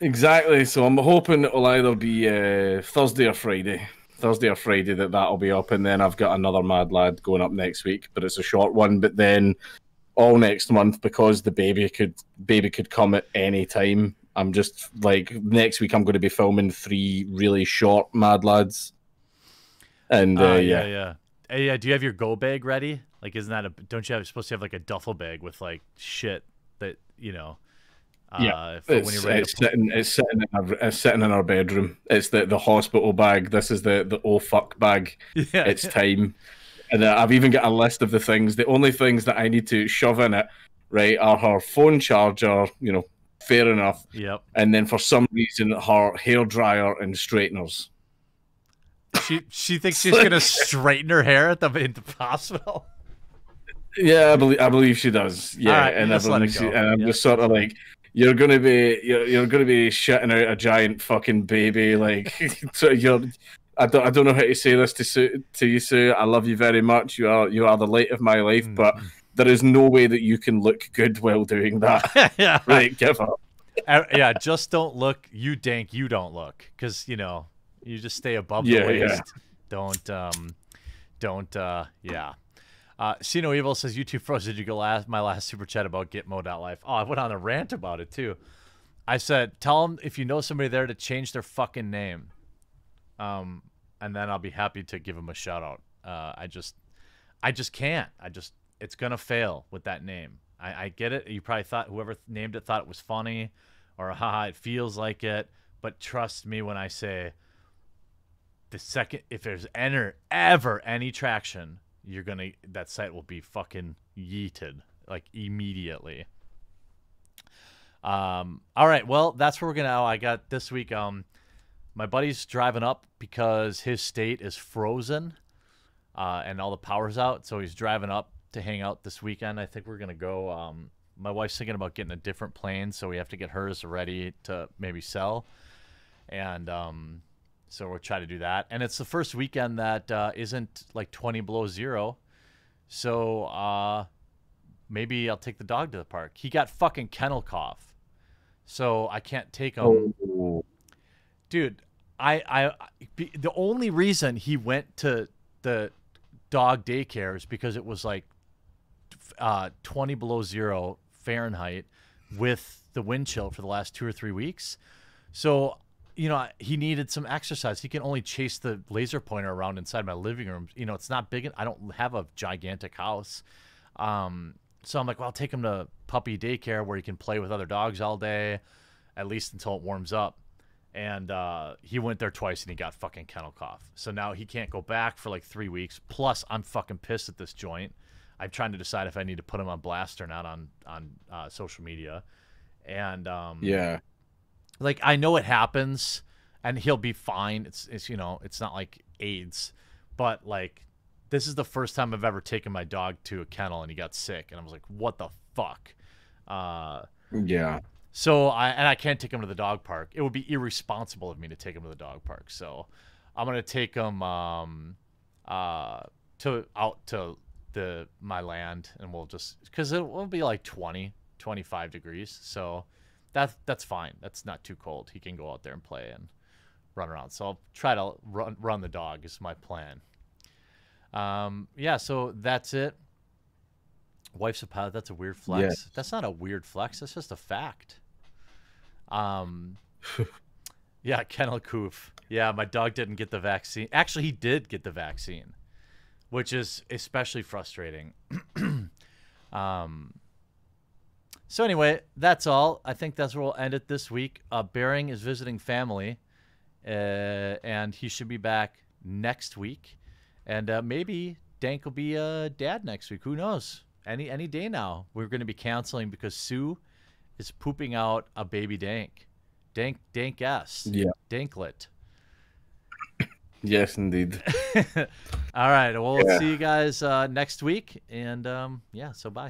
Exactly. So I'm hoping it'll either be uh, Thursday or Friday. Thursday or Friday that that'll be up, and then I've got another Mad Lad going up next week, but it's a short one. But then all next month because the baby could baby could come at any time. I'm just like next week I'm going to be filming three really short Mad Lads, and uh, Uh, yeah. yeah, yeah. Hey, yeah. Do you have your go bag ready? Like, isn't that a? Don't you have supposed to have like a duffel bag with like shit that you know? Uh, Yeah, when It's, you're ready it's sitting. It's sitting. In our, it's sitting in our bedroom. It's the the hospital bag. This is the the oh fuck bag. yeah, it's time. And uh, I've even got a list of the things. The only things that I need to shove in it, right, are her phone charger. You know, fair enough. Yep. And then for some reason, her hair dryer and straighteners. She she thinks she's gonna straighten her hair at the in the hospital. Yeah, I believe I believe she does. Yeah, right, and I believe she, and I'm Yeah. just sort of like, you're gonna be you're, you're gonna be shitting out a giant fucking baby. Like, so you're. I don't, I don't know how to say this to Sue, to you, Sue. I love you very much. You are you are the light of my life, but Mm. there is no way that you can look good while doing that. yeah, right, give up. Uh, yeah. Just don't look. You dank. You don't look, because you know you just stay above Yeah, the yeah. waist. Don't um, don't uh, yeah. Uh, See No Evil says YouTube froze. Did you go last my last super chat about Gitmo.life? Oh, I went on a rant about it too. I said, tell them if you know somebody there to change their fucking name. Um, and then I'll be happy to give them a shout out. Uh, I just, I just can't. I just, it's gonna fail with that name. I, I get it. You probably thought whoever named it thought it was funny, or haha, it feels like it. But trust me when I say, the second if there's ever ever any traction, you're gonna that site will be fucking yeeted like immediately. Um, all right, well, that's where we're gonna. Oh, I got this week. Um, my buddy's driving up because his state is frozen, uh, and all the power's out. So he's driving up to hang out this weekend. I think we're gonna go. Um, my wife's thinking about getting a different plane, so we have to get hers ready to maybe sell, and um, so we'll try to do that. And it's the first weekend that uh, not like 20 below zero, so uh, maybe I'll take the dog to the park. He got fucking kennel cough so I can't take him. Dude, I, I, the only reason he went to the dog daycare is because it was like uh, 20 below zero Fahrenheit with the wind chill for the last two or three weeks. So, you know, he needed some exercise. He can only chase the laser pointer around inside my living room. You know, it's not big. I don't have a gigantic house. Um, so I'm like, well, I'll take him to puppy daycare where he can play with other dogs all day, at least until it warms up. And uh, he went there twice and he got fucking kennel cough. So now he can't go back for like three weeks. Plus, I'm fucking pissed at this joint. I'm trying to decide if I need to put him on blast or not on on uh, social media. And um, yeah, like I know it happens, and he'll be fine. It's it's you know it's not like AIDS, but like this is the first time I've ever taken my dog to a kennel and he got sick, and I was like, what the fuck? Uh, yeah. So I and I can't take him to the dog park. It would be irresponsible of me to take him to the dog park. So I'm gonna take him um, uh, to out to the my land, and we'll just because it will be like 20, 25 degrees. So that that's fine. That's not too cold. He can go out there and play and run around. So I'll try to run run the dog is my plan. Um, yeah, so that's it. Wife's a pilot. That's a weird flex. Yes. That's not a weird flex. That's just a fact. Um, yeah, kennel coof. Yeah, my dog didn't get the vaccine. Actually, he did get the vaccine, which is especially frustrating. um, so anyway, that's all. I think that's where we'll end it this week. Uh, Bering is visiting family, uh, and he should be back next week. And uh, maybe Dank will be a dad next week. Who knows? Any any day now. We're going to be counseling because Sue is pooping out a baby Dank. Dank Dank S. Yeah. Danklet. Yes, indeed. All right. Well, we'll see you guys uh, next week. And um, yeah, so bye.